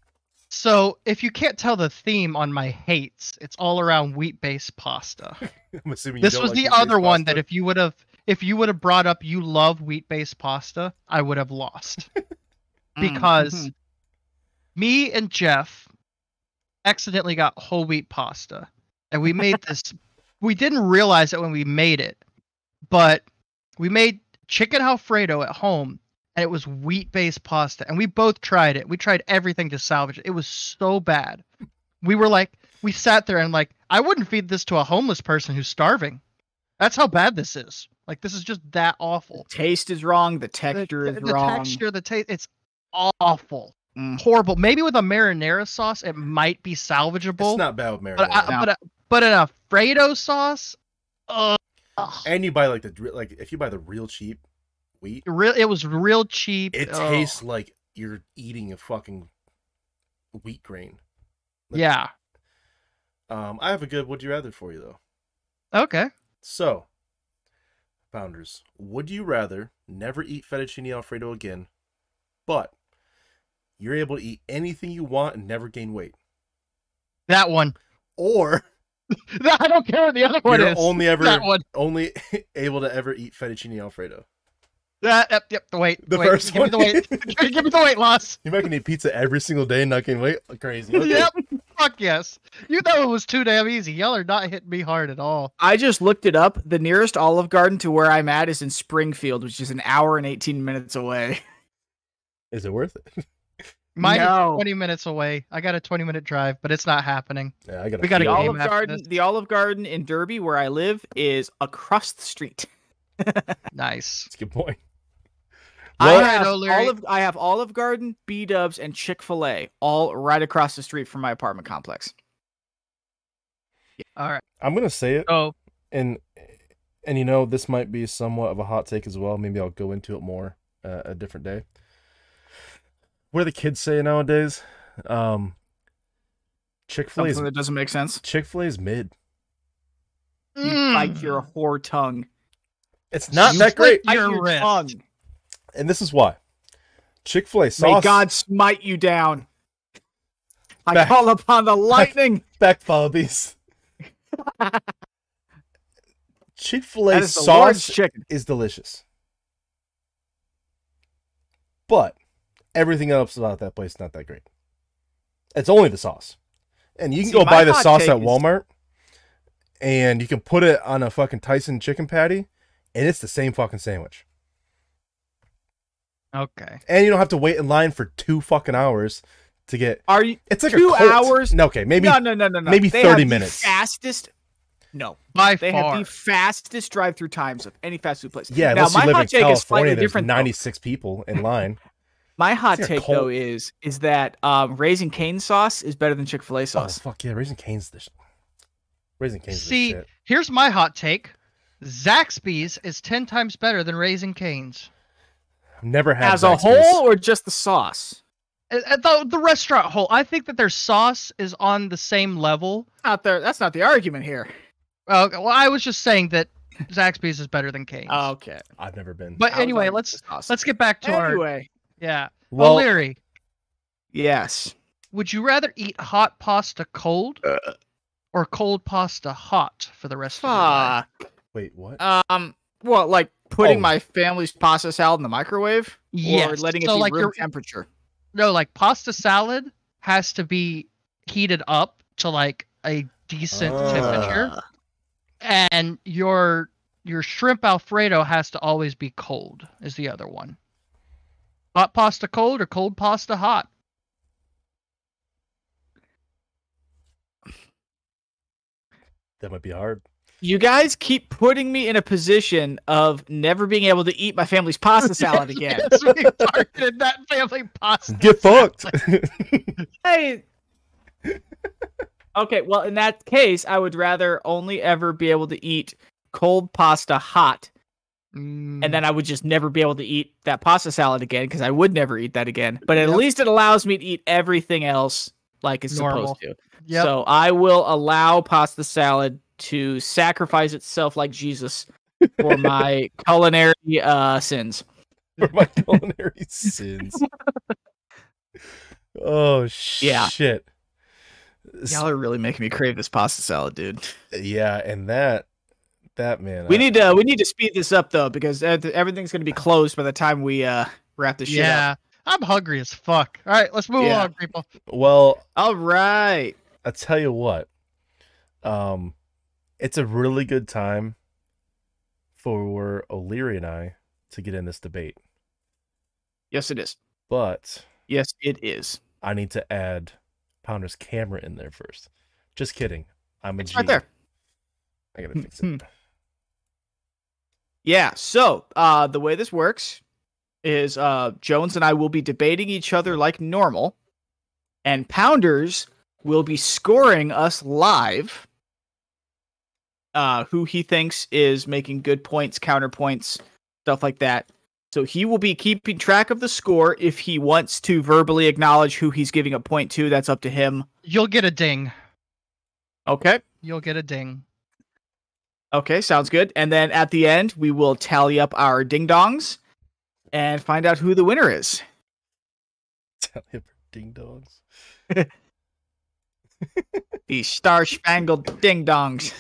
So if you can't tell the theme on my hates, it's all around wheat based pasta. I'm assuming you this don't was like the wheat-based other one that if you would have if you would have brought up you love wheat based pasta, I would have lost. because Mhm. Me and Jeff accidentally got whole wheat pasta. And we made this we didn't realize it when we made it, but we made chicken alfredo at home and it was wheat based pasta and we both tried it. We tried everything to salvage it. It was so bad. We were like we sat there and like I wouldn't feed this to a homeless person who's starving. That's how bad this is. Like this is just that awful. taste is wrong. The The, texture the- is the wrong. texture, the taste, it's awful Mm. horrible. Maybe with a marinara sauce, it might be salvageable. It's not bad with marinara. but I, No. but a, but an Alfredo sauce, ugh, and you buy like the like if you buy the real cheap wheat, real. It was real cheap. it ugh. tastes like you're eating a fucking wheat grain. like- Yeah. Um, I have a good would you rather for you though. Okay. So, Pounders, would you rather never eat fettuccine alfredo again, but you're able to eat anything you want and never gain weight, That one. or I don't care what the other one you're is. only ever that one. only able to ever eat fettuccine alfredo? That, yep, yep. The weight. The wait, first give me the one. weight. give me the weight loss. You might can eat pizza every single day and not gain weight. Crazy. Okay. Yep. Fuck yes. You know it was too damn easy. Y'all are not hitting me hard at all. I just looked it up. The nearest Olive Garden to where I'm at is in Springfield, which is an hour and 18 minutes away. Is it worth it? Mine No. is 20 minutes away. I got a 20 minute drive, but it's not happening. Yeah, I got. We gotta The game Olive Garden, this. the Olive Garden in Derby, where I live, is across the street. Nice. That's a good point. I have Alright, Olive, I have Olive Garden, B Dubs, and Chick Fil A all right across the street from my apartment complex. Yeah. All right. I'm gonna say it, Oh, and and you know this might be somewhat of a hot take as well. Maybe I'll go into it more uh, a different day. What do the kids say nowadays? Um, Chick Fil A that doesn't make sense. Chick Fil A is mid. You Mm. bite your whore tongue. It's not You that great, Bite Bite your wrist. tongue. and this is why. Chick Fil A sauce. May. God smite you down. I Back- call upon the lightning. back Bobbies. Chick Fil A That is the Lord's sauce chicken. is delicious. But everything else about that place is not that great. It's only the sauce. And you can See, go buy the sauce at Walmart and you can put it on a fucking Tyson chicken patty and it's the same fucking sandwich. Okay. And you don't have to wait in line for two fucking hours to get Are you it's like Two a cult. hours? No, okay, maybe no, no, no, no, no. maybe They 30 have the minutes. Fastest. No, By they far. have the fastest drive-through times of any fast food place. yeah, now unless my you live hot in take is California, slightly there's different. 96 people in line. My hot It's like a take though is is that um, Raising Cane sauce is better than Chick Fil A Oh sauce. fuck yeah, Raising Cane's the sh- Raising Cane's See, the shit. here's my hot take. Zaxby's is ten times better than Raising Cane's. I've never had As a whole, or just the sauce? At at the, the restaurant whole, I think that their sauce is on the same level. Not there, That's not the argument here. Uh, well, I was just saying that Zaxby's is better than Cane's. Okay. I've never been. but I anyway, let's let's get back to our Anyway, yeah. well, O'Leary, yes. would you rather eat hot pasta cold or cold pasta hot for the rest of your life? Fuck. wait, what? Um. well, like putting Oh. my family's pasta salad in the microwave, or Yes. letting it be like room your temperature? no, like pasta salad has to be heated up to like a decent Ah. temperature, and your your shrimp alfredo has to always be cold. Is the other one hot pasta cold or cold pasta hot? that might be hard. You guys keep putting me in a position of never being able to eat my family's pasta salad again. Yes, we targeted that family pasta. Get fucked. Hey. Okay, well, in that case, I would rather only ever be able to eat cold pasta hot, Mm, and then I would just never be able to eat that pasta salad again because I would never eat that again. But at Yep. least it allows me to eat everything else like it's Normal. supposed to. yep. So I will allow pasta salad to sacrifice itself like Jesus for my culinary uh, sins. For my culinary sins. Oh Yeah. shit. Y'all are really making me crave this pasta salad, dude. Yeah, and that that man. We I- need to we need to speed this up though because everything's gonna be closed by the time we uh wrap this shit up. yeah, I'm hungry as fuck. All right, let's move Yeah. on, people. well, All right. I tell you what. Um it's a really good time for O'Leary and I to get in this debate. Yes, it is. But Yes, it is. I need to add Pounder's camera in there first. Just kidding. I'm a It's G. right there. I gotta fix it. Yeah. So uh, the way this works is uh, Jones and I will be debating each other like normal, and Pounders will be scoring us live. Uh, who he thinks is making good points, counterpoints, stuff like that. So he will be keeping track of the score. If he wants to verbally acknowledge who he's giving a point to, that's up to him. You'll get a ding. Okay. You'll get a ding. Okay, sounds good. And then at the end, we will tally up our ding dongs and find out who the winner is. Tell him ding dongs. The star spangled ding dongs.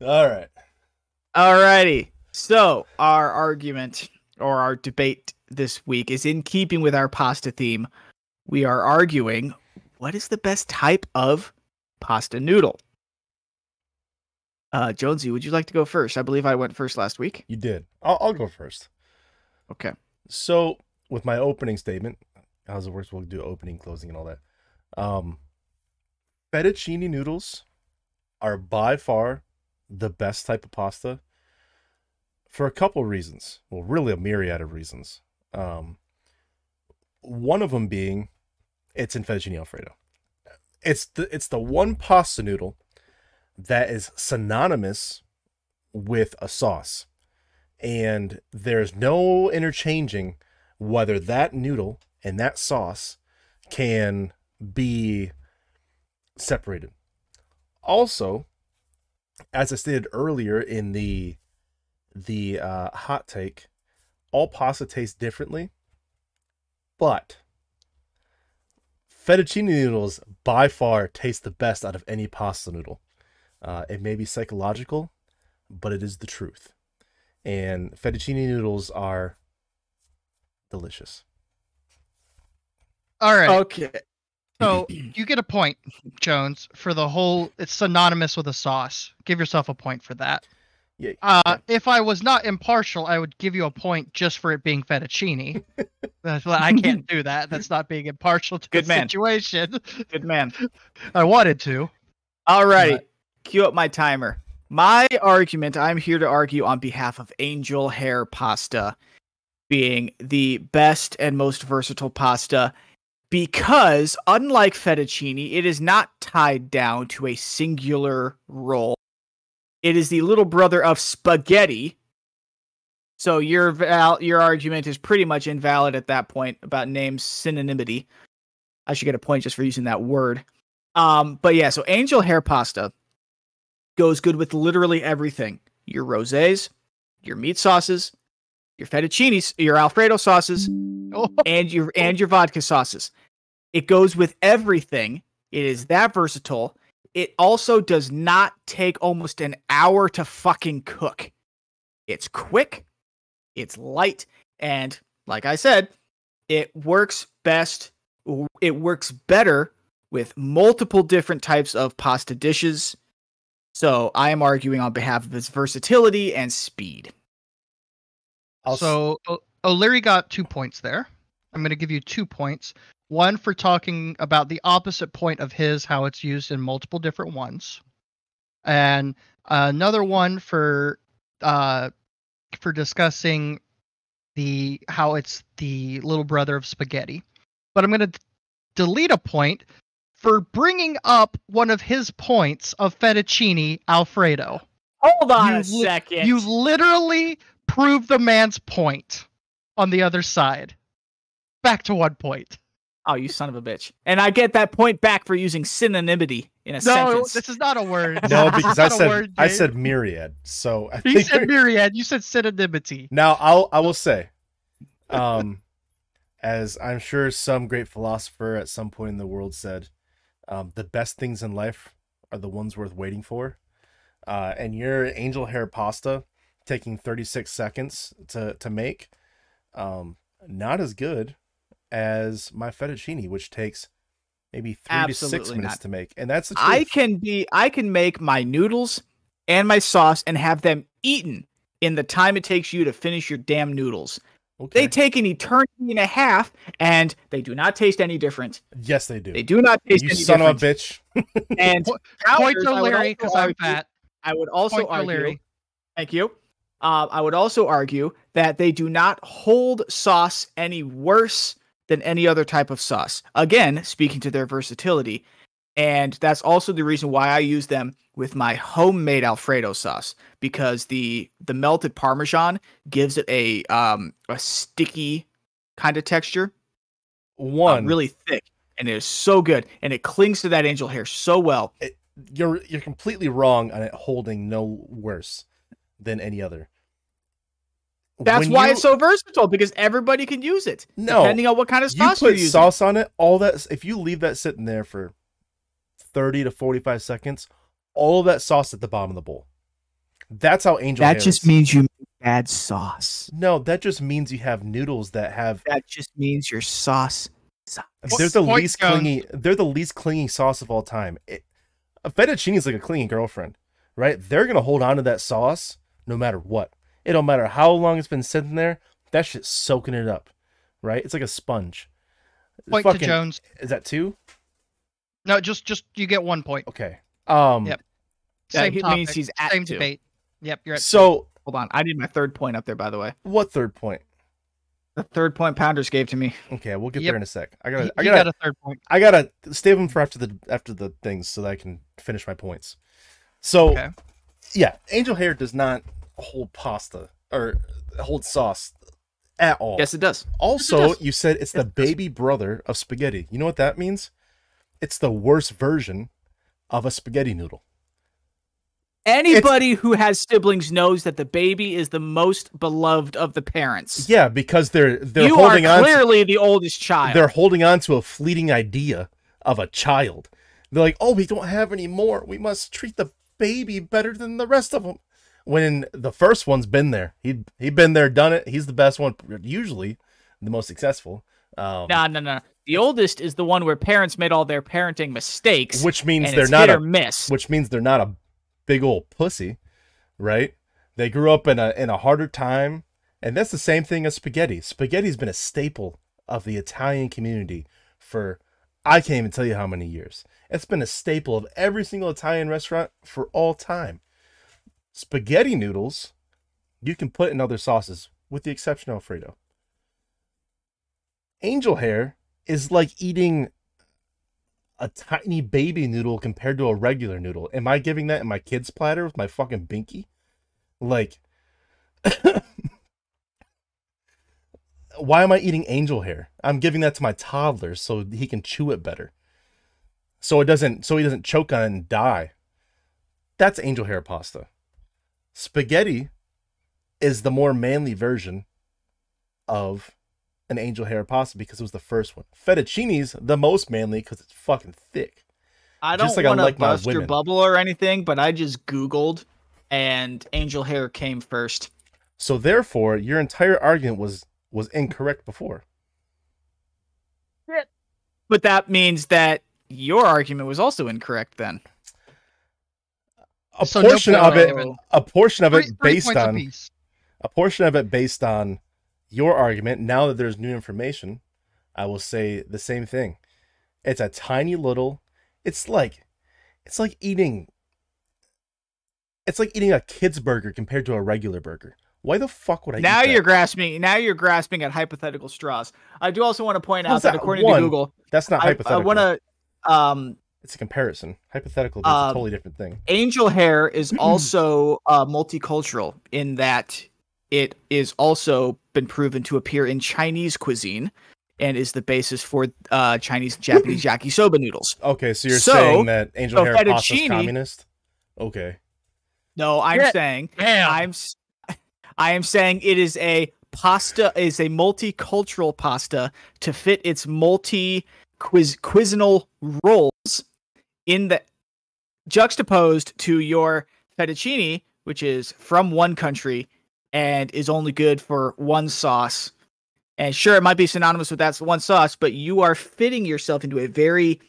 All right. Alrighty. So our argument or our debate this week is in keeping with our pasta theme. We are arguing what is the best type of pasta noodle. Uh, Jonesy, would you like to go first? I believe I went first last week. You did. I'll, I'll go first. Okay. So, with my opening statement, how's it works? We'll do opening, closing, and all that. Um, fettuccine noodles are by far the best type of pasta for a couple reasons. Well, really a myriad of reasons. Um, one of them being it's in fettuccine alfredo. It's the it's the one pasta noodle that is synonymous with a sauce and there's no interchanging whether that noodle and that sauce can be separated. Also, as I stated earlier in the the uh, hot take, all pasta tastes differently, but fettuccine noodles by far taste the best out of any pasta noodle. Uh, it may be psychological, but it is the truth and fettuccine noodles are delicious. All right. Okay. So you get a point, Jones, for the whole. It's synonymous with a sauce. Give yourself a point for that. Yeah. Uh, if I was not impartial, I would give you a point just for it being fettuccine. I can't do that. That's not being impartial to Good the man. situation. Good man. I wanted to. All right. Right. Cue up my timer. My argument, I'm here to argue on behalf of Angel Hair Pasta being the best and most versatile pasta because unlike fettuccine, it is not tied down to a singular role. It is the little brother of spaghetti. So your val- your argument is pretty much invalid at that point about name synonymity. I should get a point just for using that word. Um, but yeah, so angel hair pasta goes good with literally everything. Your rosés, your meat sauces, your fettuccines, your alfredo sauces, Oh, and your and your vodka sauces. It goes with everything. It is that versatile. It also does not take almost an hour to fucking cook. It's quick, it's light, and like I said, it works best. It works better with multiple different types of pasta dishes. So I am arguing on behalf of its versatility and speed. I'll so O'Leary got two points there. I'm going to give you two points. One for talking about the opposite point of his, how it's used in multiple different ones, and another one for uh, for discussing the how it's the little brother of spaghetti. But I'm going to delete a point for bringing up one of his points of fettuccine alfredo. Hold on You a li- second. You literally proved the man's point on the other side. Back to one point. Oh, you son of a bitch. And I get that point back for using synonymity in a No, sentence. this is not a word. no, because I said word, I said myriad. So I He think said myriad. You said synonymity. Now I'll I will say, um, as I'm sure some great philosopher at some point in the world said, um, the best things in life are the ones worth waiting for. Uh, and your angel hair pasta taking 36 seconds to to make, um, not as good as my fettuccine, which takes maybe three to six minutes not. to make, and that's the I can be I can make my noodles and my sauce and have them eaten in the time it takes you to finish your damn noodles. Okay. They take an eternity and a half and they do not taste any different. yes, they do. They do not taste you any son different. of a bitch. And Point to I would Larry also because I'm fat. I would also Point argue Larry. Thank you. Uh, I would also argue that they do not hold sauce any worse than any other type of sauce. Again, speaking to their versatility. And that's also the reason why I use them with my homemade Alfredo sauce because the the melted Parmesan gives it a um a sticky kind of texture, uh, One, really thick, and it is so good, and it clings to that angel hair so well. you're you're completely wrong on it holding no worse than any other. That's When why you- it's so versatile because everybody can use it. no. depending on what kind of you sauce you're put using. sauce on it. All that if you leave that sitting there for thirty to forty five seconds, all of that sauce at the bottom of the bowl. That's how angel. that hair just is. means you make bad sauce. no. That just means you have noodles that have. That just means your sauce. sucks. They're the Point least Jones. clingy. They're the least clingy sauce of all time. It, a fettuccine is like a clingy girlfriend, right? They're gonna hold on to that sauce no matter what. It don't matter how long it's been sitting there. That shit's soaking it up, right? It's like a sponge. Point to Jones. Is that two? No, just just you get one point. Okay. Um. Yep. That Same he- topic. means he's at Same two. debate. Yep, you're at two. So Hold on, I need my third point up there. By the way, what third point? the third point Pounders gave to me. Okay, we'll get Yep. there in a sec. I gotta, I gotta, got a third point. I gotta save them for after the after the things so that I can finish my points. So Okay. yeah, angel hair does not hold pasta or hold sauce at all. Yes, it does. Also, does. you said it's the baby brother of spaghetti. You know what that means? It's the worst version of a spaghetti noodle. Anybody who has siblings knows that the baby is the most beloved of the parents. Yeah, because they're they're you holding are. To, clearly the oldest child. they're holding on to a fleeting idea of a child. They're like, "Oh, we don't have any more. We must treat the baby better than the rest of them." When the first one's been there, he he'd been there, done it. He's the best one, usually the most successful. Um, no, no, no. The oldest is the one where parents made all their parenting mistakes. which means they're not a or miss. which means they're not a big old pussy, right? They grew up in a in a harder time, and that's the same thing as spaghetti. Spaghetti's been a staple of the Italian community for I can't even tell you how many years. It's been a staple of every single Italian restaurant for all time. Spaghetti noodles, you can put in other sauces, with the exception of Alfredo. Angel hair is like eating a tiny baby noodle compared to a regular noodle. Am I giving that in my kid's platter with my fucking binky? Like, why am I eating angel hair? I'm giving that to my toddler so he can chew it better. So it doesn't so he doesn't choke on it and die. That's angel hair pasta. Spaghetti is the more manly version of an angel hair pasta because it was the first one. Fettuccine's the most manly because it's fucking thick. I don't Just like want to like bust your bubble or anything, but I just Googled and angel hair came first. So therefore, your entire argument was was incorrect before. But that means that your argument was also incorrect then. A So portion point of it, given. a portion of Three- it three based on apiece. a portion of it based on your argument. Now that there's new information, I will say the same thing. It's a tiny little. It's like, it's like eating. It's like eating a kid's burger compared to a regular burger. Why the fuck would I? now you're grasping. Now you're grasping at hypothetical straws. I do also want to point How's out that, that? according One, to Google, That's not I, I want to. Um, It's a comparison. Hypothetical is a Um, totally different thing. angel hair is also uh, multicultural in that it is also been proven to appear in Chinese cuisine and is the basis for uh, Chinese and Japanese yakisoba noodles. Okay, so you're so- saying that angel so hair pasta is communist? Okay. No, I'm Yeah. saying Damn. I'm s- I am saying it is a pasta is a multicultural pasta to fit its multi quiz cuisinal roles in the juxtaposed to your fettuccine, which is from one country and is only good for one sauce. And sure, it might be synonymous with that one sauce, but you are fitting yourself into a very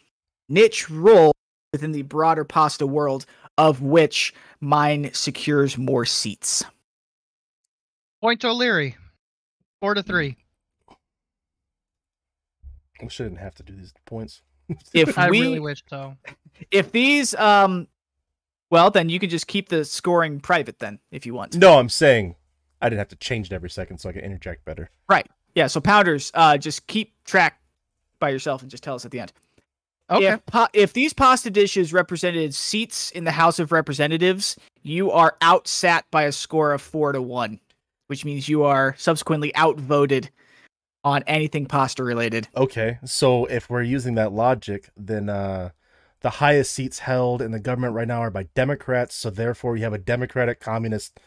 niche role within the broader pasta world, of which mine secures more seats. Point O'Leary. Four to three. We shouldn't have to do these points. If I we, really wish so. if these, um, well, then you can just keep the scoring private then, if you want. No, I'm saying I didn't have to change it every second so I could interject better. Right. Yeah. So pounders, uh, just keep track by yourself and just tell us at the end. Okay. If pa- if these pasta dishes represented seats in the House of Representatives, you are outsat by a score of four to one, which means you are subsequently outvoted on anything pasta related. Okay, so if we're using that logic, then uh, the highest seats held in the government right now are by Democrats. So therefore, you have a Democratic communist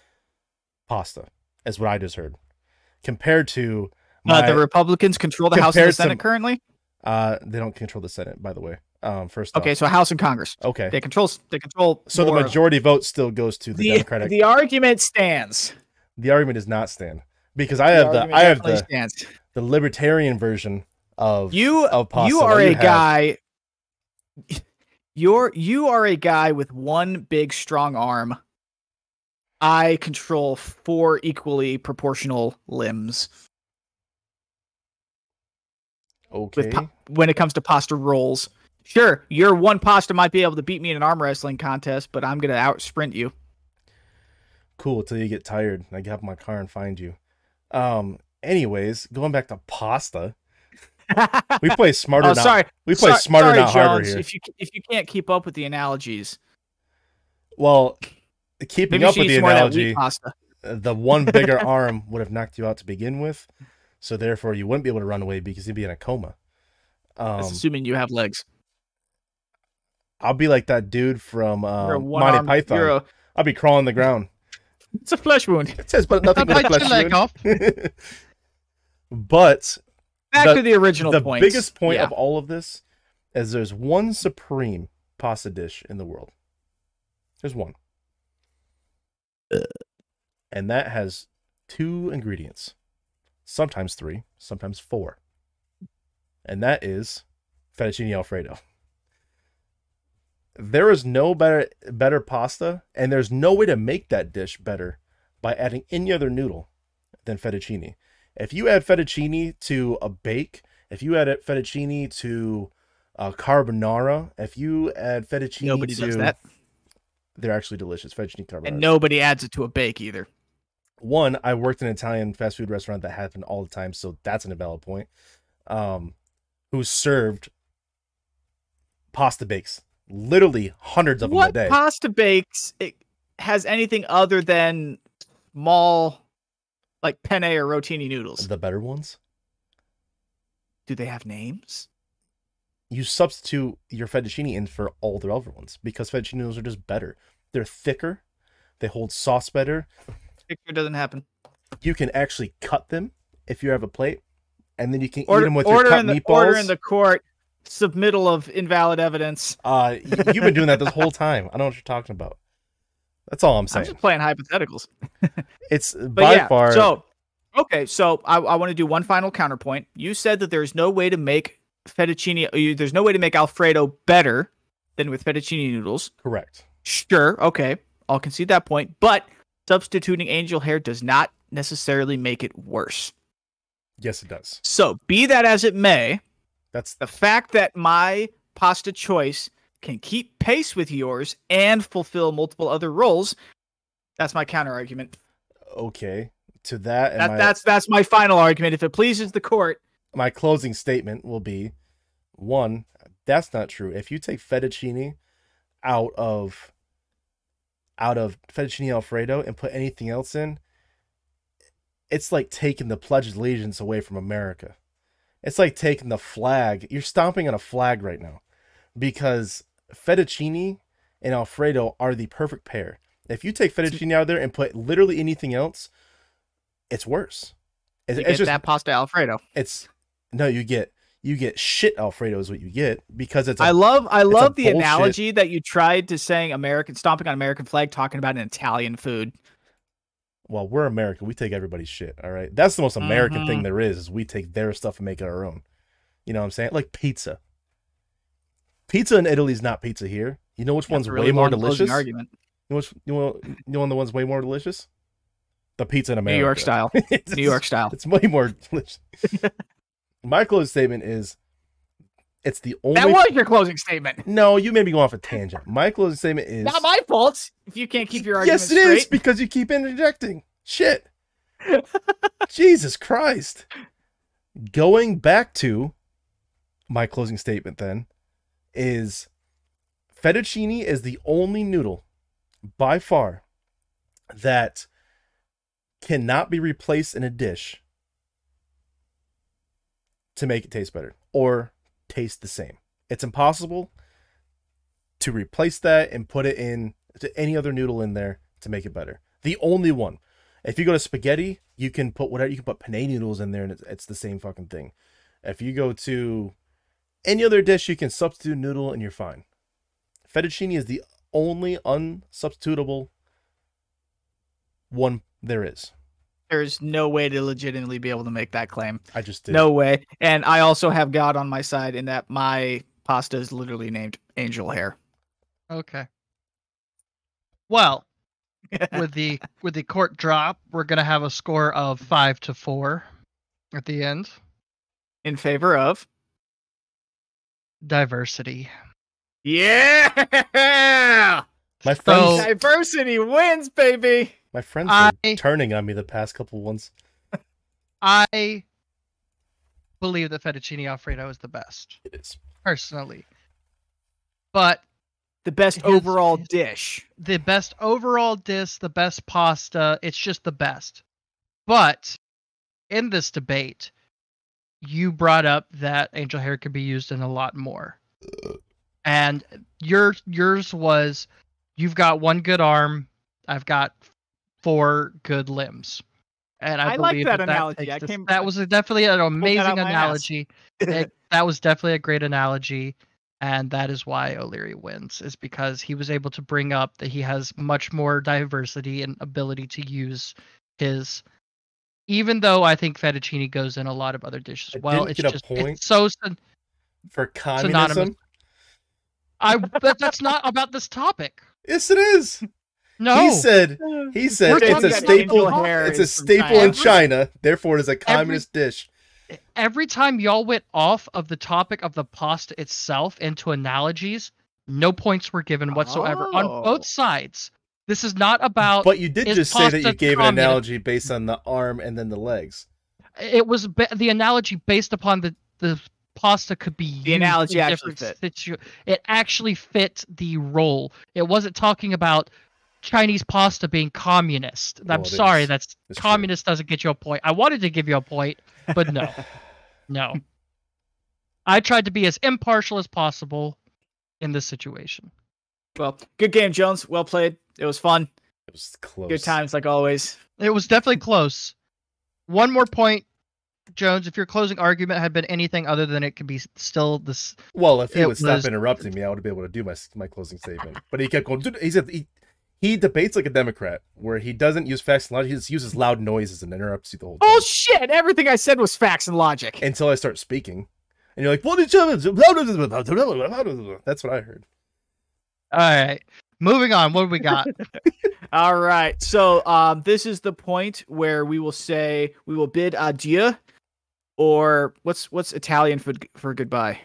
pasta, is what I just heard. Compared to Uh, the Republicans control the House and the to- Senate currently. uh, they don't control the Senate, by the way. Um, first, Okay, off. so House and Congress. okay. They control. They control. So the majority vote still goes to the, the, Democratic. the argument stands. the argument does not stand because I have the, I have the stands. the libertarian version of You of you are a have- guy. You're you are a guy with one big strong arm. I control four equally proportional limbs Okay. pa- when it comes to pasta rolls. Sure, your one pasta might be able to beat me in an arm wrestling contest, but I'm gonna out sprint you. cool till you get tired I get up in my car and find you. Um. Anyways, going back to pasta, we play smarter. oh, not, sorry. We play Sor- smarter, sorry, not harder here. If you if you can't keep up with the analogies, Well, keeping maybe up with the some more of that analogy, uh, the one bigger arm would have knocked you out to begin with, so therefore you wouldn't be able to run away because you'd be in a coma. Um, That's assuming you have legs. I'll be like that dude from um, Monty Python. A, I'll be crawling the ground. it's a flesh wound. It says, but nothing but a flesh leg off. but Back The- to the original point the point. biggest point yeah. of all of this is there's one supreme pasta dish in the world. There's one. And that has two ingredients. Sometimes three, sometimes four. And that is fettuccine alfredo. There is no better better pasta and there's no way to make that dish better by adding any other noodle than fettuccine. If you add fettuccine to a bake, if you add fettuccine to uh, carbonara, if you add fettuccine Nobody to, does that, they're actually delicious. Fettuccine carbonara. and nobody adds it to a bake either. One, I worked in an Italian fast food restaurant that happened all the time, so that's an invalid point. um, who served pasta bakes, literally hundreds of them a day. pasta bakes it has anything other than small, like penne or rotini noodles? the better ones. Do they have names? You substitute your fettuccine in for all the other ones because fettuccine noodles are just better. They're thicker, they hold sauce better. Picture doesn't happen. You can actually cut them if you have a plate, and then you can eat Order, them with your cut the meatballs. order in the court. Submittal of invalid evidence. Uh, you've been doing that this whole time. I don't know what you're talking about. That's all I'm saying. I'm just playing hypotheticals. It's by yeah, far. so okay, so I, I want to do one final counterpoint. You said that there's no way to make fettuccine. uh, you- There's no way to make Alfredo better than with fettuccine noodles. correct. Sure, okay, I'll concede that point. But substituting angel hair does not necessarily make it worse. Yes, it does. So be that as it may, That's the fact that my pasta choice can keep pace with yours and fulfill multiple other roles. That's my counter argument. okay. To that, That, that's that's my final argument. If it pleases the court, my closing statement will be one. That's not true. If you take fettuccine out of out of fettuccine alfredo and put anything else in, it's like taking the Pledge of Allegiance away from America. It's like taking the flag. You're stomping on a flag right now, because fettuccine and alfredo are the perfect pair. If you take fettuccine out of there and put literally anything else, it's worse. It's, it's just that pasta Alfredo. it's no, you get you get shit Alfredo is what you get because it's a, I love I love the bullshit- analogy that you tried to saying American stomping on American flag, talking about an Italian food. well, we're America. We take everybody's shit. All right, that's the most American Mhm. thing there is. Is we take their stuff and make it our own. You know what I'm saying? Like pizza. Pizza in Italy is not pizza here. You know which one's That's a really way more delicious? Argument. You know which you know, you know one the one's way more delicious? The pizza in America. New York style. It's- New York style. It's way more delicious. My closing statement is, it's the only. That was your closing statement. No, you made me go off a tangent. My closing statement is Not my fault. If you can't keep your argument Yes, it is straight. because you keep interjecting. Shit. Jesus Christ. Going back to my closing statement then is fettuccine is the only noodle by far that cannot be replaced in a dish to make it taste better or taste the same. It's impossible to replace that and put it in to any other noodle in there to make it better. The only one. If you go to spaghetti, you can put whatever you can put penne noodles in there and it's, it's the same fucking thing. If you go to any other dish, you can substitute noodle and you're fine. Fettuccine is the only unsubstitutable one there is. There's no way to legitimately be able to make that claim. I just did. No way. And I also have God on my side in that my pasta is literally named Angel Hair. Okay. Well, with the with the court drop, we're gonna have a score of five to four at the end. in favor of. Diversity. Yeah! My So- friends, Diversity wins, baby. My friends are turning on me the past couple ones. I believe that fettuccine alfredo is the best, It is. personally. But The best His- overall his- dish. the best overall dish, the best pasta, it's just the best. But in this debate, you brought up that angel hair could be used in a lot more. And your yours was you've got one good arm, I've got four good limbs. And I, I like that that, analogy. takes I came- that was a, definitely an amazing out analogy. It- that was definitely a great analogy and that is why O'Leary wins is because he was able to bring up that he has much more diversity and ability to use his even though I think fettuccine goes in a lot of other dishes I well it's just point. it's so syn- For synonymous. I but that's not about this topic Yes, it is. No He said he said it's a staple. It's a is from staple in China. China. Therefore, it is a communist dish. every time y'all went off of the topic of the pasta itself into analogies no points were given whatsoever on Oh. both sides this is not about But you did just say that you pasta gave an analogy based on the arm and then the legs. it was ba- the analogy based upon the the pasta could be The used analogy in actually different situ- it actually fit the role. It wasn't talking about Chinese pasta being communist. I'm it sorry, is. that's It's true. communist doesn't get you a point. I wanted to give you a point, but no. no. I tried to be as impartial as possible in this situation. Well, good game, Jones. Well played. It was fun. It was close. Good times like always. It was definitely close. One more point, Jones. If your closing argument had been anything other than it could be still this, Well, if he It would stop interrupting me, I would be able to do my my closing statement. But he kept going. "Dude," He said he, he debates like a Democrat, where he doesn't use facts and logic. He just uses loud noises and interrupts you the whole time Oh shit! Everything I said was facts and logic. until I start speaking. And you're like, "What did you?" That's what I heard. all right. Moving on. What do we got? All right. So um, this is the point where we will say we will bid adieu, or what's what's Italian for for goodbye?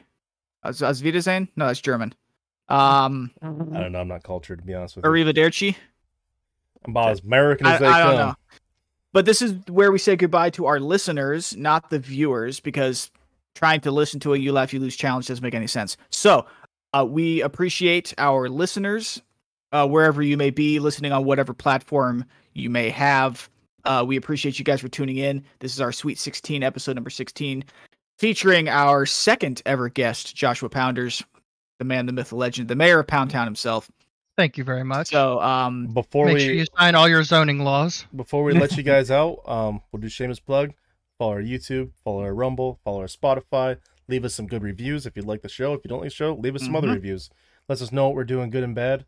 Az- Auf Wiedersehen? No, that's German. Um, I don't know. I'm not cultured to be honest with you. arrivederci. I'm about as American I, as they I don't come. know. But this is where we say goodbye to our listeners, not the viewers, because trying to listen to a You Laugh You Lose challenge doesn't make any sense. So uh, we appreciate our listeners, uh, wherever you may be, listening on whatever platform you may have. Uh, we appreciate you guys for tuning in. This is our Sweet 16 episode number 16, featuring our second ever guest, Joshua Pounders, the man, the myth, the legend, the mayor of Pound Town himself. Thank you very much. So, um, Before Make we sure you sign all your zoning laws. before we let you guys out, um, we'll do shameless plug. Follow our YouTube, follow our Rumble, follow our Spotify. Leave us some good reviews if you like the show. If you don't like the show, leave us some other Mhm. reviews. Let us know what we're doing good and bad.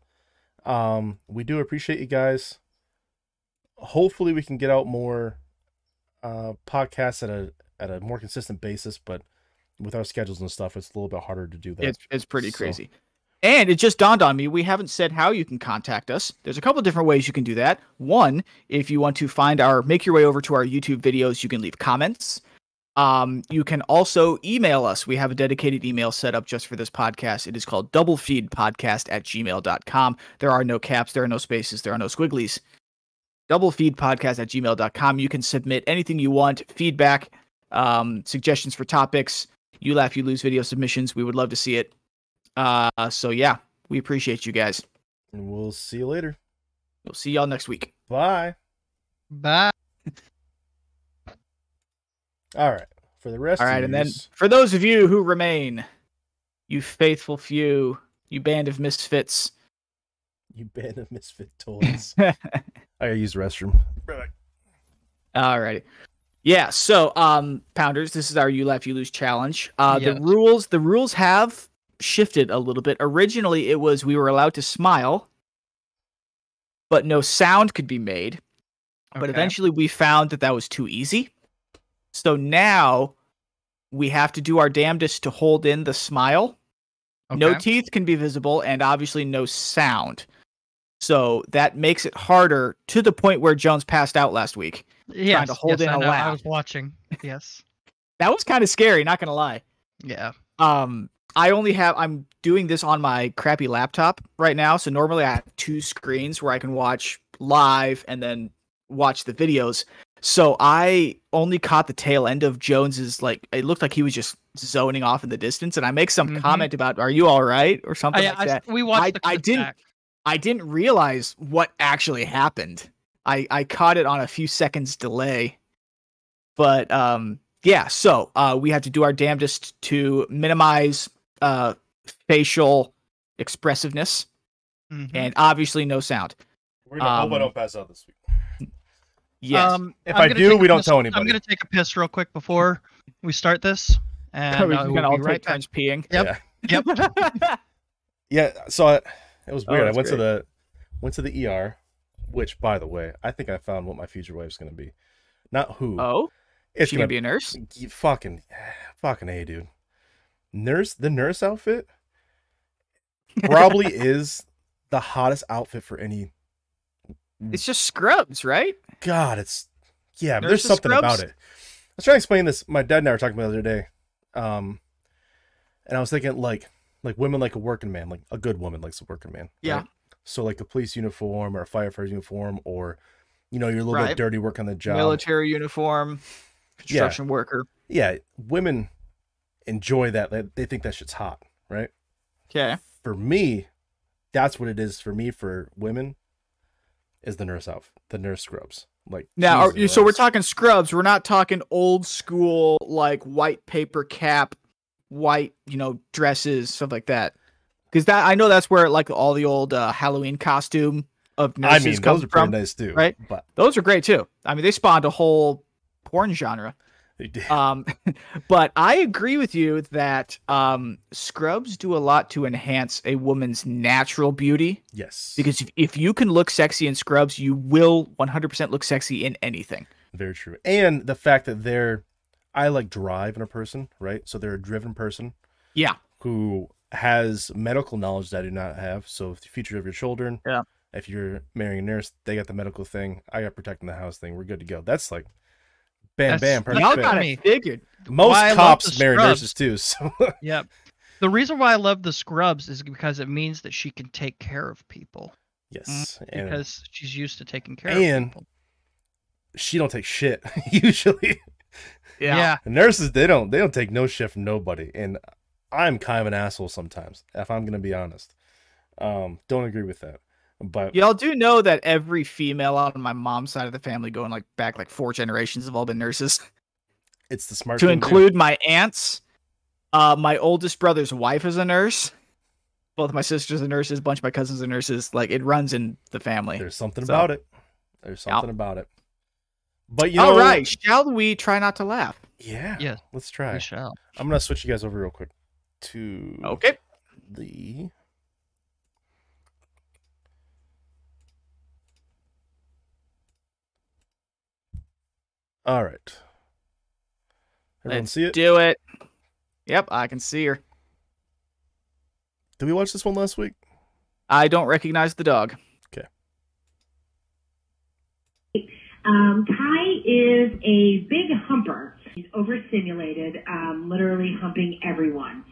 Um, we do appreciate you guys. Hopefully, we can get out more uh, podcasts at a at a more consistent basis. But with our schedules and stuff, it's a little bit harder to do that. It's it's pretty So- crazy. And it just dawned on me we haven't said how you can contact us. There's a couple of different ways you can do that. One, if you want to find our make your way over to our YouTube videos, you can leave comments. Um, you can also email us. We have a dedicated email set up just for this podcast. It is called doublefeedpodcast at gmail.com. There are no caps, there are no spaces, there are no squigglies. Doublefeedpodcast at gmail.com. You can submit anything you want, feedback, um, suggestions for topics, you laugh, you lose video submissions. We would love to see it. Uh, so yeah, we appreciate you guys. and we'll see you later. We'll see y'all next week. Bye. Bye. All right. For the rest. All right, of and then for those of you who remain, you faithful few, you band of misfits. you band of misfit toys. I gotta use the restroom. Alrighty. Yeah, so um Pounders, this is our You Laugh You Lose challenge. Uh Yes. the rules the rules have shifted a little bit. Originally it was we were allowed to smile, but no sound could be made. But eventually we found that that was too easy. So now we have to do our damnedest to hold in the smile. No teeth can be visible and obviously no sound. So that makes it harder to the point where Jones passed out last week. Yes, to hold yes, in I a know. I was watching. Yes. That was kind of scary, not going to lie. Yeah. Um I only have I'm doing this on my crappy laptop right now, so normally I have two screens where I can watch live and then watch the videos. So I only caught the tail end of Jones's like it looked like he was just zoning off in the distance and I make some Mhm. comment about are you all right or something I, like I- that. we watched I- the I didn't- back. I didn't realize what actually happened. I I caught it on a few seconds delay. But um yeah, so uh we have to do our damnedest to minimize uh facial expressiveness Mhm. and obviously no sound. We're gonna hope I Um, don't pass out this week. Yes. Um, If I'm I gonna do, we don't piss- tell anybody. I'm gonna take a piss real quick before we start this, and We're I will gonna all take right back. turns peeing. Yep. Yep. Yeah, so I, it was Oh, weird. I that's went to the went to the ER, which by the way, I think I found what my future wife's gonna be. Not who. oh, it's she gonna gonna be a nurse? Fucking fucking a dude. Nurse the nurse outfit probably is the hottest outfit for any It's just scrubs, right? God, it's yeah, Nurse there's in something about it. I was trying to explain this. My dad and I were talking about the other day. Um and I was thinking like like women like a working man, like a good woman likes a working man. Yeah. right? So like a police uniform or a firefighter uniform or you know, you're a little Right. bit dirty work on the job. Military uniform, construction worker. yeah, women enjoy that. They- They think that shit's hot, right? Okay. For me, that's what it is for me for women is the nurse outfit, the nurse scrubs. Like Now, are, so we're talking scrubs. We're not talking old school like white paper cap, white you know dresses, stuff like that. Because that I know that's where like all the old uh, Halloween costume of I nurses mean, comes those are from. nice too, right? But Those are great too. I mean, they spawned a whole porn genre. they did. Um, but I agree with you that um, scrubs do a lot to enhance a woman's natural beauty. yes, Because if, if you can look sexy in scrubs, you will 100% look sexy in anything. Very true. And the fact that they're, I like drive in a person, right? So they're a driven person Yeah. who has medical knowledge that I do not have. So if the future of your children, Yeah. if you're marrying a nurse, they got the medical thing. I got protecting the house thing. We're good to go. That's like, bam, That's- bam, perfect. Y'all fit. got me. it figured. Most why I cops marry scrubs. nurses too. So Yep. The reason why I love the scrubs is because it means that she can take care of people yes, mm, and because she's used to taking care and- of people. And she don't take shit usually. Yeah. The nurses they don't they don't take no shit from nobody, and I'm kind of an asshole sometimes. If I'm gonna be honest, um, don't agree with that. But Y'all do know that every female on my mom's side of the family, going like back like four generations, have all been nurses. it's the smart to thing do. include my aunts. Uh, my oldest brother's wife is a nurse. Both my sisters are nurses. A bunch of my cousins are nurses. Like it runs in the family. There's something So- about it. There's Yep. something about it. But you All know, right, shall we try not to laugh? yeah, Yeah. let's try. We shall. I'm gonna switch you guys over real quick to Okay. the All right. Everyone Let's see it? Do it. Yep, I can see her. Did we watch this one last week? I don't recognize the dog. Um, Kai is a big humper. He's overstimulated, um, literally humping everyone.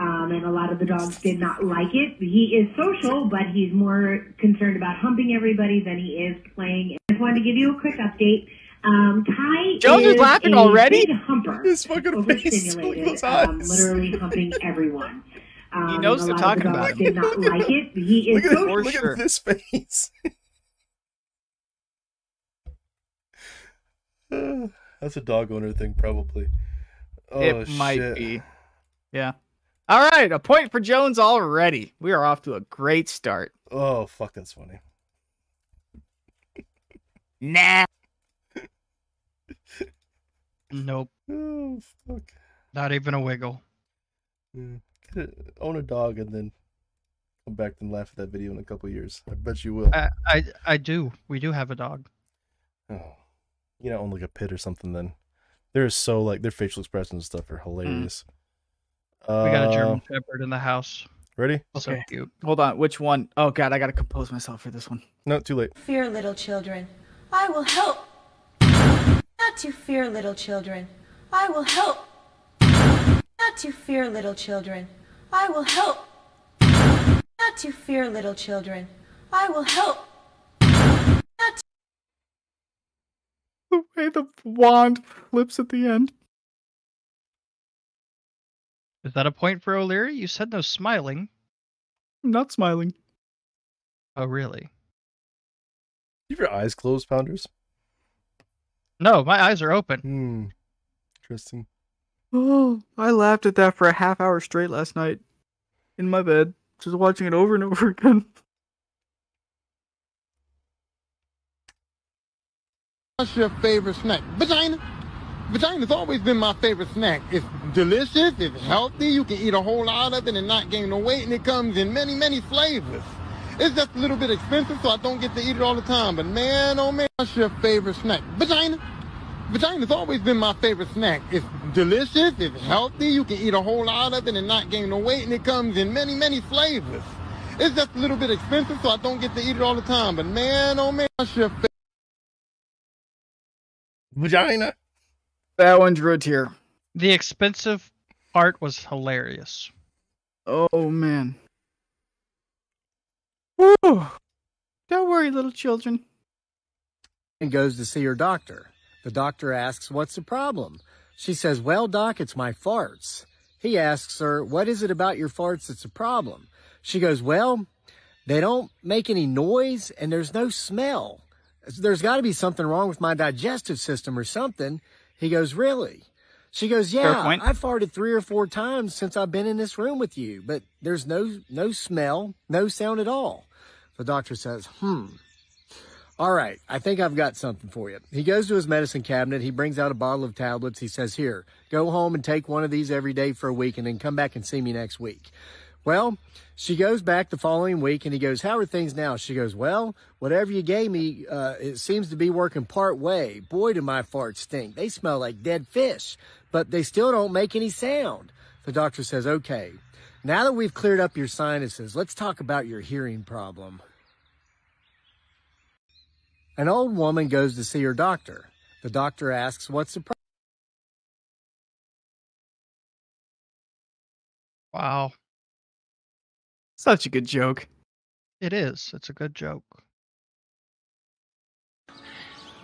Um, and a lot of the dogs did not like it. He is social, but he's more concerned about humping everybody than he is playing. I just wanted to give you a quick update. Um, Kai Jones is is laughing a already? big humper. His fucking face. Look at um, literally humping everyone. Um, He knows and they're a lot of talking the about. Did not like it. He is Look at, social. look at this face. Uh, That's a dog owner thing, probably. Oh, it might shit. be. Yeah. All right, a point for Jones already. We are off to a great start. Oh, fuck, that's funny. Nah. Nope. Oh, fuck. Not even a wiggle. Hmm. Yeah. A- own a dog and then come back and laugh at that video in a couple years. I bet you will. I, I I do. We do have a dog. Oh, you know, own like a pit or something. Then they're so like their facial expressions and stuff are hmm. hilarious. We got a German Uh, Shepherd in the house. Ready? So Okay. cute. Hold on. Which one? Oh God, I gotta compose myself for this one. No, too late. fear little children. I will help. Not to fear little children. I will help. Not to fear little children. I will help. Not to fear little children. I will help. Not The way the wand flips at the end. Is that a point for O'Leary? You said no smiling. I'm not smiling. Oh, really? You have your eyes closed, Pounders? No, my eyes are open. Hmm. Interesting. Oh, I laughed at that for a half hour straight last night. In my bed. Just watching it over and over again. What's your favorite snack? Vagina. Vagina's always been my favorite snack. It's delicious, it's healthy, you can eat a whole lot of it and not gain no weight, and it comes in many, many flavors. It's just a little bit expensive, so I don't get to eat it all the time. But man, oh man, what's your favorite snack? Vagina. Vagina's always been my favorite snack. It's delicious, it's healthy, you can eat a whole lot of it and not gain no weight, and it comes in many, many flavors. It's just a little bit expensive, so I don't get to eat it all the time. But man, oh man, what's your favorite? Vagina. That one drew a tear. The expensive part was hilarious. Oh man. Woo. Don't worry, little children. and goes to see her doctor. The doctor asks, What's the problem? She says, Well, doc, it's my farts. He asks her, What is it about your farts that's a problem? She goes, Well, they don't make any noise and there's no smell. There's got to be something wrong with my digestive system or something. He goes, Really? She goes, Yeah. I farted three or four times since I've been in this room with you, but there's no no smell, no sound at all. The doctor says, Hmm. All right, I think I've got something for you. He goes to his medicine cabinet. He brings out a bottle of tablets. He says, Here, go home and take one of these every day for a week and then come back and see me next week. Well, she goes back the following week and he goes, How are things now? She goes, Well, whatever you gave me, uh, it seems to be working part way. Boy, do my farts stink. They smell like dead fish, but they still don't make any sound. The doctor says, Okay, now that we've cleared up your sinuses, let's talk about your hearing problem. An old woman goes to see her doctor. The doctor asks, What's the problem? Wow. Such a good joke. It is. It's a good joke.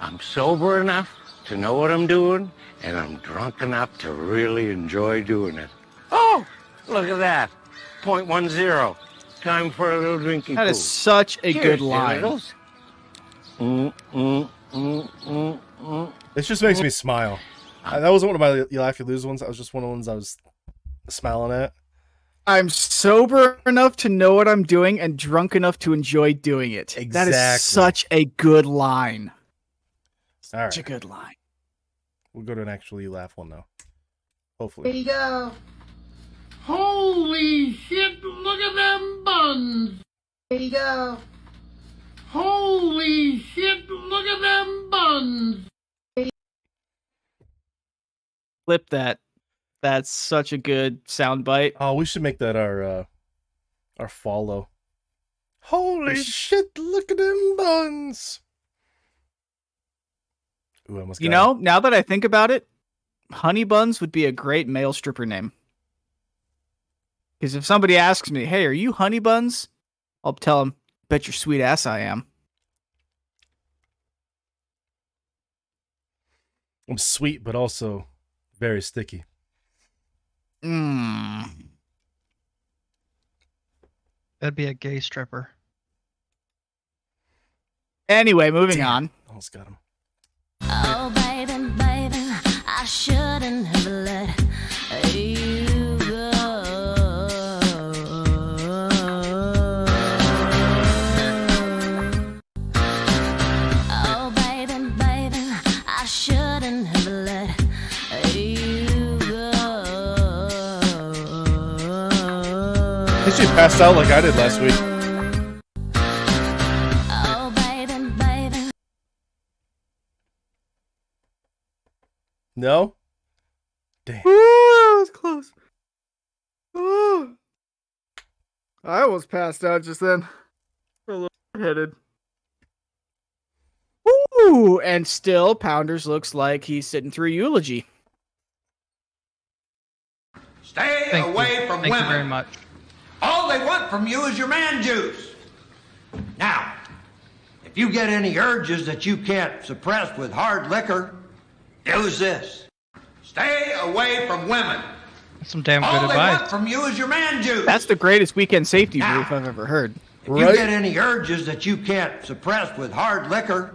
I'm sober enough to know what I'm doing, and I'm drunk enough to really enjoy doing it. Oh, look at that. Point one zero. Time for a little drinking That pool. is such a Cheers, good line. littles. Mm, mm, mm, mm, mm. This just makes me smile. Uh, That wasn't one of my you laugh you lose ones. That was just one of the ones I was smiling at. I'm sober enough to know what I'm doing and drunk enough to enjoy doing it. That is such a good line. All right, Such a good line. we'll go to an actual you laugh one though. Hopefully. There you go. Holy shit, look at them buns. There you go. Holy shit, look at them buns. Flip that. That's such a good soundbite. Oh, we should make that our uh our follow. Holy sh- shit! Look at them buns. Ooh, almost You know, him. now that I think about it, Honey Buns would be a great male stripper name. Because if somebody asks me, hey, are you Honey Buns? I'll tell them, bet your sweet ass I am. I'm sweet, but also very sticky. Mmm. That'd be a gay stripper. Anyway, moving Damn. on. Almost got him. Did you pass out like I did last week? Oh, baby, baby. No. Damn. Ooh, that was close. Ooh. I almost passed out just then. A little headed. Ooh, and still, Pounders looks like he's sitting through eulogy. Stay Thank away you. from Thank women. you very much. All they want from you is your man juice. Now, if you get any urges that you can't suppress with hard liquor, use this. Stay away from women. That's some damn All good they want advice. from you is your man juice. That's the greatest weekend safety brief I've ever heard. if you get any urges that you can't suppress with hard liquor,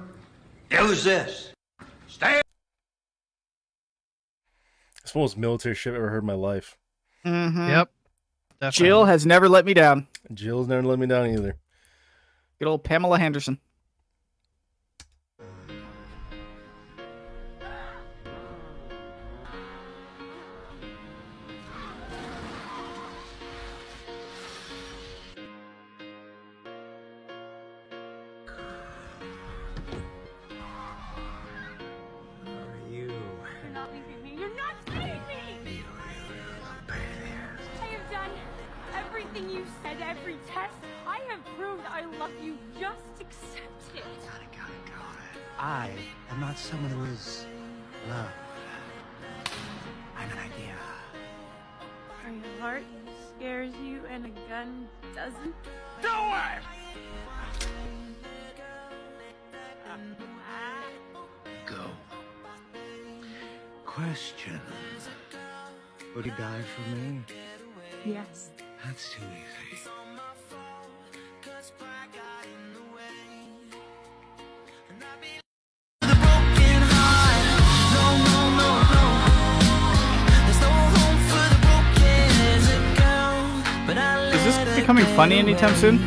use this. Stay It's the most military shit I've ever heard in my life. Mm-hmm. Yep. Definitely. Jill has never let me down. Jill's never let me down either. Good old Pamela Henderson. This becoming funny anytime soon?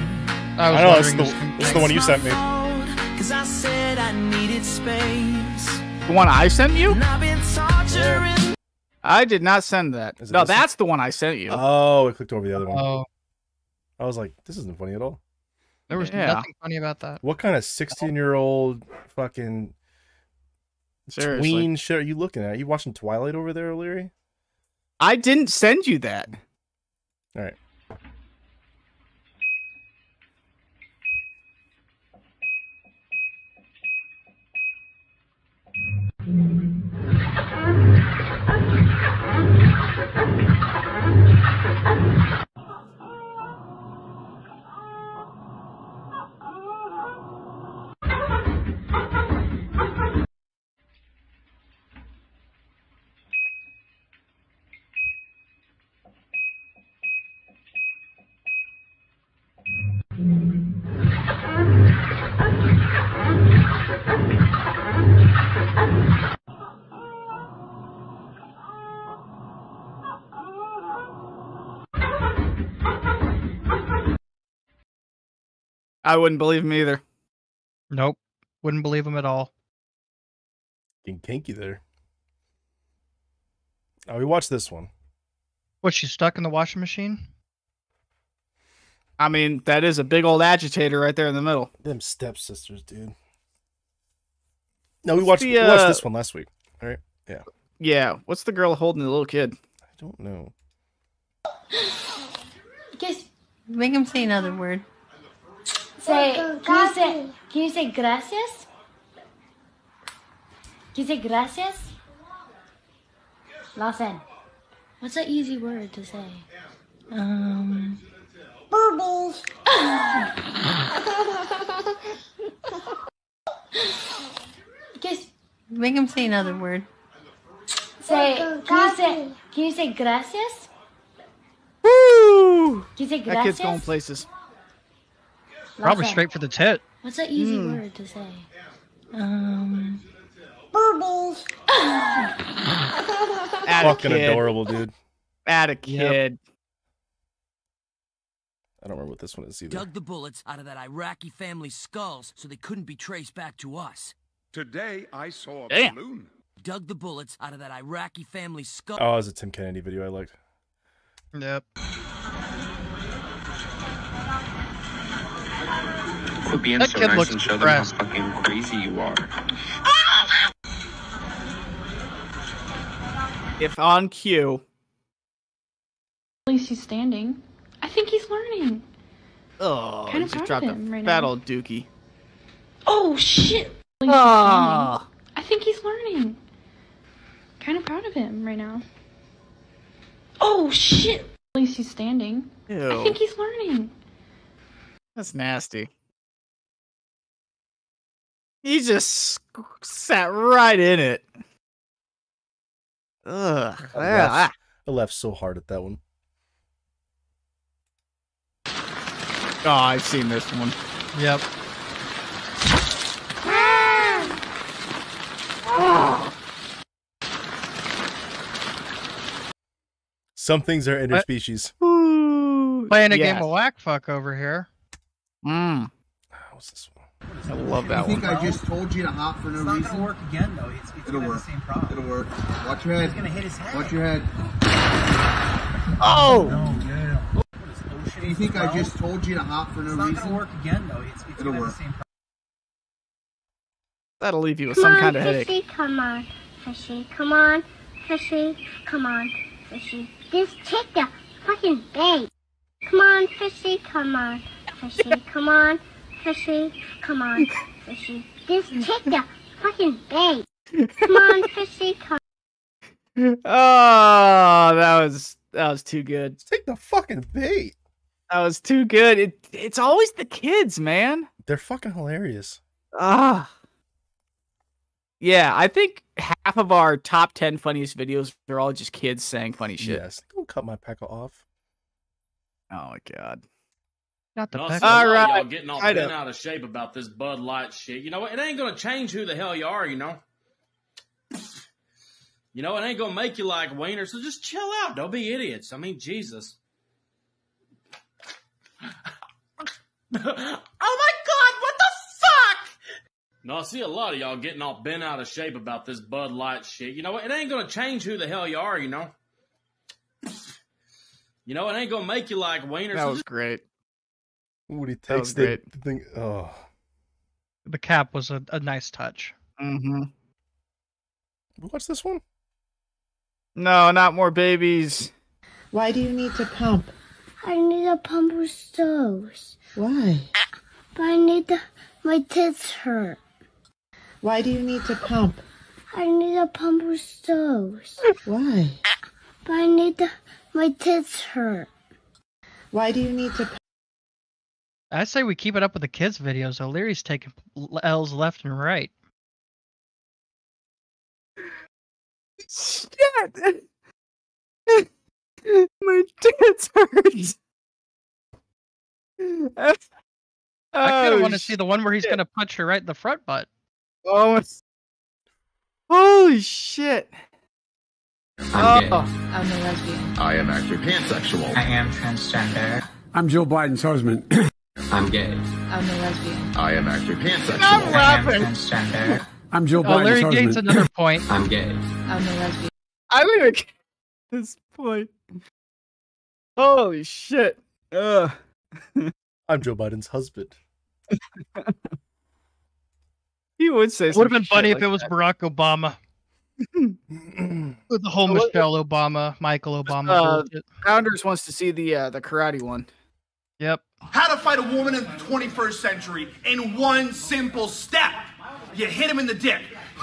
I was I know, it's the, it's the one you sent me. Cause I said I needed space. The one I sent you? And I've been torturing. I did not send that. No, this one? that's the one I sent you. Oh, I clicked over the other one. Oh, I was like, this isn't funny at all. there was Yeah. nothing funny about that. What kind of 16 year old fucking Seriously. tween shit are you looking at? Are you watching Twilight over there, O'Leary? I didn't send you that. All right. I wouldn't believe him either. Nope, wouldn't believe him at all. Getting kinky there. Oh, we watched this one. What? She's stuck in the washing machine? I mean, that is a big old agitator right there in the middle. Them stepsisters, dude. No, we watched, the, we watched uh, this one last week. All right. Yeah. Yeah. What's the girl holding the little kid? I don't know. Guess make him say another word. Say, can you say, can you say gracias? Can you say gracias? Lawson, what's an easy word to say? Um. Boobies. Guess make him say another word. Say, can you say, can you say gracias? Woo! Can you say That kid's going places. Probably Lawson, straight for the tit. What's that easy Hmm. word to say? Um. Boobies. At a Fucking kid. adorable, dude. At a kid. I don't remember what this one is either. Dug the bullets out of that Iraqi family's skulls so they couldn't be traced back to us. Today I saw a Damn. balloon. Dug the bullets out of that Iraqi family's skull. Oh, it was a Tim Kennedy video I liked. Yep. Quit being That so kid nice looks and show them how fucking crazy you are. If on cue. At least he's standing. I think he's learning. Oh, Kinda just proud dropped of a him right fat now. old dookie. Oh shit! At least he's ah. standing. I think he's learning. Kind of proud of him right now. Oh shit! At least he's standing. Ew. I think he's learning. That's nasty. He just sat right in it. Ugh. I Ah. laughed, I laughed so hard at that one. Oh, I've seen this one. Yep. Some things are interspecies. Playing a Yes. game of whack fuck over here. Mm. What's this one? I love that you think one. I just told you to hop for no It's not reason? gonna work again though. It's, it's It'll gonna work. have the same problem. It'll work. Watch your head. He's gonna hit his head. Watch your head. Oh! No, is ocean? You think I just told you to hop for no It's not reason? gonna work again though. It's, it's It'll gonna work. the same problem. That'll leave you with Come some on, kind of fishy, headache. come on, fishy, come on, fishy, come on, fishy. Just take the fucking bait. Come on, fishy, come on, fishy, come on, fishy, come on, fishy. Come on, Fishy. Just take the fucking bait. Come on, fishy, come Oh, that was that was too good. Take the fucking bait. That was too good. It it's always the kids, man. They're fucking hilarious. Ah. Yeah, I think half of our top ten funniest videos are all just kids saying funny shit. Yes. Don't cut my pecker off. Oh my god. Not the No, peck. see, a lot All of Y'all getting all bent out of shape about this Bud Light shit. You know what? It ain't gonna change who the hell you are. You know. You know, it ain't gonna make you like Wiener. So just chill out. Don't be idiots. I mean, Jesus. oh my God! What the fuck? No, I see a lot of y'all getting all bent out of shape about this Bud Light shit. You know what? It ain't gonna change who the hell you are. You know. You know, it ain't gonna make you like Wiener. That so was just great. When he That takes was the, the thing. Oh. The cap was a, a nice touch. Mm-hmm. What's this one? No, not more babies. Why do you need to pump? I need a pump with stoves. Why? But I need the, my tits hurt. Why do you need to pump? I need a pump with stoves. Why? But I need the, my tits hurt. Why do you need to I say we keep it up with the kids' videos. O'Leary's taking L's left and right. Shit. my tits hurt. I kind of want to Oh, see the one where he's gonna punch her right in the front butt. Oh, holy shit! I'm. Oh, I'm a lesbian. I am actor pansexual. I am transgender. I'm Joe Biden's husband. I'm gay. I'm a lesbian. I am actor pansexual. I'm I am laughing. transgender. I'm Joe Oh, Larry gains another point. I'm gay. I'm a lesbian. I don't even get this point. Holy shit! Ugh. I'm Joe Biden's husband. He would say. It would have been funny shit if it like was that. Barack Obama. With the whole Oh, Michelle Obama, Michael Obama. Uh. Pounders wants to see the uh, the karate one. Yep. How to fight a woman in the 21st century in one simple step. You hit him in the dick.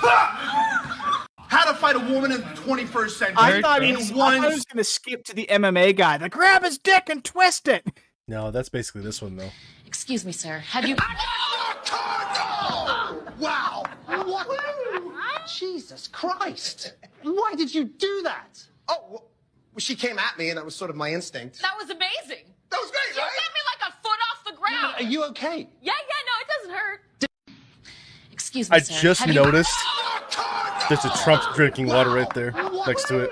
How to fight a woman in the 21st century I thought, in was, I one thought he was gonna skip to the MMA guy. The grab his dick and twist it. No, that's basically this one though. Excuse me, sir. Have you? Wow! What? Jesus Christ! Why did you do that? Oh, well, she came at me, and that was sort of my instinct. That was amazing. That was great, You right? got me like a foot off the ground. Are you okay? Yeah, yeah, no, it doesn't hurt. Excuse me, I sir. just Have you- noticed there's a Trump drinking water right there next to it.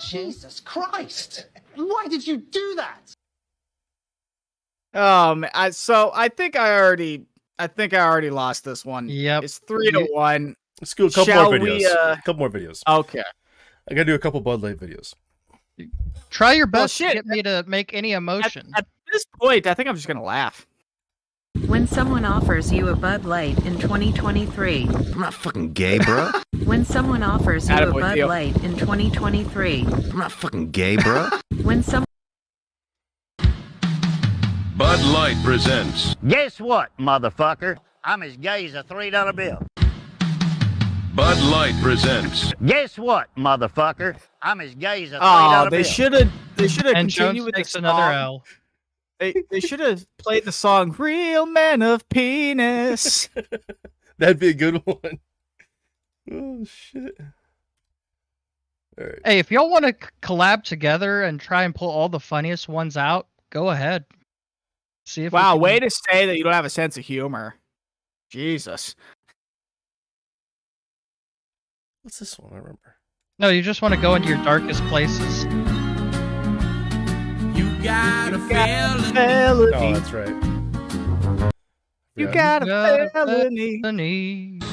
Jesus Christ! Why did you do that? Um, I so I think I already I think I already lost this one. Yep. It's three to one. Let's do a couple Shall more we, videos. uh, A couple more videos. Okay. I gotta do a couple Bud Light videos. Try your Well, best shit, to get me to make any emotion. At this point, I think I'm just gonna laugh. When someone offers you a Bud Light in 2023. I'm not fucking gay, bro. When someone offers you a Bud Theo. Light in 2023. I'm not fucking gay, bro. When some Bud Light presents Guess what, motherfucker? I'm as gay as a $3 bill. Bud Light presents Guess what, motherfucker? I'm as gay as a $3 Oh, they should have they should have continued Jones with this takes another song. L. They they should have played the song "Real Man of Penis." That'd be a good one. Oh shit. All right. Hey, if y'all want to collab together and try and pull all the funniest ones out, go ahead. See if we wow, can- way to say that you don't have a sense of humor. Jesus. What's this one? I remember. No, you just want to go into your darkest places. You got a felony. Felony. Oh, that's right. You Yeah. got a Got a felony.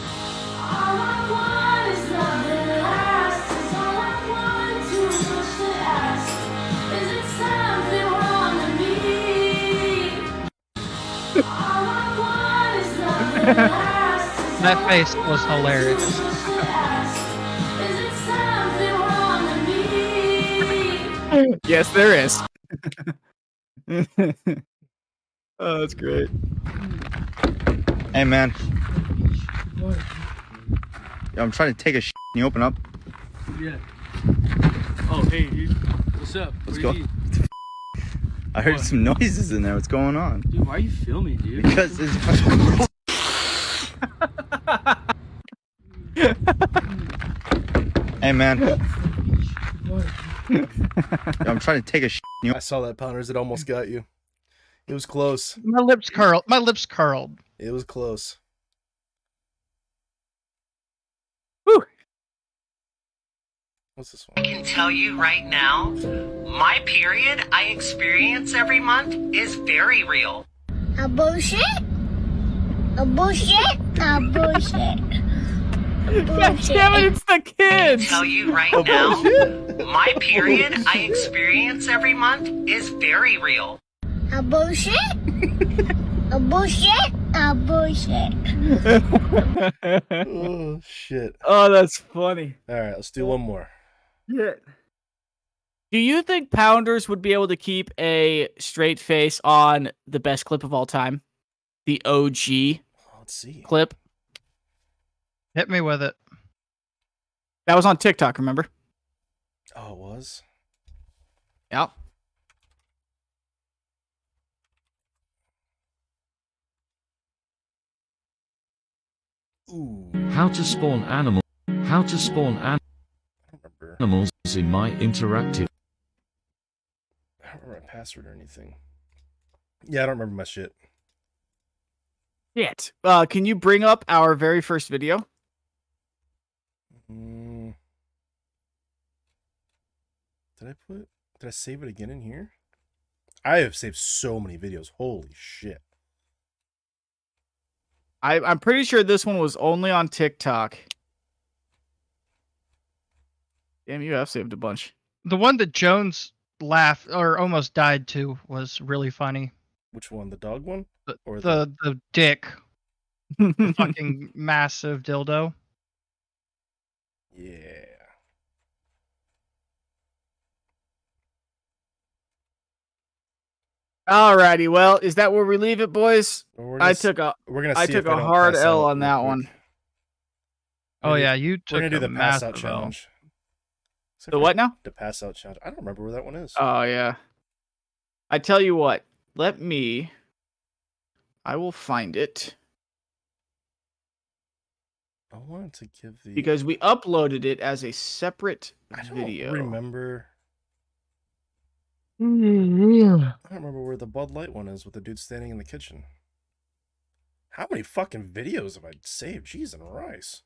That face was hilarious. yes, there is. oh, that's great. Hey man. Yo, I'm trying to take a shit. Can you open up? Yeah. Oh, hey, dude. What's up? Let's what go. you? I heard What? some noises in there. What's going on? Dude, why are you filming, dude? Because it's Hey man. I'm trying to take a shit. I saw that pounders. It almost got you. It was close. My lips curled. My lips curled. It was close. What's this one? I can tell you right now, my period I experience every month is very real. A bullshit? A bullshit? A bullshit. God damn it, it's the kids! tell you right now, oh, my period I experience every month is very real. A bullshit? A bullshit? A bullshit. oh shit! Oh, that's funny. All right, let's do one more. Yeah. Do you think Pounders would be able to keep a straight face on the best clip of all time? The OG Let's see. clip? Hit me with it. That was on TikTok, remember? Oh, it was. Yep. How to spawn animal. How to spawn an- animals in my interactive. I don't remember my password or anything. Yeah, I don't remember my shit. Shit. Uh, can you bring up our very first video? Mm. Did I put? Did I save it again in here? I have saved so many videos. Holy shit! I, I'm pretty sure this one was only on TikTok. Damn, you have saved a bunch. The one that Jones laughed or almost died to was really funny. Which one? The dog one? The Or the, the dick, the fucking massive dildo. Yeah. Alrighty, well, is that where we leave it, boys? Well, we're gonna I s- took a we're gonna I took if I a don't hard L on that quick. one. Oh We're yeah, gonna- you We're gonna do the pass out challenge. Except The what now? The pass out challenge. I don't remember where that one is. Oh yeah. I tell you what, let me I will find it I wanted to give the because we uploaded it as a separate I don't video. remember. Mm-hmm. I don't remember where the Bud Light one is with the dude standing in the kitchen. How many fucking videos have I saved? Jeez and rice.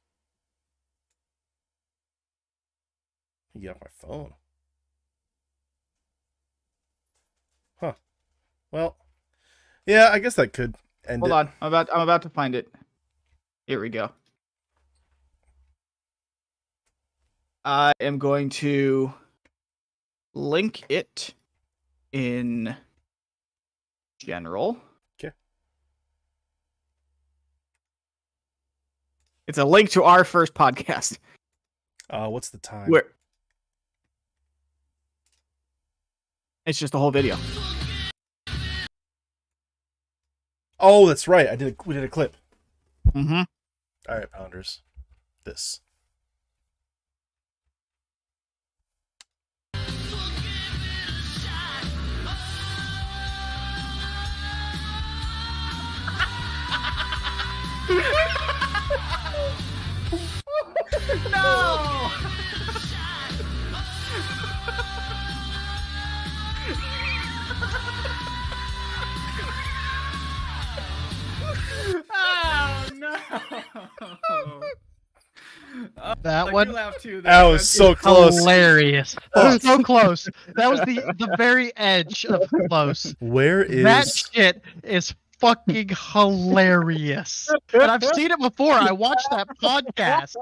You get off my phone. Huh. Well, yeah, I guess that could end Hold it. on. I'm about I'm about to find it. Here we go. I am going to link it in general. Okay. It's a link to our first podcast. Uh, what's the time? Where It's just the whole video. Oh, that's right. I did. A, we did a clip. Mm-hmm. All right, pounders. This. No! oh no! That Like, one too, That was so close. hilarious. That was so close. That was the the very edge of close. Where is That shit is fucking hilarious. And I've seen it before. I watched that podcast.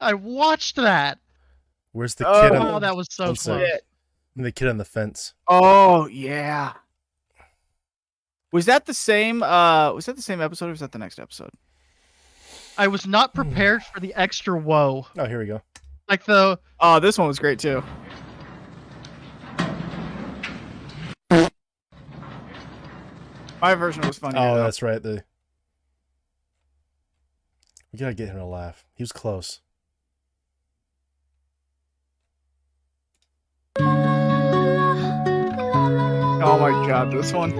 I watched that. Where's the Oh, kid on the, that was so one close. the kid on the fence? Oh yeah. Was that the same? Uh, was that the same episode, or was that the next episode? I was not prepared for the extra woe. Oh, here we go. Like the Oh, this one was great too. My version was funny. Oh, that's right. The we gotta get him to laugh. He was close. Oh my god, this one.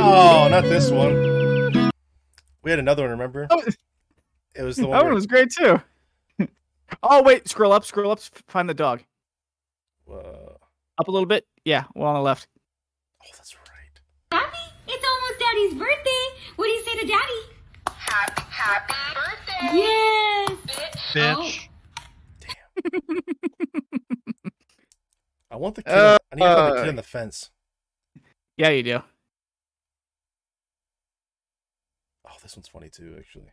Oh, not this one. We had another one. Remember? It was the one. That one was great too. oh wait, scroll up, scroll up, find the dog. Uh, Up a little bit. Yeah, one on the left. Oh, that's right. Happy? It's almost Daddy's birthday. What do you say to Daddy? Happy, happy birthday. Yes. Bitch. Damn! I want the kid. on- I need to find the Uh, kid on the fence. Yeah, you do. Oh, this one's funny too, actually.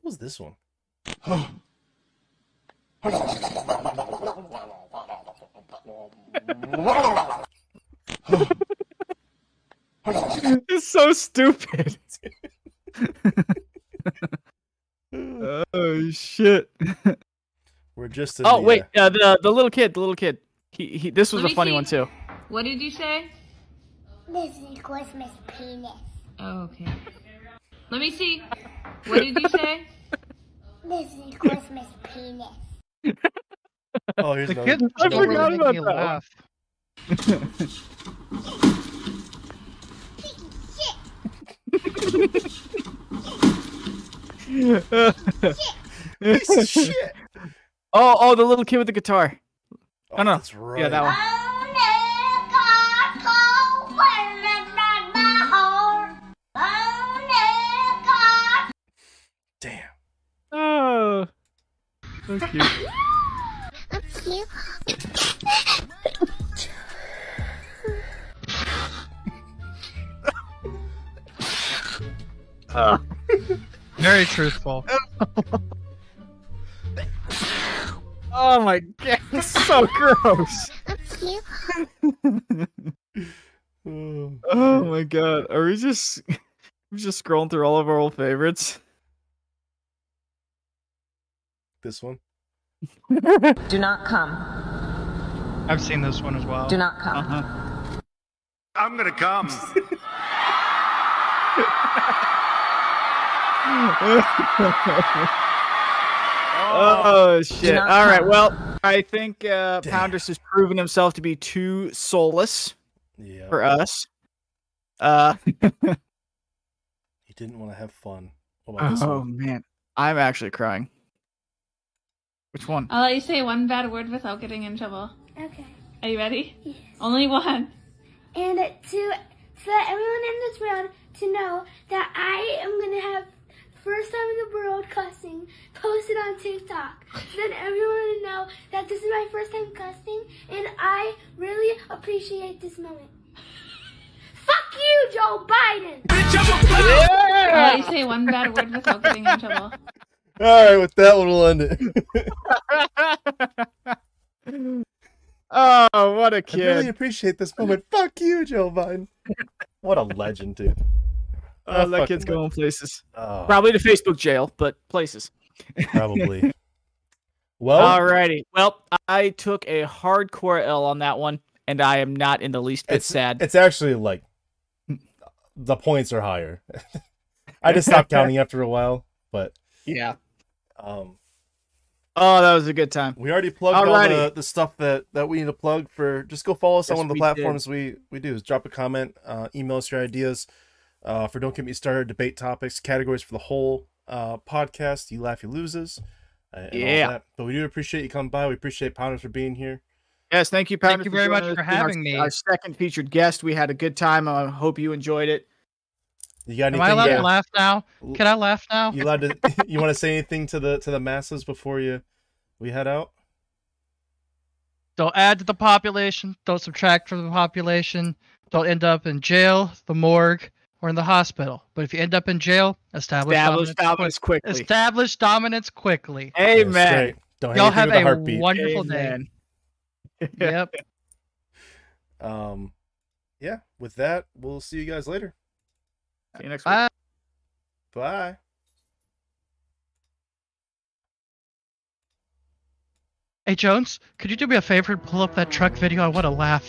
What was this one? it's so stupid. oh shit. We're just. In Oh the, wait, uh, uh, the the little kid, the little kid. He, he this was a funny see. one too. What did you say? This is Christmas penis. Oh, okay. Let me see. What did you say? This is Christmas penis. oh, here's The another- kids I still really forgot about that laugh. Piece of shit. Oh, oh, the little kid with the guitar. Oh, no, no. that's right. Yeah, that one. So cute. Very truthful. Oh my god, it's so gross. oh my god, are we just we're just scrolling through all of our old favorites? This one. Do not come. I've seen this one as well. Do not come. Uh-huh. I'm gonna come. Oh shit! not All right, come. well, I think uh, Pounders has proven himself to be too soulless Yeah. for us. Uh, He didn't want to have fun. What about this oh one? man, I'm actually crying. Which one? I'll let you say one bad word without getting in trouble. Okay. Are you ready? Yes. Only one. And to for everyone in this world to know that I am gonna have first time in the world cussing posted on TikTok. Then everyone will know that this is my first time cussing, and I really appreciate this moment. Fuck you, Joe Biden. I'll let you say one bad word without getting in trouble. All right, with that one, we'll end it. Oh, what a kid! I really appreciate this moment. Fuck you, Joe Biden. What a legend, dude. oh, A that kid's fucking going places. Oh, Probably to Facebook jail, but places. probably. Well, Alrighty. Well, I took a hardcore L on that one, and I am not in the least bit it's sad. It's actually like the points are higher. I just stopped counting after a while, but yeah. Um, Oh, that was a good time. we already plugged all the, the stuff that that we need to plug for. Just go follow us on one of the we platforms we we do. Is drop a comment, uh, email us your ideas uh, for don't get me started, debate topics, categories for the whole uh, podcast. You laugh, you loses. Uh, Yeah. that. But we do appreciate you coming by. We appreciate Pounders for being here. Yes, thank you, Pounders. Thank you very much for us, being our- having me. Our second featured guest. We had a good time. I hope you enjoyed it. You got Am anything? I allowed you- to laugh now? Can I laugh now? You allowed to? you want to say anything to the to the masses before you we head out? Don't add to the population. Don't subtract from the population. Don't end up in jail, the morgue, or in the hospital. But if you end up in jail, establish, Establish dominance, dominance quick- quickly. Establish dominance quickly. Amen. That's great. Don't Y'all have a heartbeat. wonderful Amen. day. Yep. Um, yeah. With that, we'll see you guys later. See you next week. Bye. Bye. Hey Jones, could you do me a favor and pull up that truck video? I want to laugh.